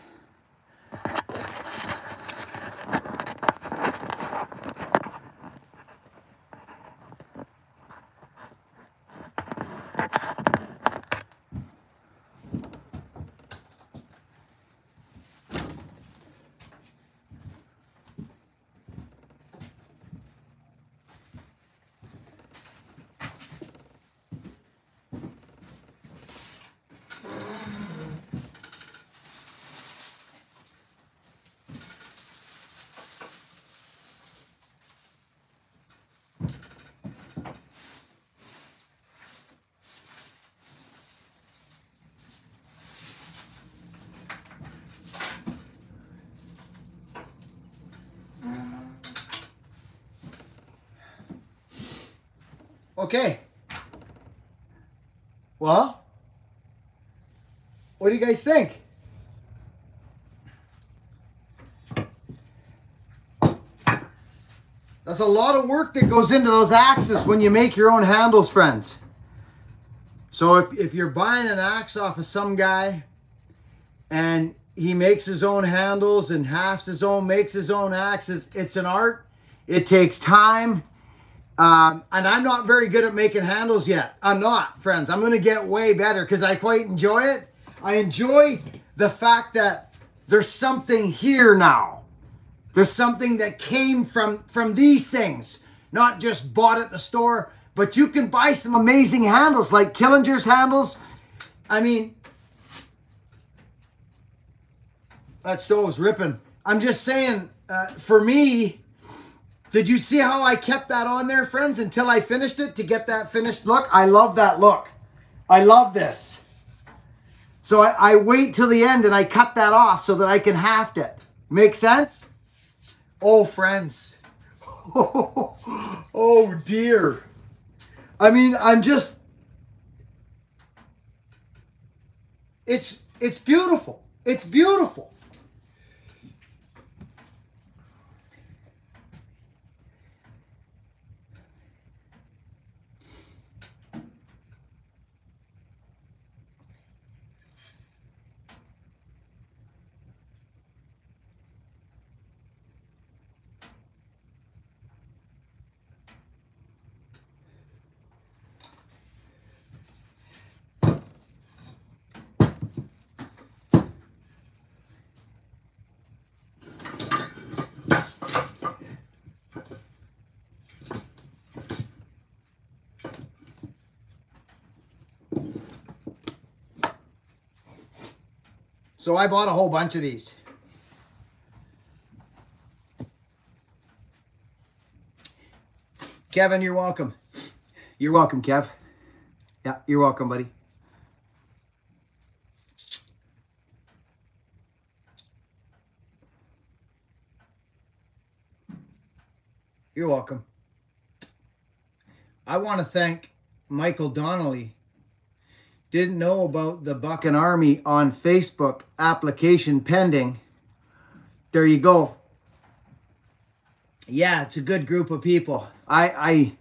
Okay. Well, what do you guys think? That's a lot of work that goes into those axes when you make your own handles, friends. So if, if you're buying an axe off of some guy and he makes his own handles and halves his own, makes his own axes, it's an art. It takes time. Um, and I'm not very good at making handles yet. I'm not, friends. I'm going to get way better because I quite enjoy it. I enjoy the fact that there's something here now. There's something that came from from these things, not just bought at the store, but you can buy some amazing handles like Killinger's handles. I mean, that stove's ripping. I'm just saying, uh, for me, did you see how I kept that on there, friends, until I finished it to get that finished look? I love that look. I love this. So I, I wait till the end and I cut that off so that I can haft it. Make sense? Oh, friends. Oh, dear. I mean, I'm just it's it's beautiful. It's beautiful. So I bought a whole bunch of these. Kevin, you're welcome. You're welcome, Kev. Yeah, you're welcome, buddy. You're welcome. I want to thank Michael Donnelly. Didn't know about the Buckin Army on Facebook application pending. There you go. Yeah, it's a good group of people. I I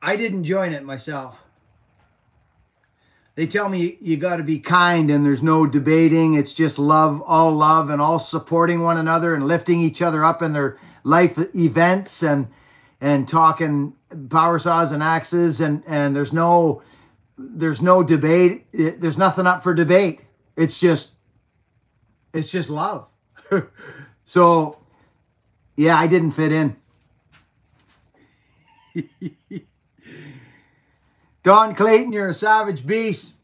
I didn't join it myself. They tell me you got to be kind and there's no debating. It's just love, all love, and all supporting one another and lifting each other up in their life events and and talking power saws and axes and and there's no there's no debate. It, there's nothing up for debate. It's just it's just love. so yeah, I didn't fit in. Don Clayton, you're a savage beast.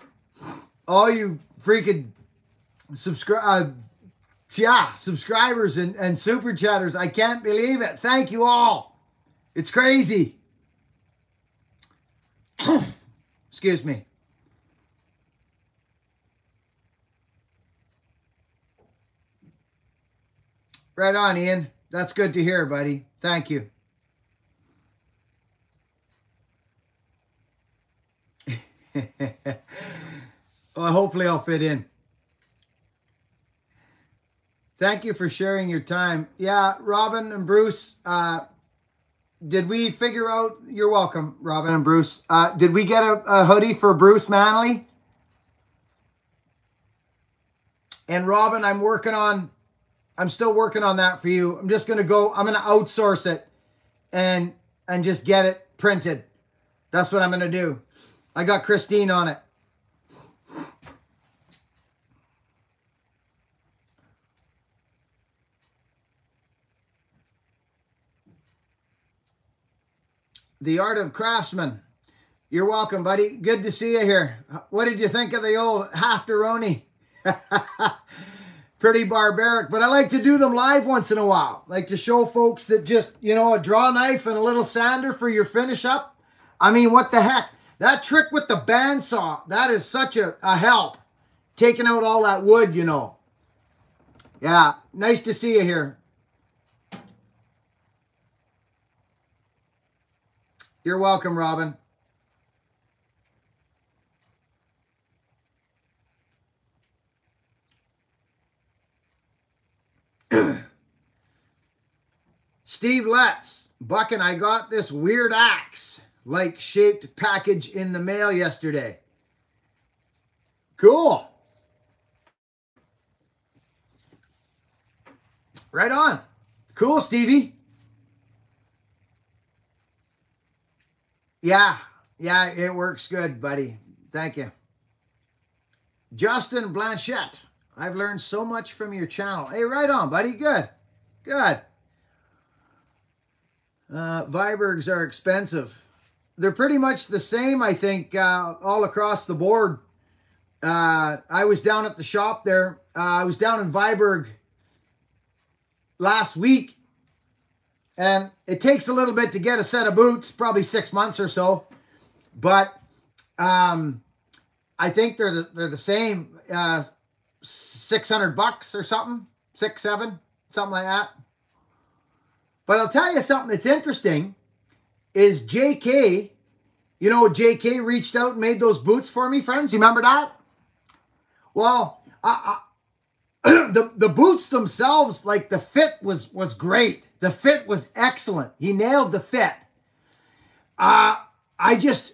All you freaking subscribe uh, yeah, subscribers and, and super chatters. I can't believe it. Thank you all. It's crazy. Excuse me. Right on, Ian. That's good to hear, buddy. Thank you. well, hopefully I'll fit in. Thank you for sharing your time. Yeah, Robin and Bruce, uh, did we figure out? You're welcome, Robin and Bruce. Uh, did we get a, a hoodie for Bruce Manley? And Robin, I'm working on, I'm still working on that for you. I'm just gonna go, I'm gonna outsource it and and just get it printed. That's what I'm gonna do. I got Christine on it. The Art of Craftsman. You're welcome, buddy. Good to see you here. What did you think of the old Halfteroni? Pretty barbaric, but I like to do them live once in a while. Like to show folks that just, you know, a draw knife and a little sander for your finish up. I mean, what the heck? That trick with the bandsaw, that is such a, a help. Taking out all that wood, you know. Yeah, nice to see you here. You're welcome, Robin. Steve Letts, Buck and I got this weird axe like shaped package in the mail yesterday. Cool. Right on. Cool, Stevie. Yeah, yeah, it works good, buddy. Thank you. Justin Blanchette, I've learned so much from your channel. Hey, right on, buddy. Good, good. Uh, Vibergs are expensive. They're pretty much the same, I think, uh, all across the board. Uh, I was down at the shop there. Uh, I was down in Viberg last week and it takes a little bit to get a set of boots, probably six months or so. But um, I think they're the, they're the same, uh, six hundred bucks or something, six seven, something like that. But I'll tell you something that's interesting is J.K. You know, J.K. reached out and made those boots for me, friends. You remember that? Well, I, the the boots themselves, like the fit was was great. The fit was excellent. He nailed the fit. Uh I just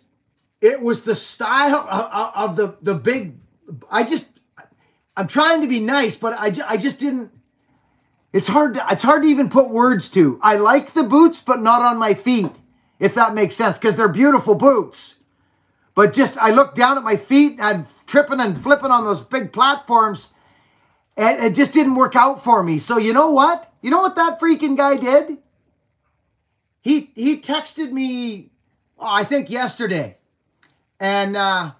it was the style of, of the the big. I just I'm trying to be nice, but I I just didn't. It's hard to it's hard to even put words to. I like the boots, but not on my feet, if that makes sense, because they're beautiful boots. But just I looked down at my feet and tripping and flipping on those big platforms and it just didn't work out for me. So you know what? You know what that freaking guy did? He he texted me, oh, I think yesterday, and uh,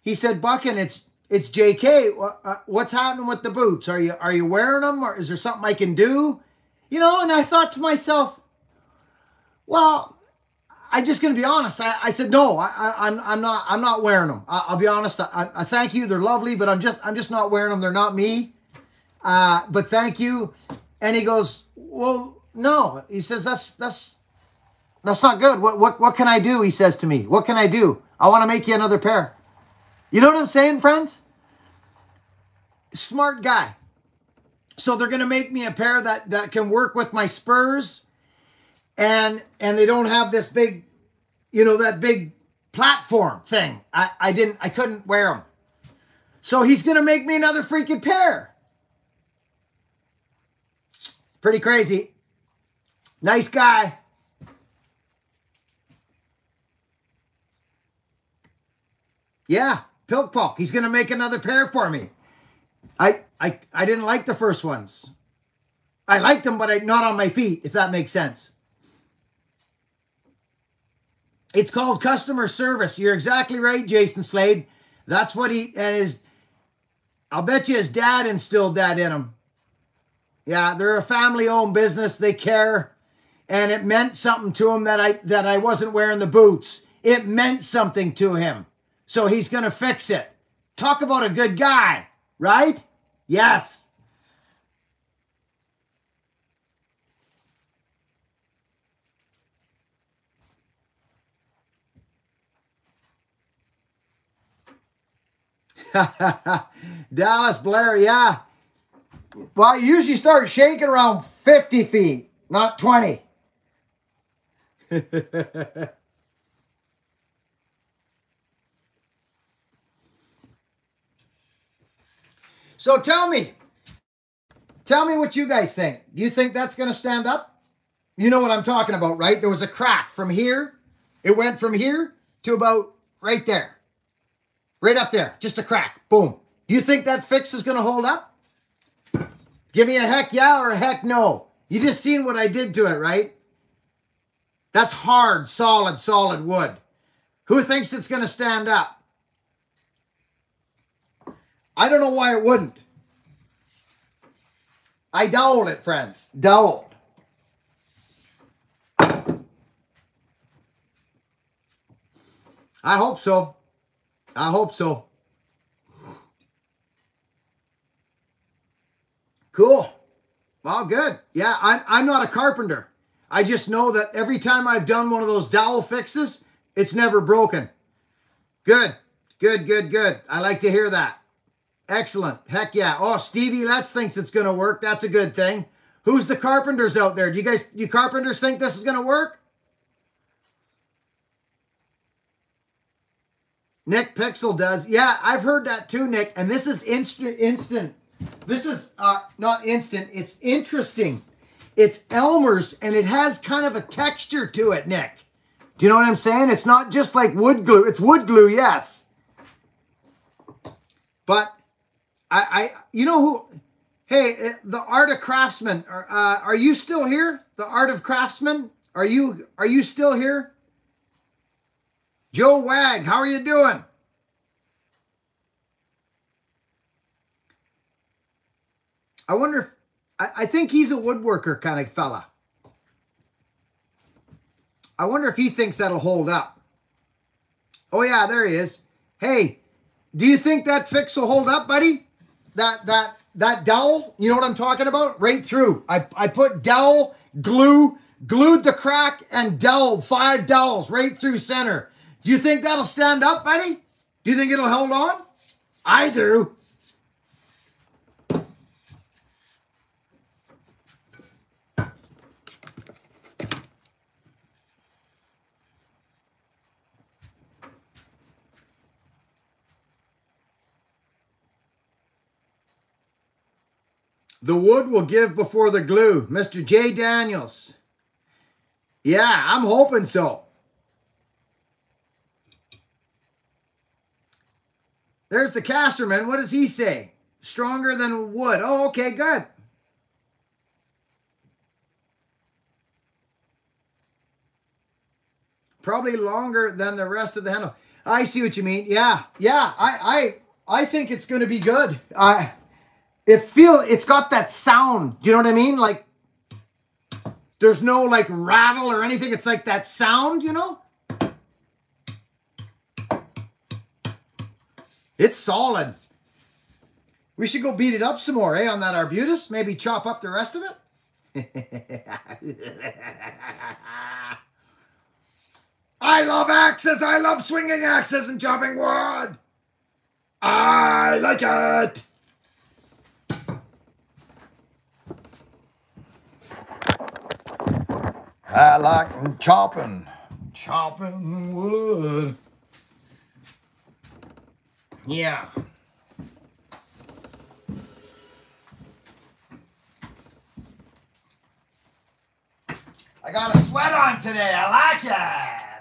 he said, "Buckin, it's it's J.K. Uh, what's happening with the boots? Are you are you wearing them, or is there something I can do?" You know, and I thought to myself, well, I'm just going to be honest. I, I said no. I, am I'm, I'm not I'm not wearing them. I, will be honest. I, I, thank you. They're lovely, but I'm just I'm just not wearing them. They're not me. Uh, but thank you. And he goes, well, no. He says that's that's that's not good. What what what can I do? He says to me. What can I do? I want to make you another pair. You know what I'm saying, friends? Smart guy. So they're going to make me a pair that that can work with my spurs and and they don't have this big, you know, that big platform thing. I, I didn't, I couldn't wear them. So he's going to make me another freaking pair. Pretty crazy. Nice guy. Yeah, Pilk He's going to make another pair for me. I, I, I didn't like the first ones. I liked them, but I, not on my feet, if that makes sense. It's called customer service. You're exactly right, Jason Slade. That's what he and his. I'll bet you his dad instilled that in him. Yeah, they're a family-owned business. They care, and it meant something to him that I that I wasn't wearing the boots. It meant something to him, so he's gonna fix it. Talk about a good guy, right? Yes. Dallas Blair, yeah. Well, you usually start shaking around 50 feet, not 20. so tell me, tell me what you guys think. Do you think that's going to stand up? You know what I'm talking about, right? There was a crack from here. It went from here to about right there. Right up there. Just a crack. Boom. You think that fix is going to hold up? Give me a heck yeah or a heck no. You just seen what I did to it, right? That's hard, solid, solid wood. Who thinks it's going to stand up? I don't know why it wouldn't. I dowled it, friends. Dowled. I hope so. I hope so. Cool. Well, good. Yeah, I'm, I'm not a carpenter. I just know that every time I've done one of those dowel fixes, it's never broken. Good. Good, good, good. I like to hear that. Excellent. Heck yeah. Oh, Stevie Letts thinks it's going to work. That's a good thing. Who's the carpenters out there? Do you guys, you carpenters think this is going to work? Nick Pixel does. Yeah, I've heard that too, Nick. And this is instant. Instant. This is uh, not instant. It's interesting. It's Elmer's, and it has kind of a texture to it, Nick. Do you know what I'm saying? It's not just like wood glue. It's wood glue, yes. But I, I you know who? Hey, eh, the Art of Craftsman. Are, uh, are you still here? The Art of Craftsman. Are you are you still here? Joe Wag, how are you doing? I wonder if, I, I think he's a woodworker kind of fella. I wonder if he thinks that'll hold up. Oh yeah, there he is. Hey, do you think that fix will hold up, buddy? That that that dowel, you know what I'm talking about? Right through. I, I put dowel, glue, glued the crack, and dowel, five dowels right through center. Do you think that'll stand up, buddy? Do you think it'll hold on? I do. The wood will give before the glue. Mr. J. Daniels. Yeah, I'm hoping so. There's the casterman. What does he say? Stronger than wood. Oh, okay, good. Probably longer than the rest of the handle. I see what you mean. Yeah, yeah. I I I think it's going to be good. I it feel it's got that sound. Do you know what I mean? Like there's no like rattle or anything. It's like that sound, you know? It's solid. We should go beat it up some more, eh, on that Arbutus. Maybe chop up the rest of it. I love axes. I love swinging axes and chopping wood. I like it. I like chopping, chopping wood. Yeah. I got a sweat on today. I like it.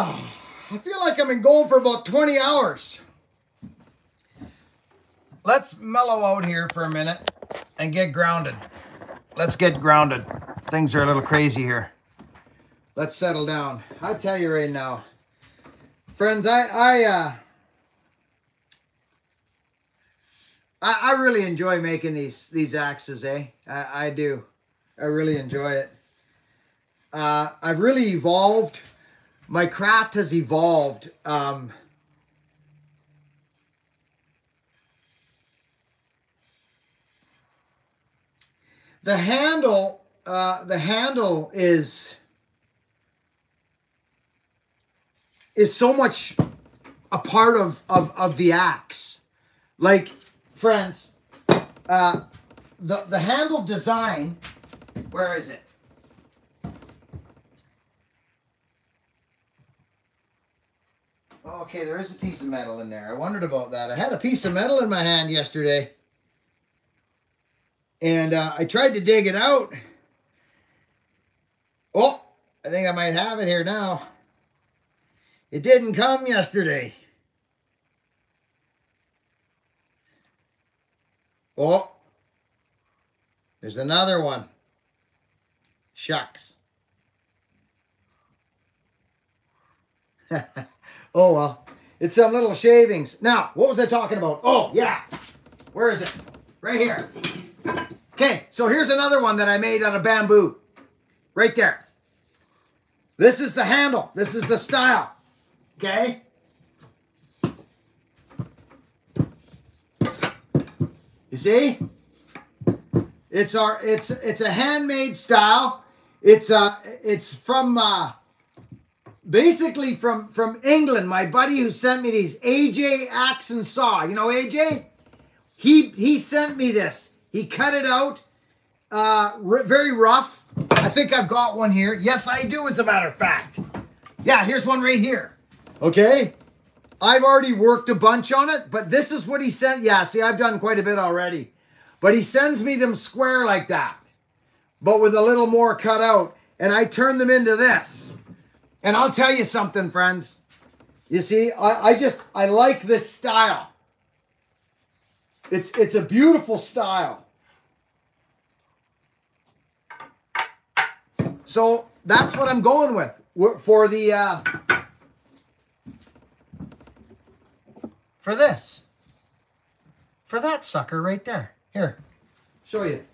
I feel like I've been going for about 20 hours. Let's mellow out here for a minute and get grounded. Let's get grounded. Things are a little crazy here. Let's settle down. I tell you right now, friends, I I uh I, I really enjoy making these these axes, eh? I, I do. I really enjoy it. Uh, I've really evolved. My craft has evolved. Um, the handle, uh, the handle is is so much a part of of of the axe. Like, friends, uh, the the handle design. Where is it? Okay, there is a piece of metal in there. I wondered about that. I had a piece of metal in my hand yesterday. And uh, I tried to dig it out. Oh, I think I might have it here now. It didn't come yesterday. Oh, there's another one. Shucks. oh well, it's some little shavings. Now, what was I talking about? Oh, yeah. Where is it? Right here. Okay, so here's another one that I made out of bamboo. Right there. This is the handle. This is the style. Okay? You see? It's our it's it's a handmade style. It's uh it's from uh basically from from England. My buddy who sent me these AJ Axe and Saw. You know AJ? He he sent me this. He cut it out, uh, very rough. I think I've got one here. Yes, I do, as a matter of fact. Yeah, here's one right here. Okay. I've already worked a bunch on it, but this is what he sent. Yeah, see, I've done quite a bit already. But he sends me them square like that, but with a little more cut out. And I turn them into this. And I'll tell you something, friends. You see, I, I just, I like this style. It's it's a beautiful style. So that's what I'm going with for the uh, for this for that sucker right there. Here, show you.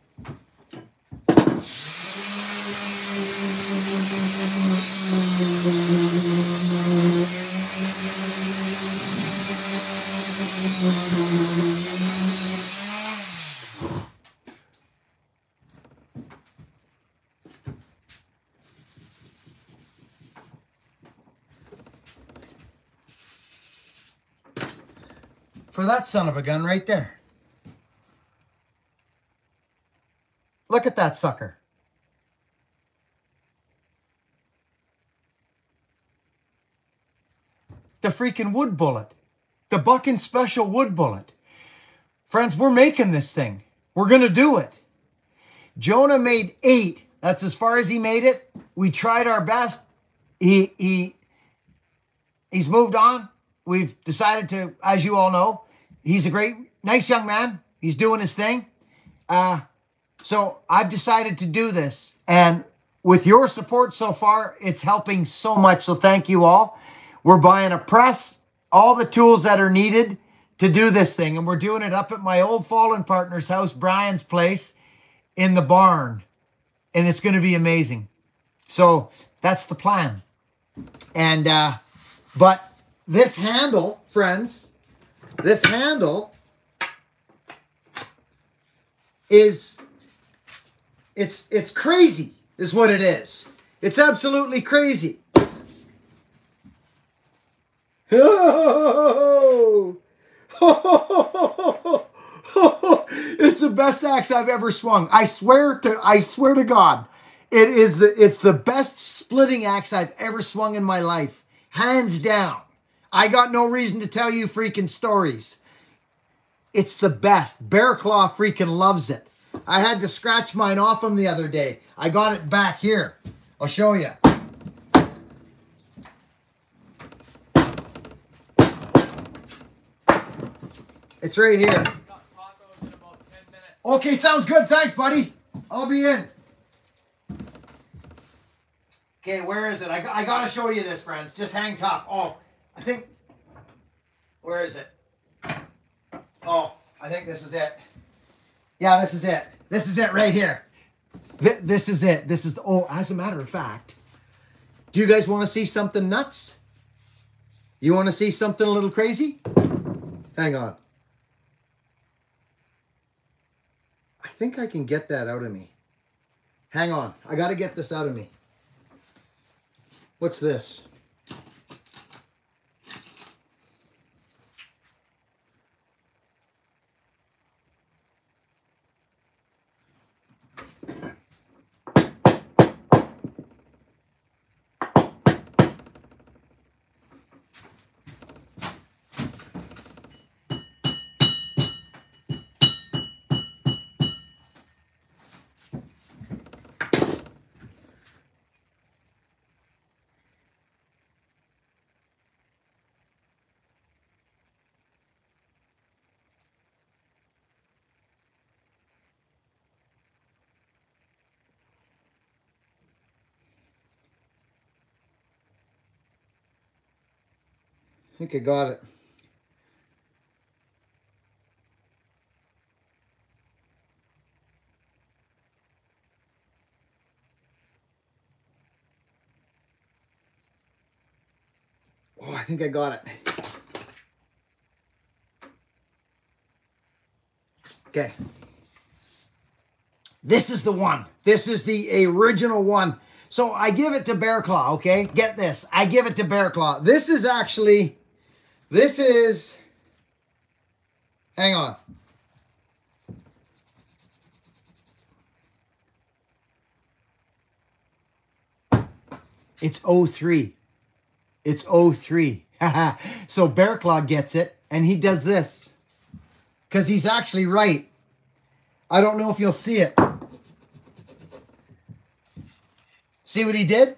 For that son of a gun right there. Look at that sucker. The freaking wood bullet. The Buckin Special wood bullet. Friends, we're making this thing. We're going to do it. Jonah made eight. That's as far as he made it. We tried our best. He he he's moved on. We've decided to, as you all know, he's a great, nice young man. He's doing his thing. Uh, so I've decided to do this. And with your support so far, it's helping so much. So thank you all. We're buying a press, all the tools that are needed to do this thing. And we're doing it up at my old fallen partner's house, Brian's place, in the barn. And it's going to be amazing. So that's the plan. And, uh, but this handle, friends, this handle is it's it's crazy is what it is. It's absolutely crazy. Oh, it's the best axe I've ever swung. I swear to I swear to God. It is the it's the best splitting axe I've ever swung in my life. Hands down. I got no reason to tell you freaking stories. It's the best. Bear Claw freaking loves it. I had to scratch mine off him the other day. I got it back here. I'll show you. It's right here. Okay, sounds good. Thanks, buddy. I'll be in. Okay, where is it? I, I got to show you this, friends. Just hang tough. Oh, I think. Where is it? Oh, I think this is it. Yeah, this is it. This is it right here. Th- this is it. This is the. Oh, as a matter of fact, do you guys want to see something nuts? You want to see something a little crazy? Hang on. I think I can get that out of me. Hang on. I got to get this out of me. What's this? I think I got it. Oh, I think I got it. Okay. This is the one. This is the original one. So I give it to Bear Claw, okay? Get this. I give it to Bear Claw. This is actually, this is, hang on. It's 03. It's 03. so Bear Claw gets it and he does this. Because he's actually right. I don't know if you'll see it. See what he did?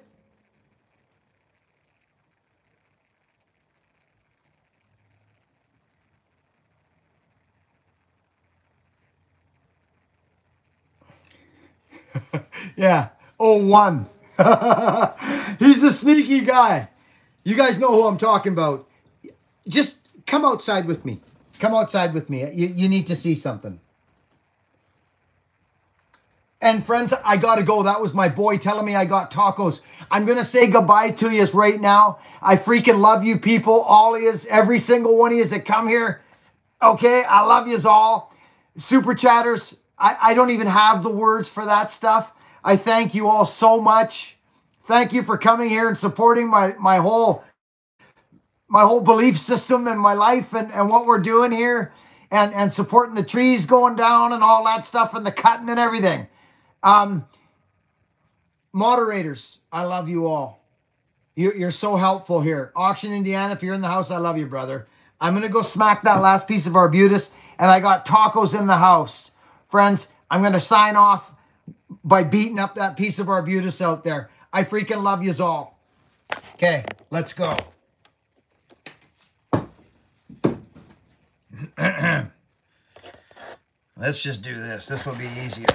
yeah. Oh, one. He's a sneaky guy. You guys know who I'm talking about. Just come outside with me. Come outside with me. You, you need to see something. And friends, I gotta go. That was my boy telling me I got tacos. I'm gonna say goodbye to you right now. I freaking love you people, all is, every single one of yous that come here. Okay, I love yous all. Super chatters, I, I don't even have the words for that stuff. I thank you all so much. Thank you for coming here and supporting my my whole my whole belief system and my life and, and what we're doing here and, and supporting the trees going down and all that stuff and the cutting and everything. Um, moderators, I love you all. You, you're so helpful here. Auction Indiana, if you're in the house, I love you, brother. I'm going to go smack that last piece of arbutus, and I got tacos in the house. Friends, I'm going to sign off by beating up that piece of arbutus out there. I freaking love yous all. Okay, let's go. let's just do this. This will be easier.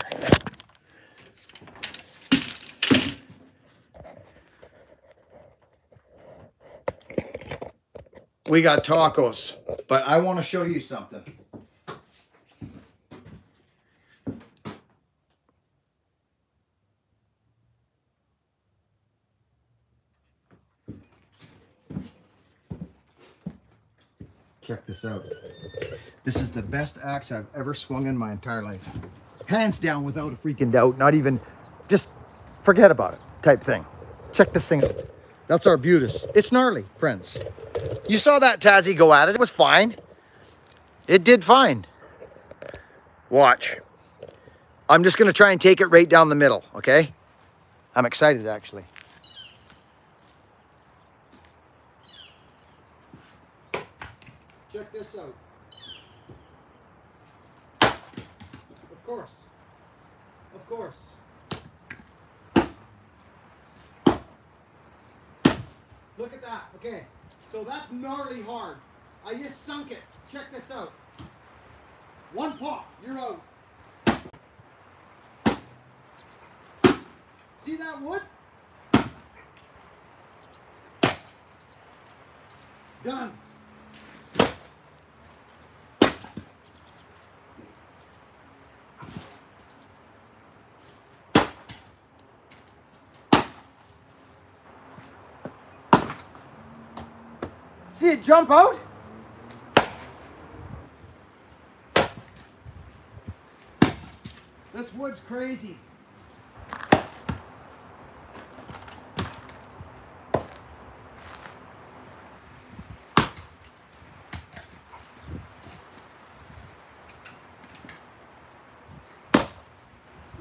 we got tacos, but I want to show you something. Check this out. This is the best axe I've ever swung in my entire life. Hands down without a freaking doubt. Not even, just forget about it type thing. Check this thing out. That's Arbutus. It's gnarly, friends. You saw that Tazzy go at it. It was fine. It did fine. Watch. I'm just going to try and take it right down the middle, okay? I'm excited, actually. Check this out. Of course. Of course. Look at that. Okay. So that's gnarly hard. I just sunk it. Check this out. One pop, you're out. See that wood? Done. See it jump out? This wood's crazy.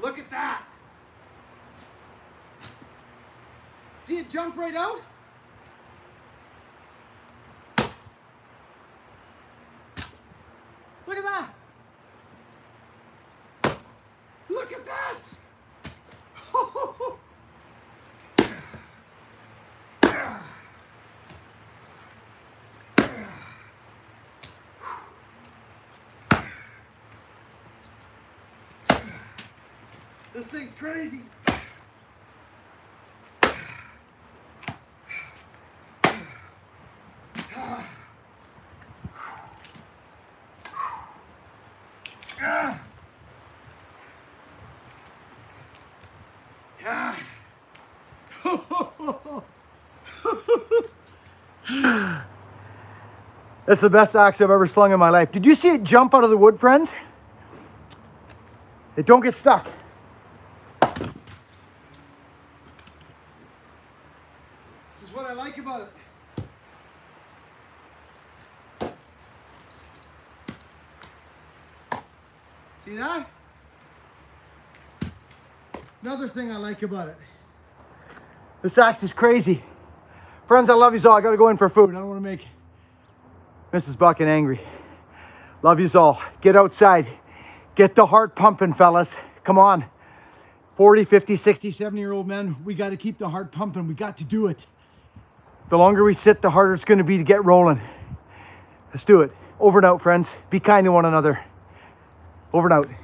Look at that. See it jump right out? Look at that. Look at this. This thing's crazy. Yeah. That's the best axe I've ever slung in my life. Did you see it jump out of the wood, friends? It don't get stuck. This is what I like about it. See that? Another thing I like about it. This axe is crazy. Friends, I love you all. I gotta go in for food. I don't wanna make Mrs. Buckin angry. Love you all. Get outside. Get the heart pumping, fellas. Come on. 40, 50, 60, 70 year old men, we gotta keep the heart pumping. We got to do it. The longer we sit, the harder it's gonna be to get rolling. Let's do it. Over and out, friends. Be kind to one another. Over and out.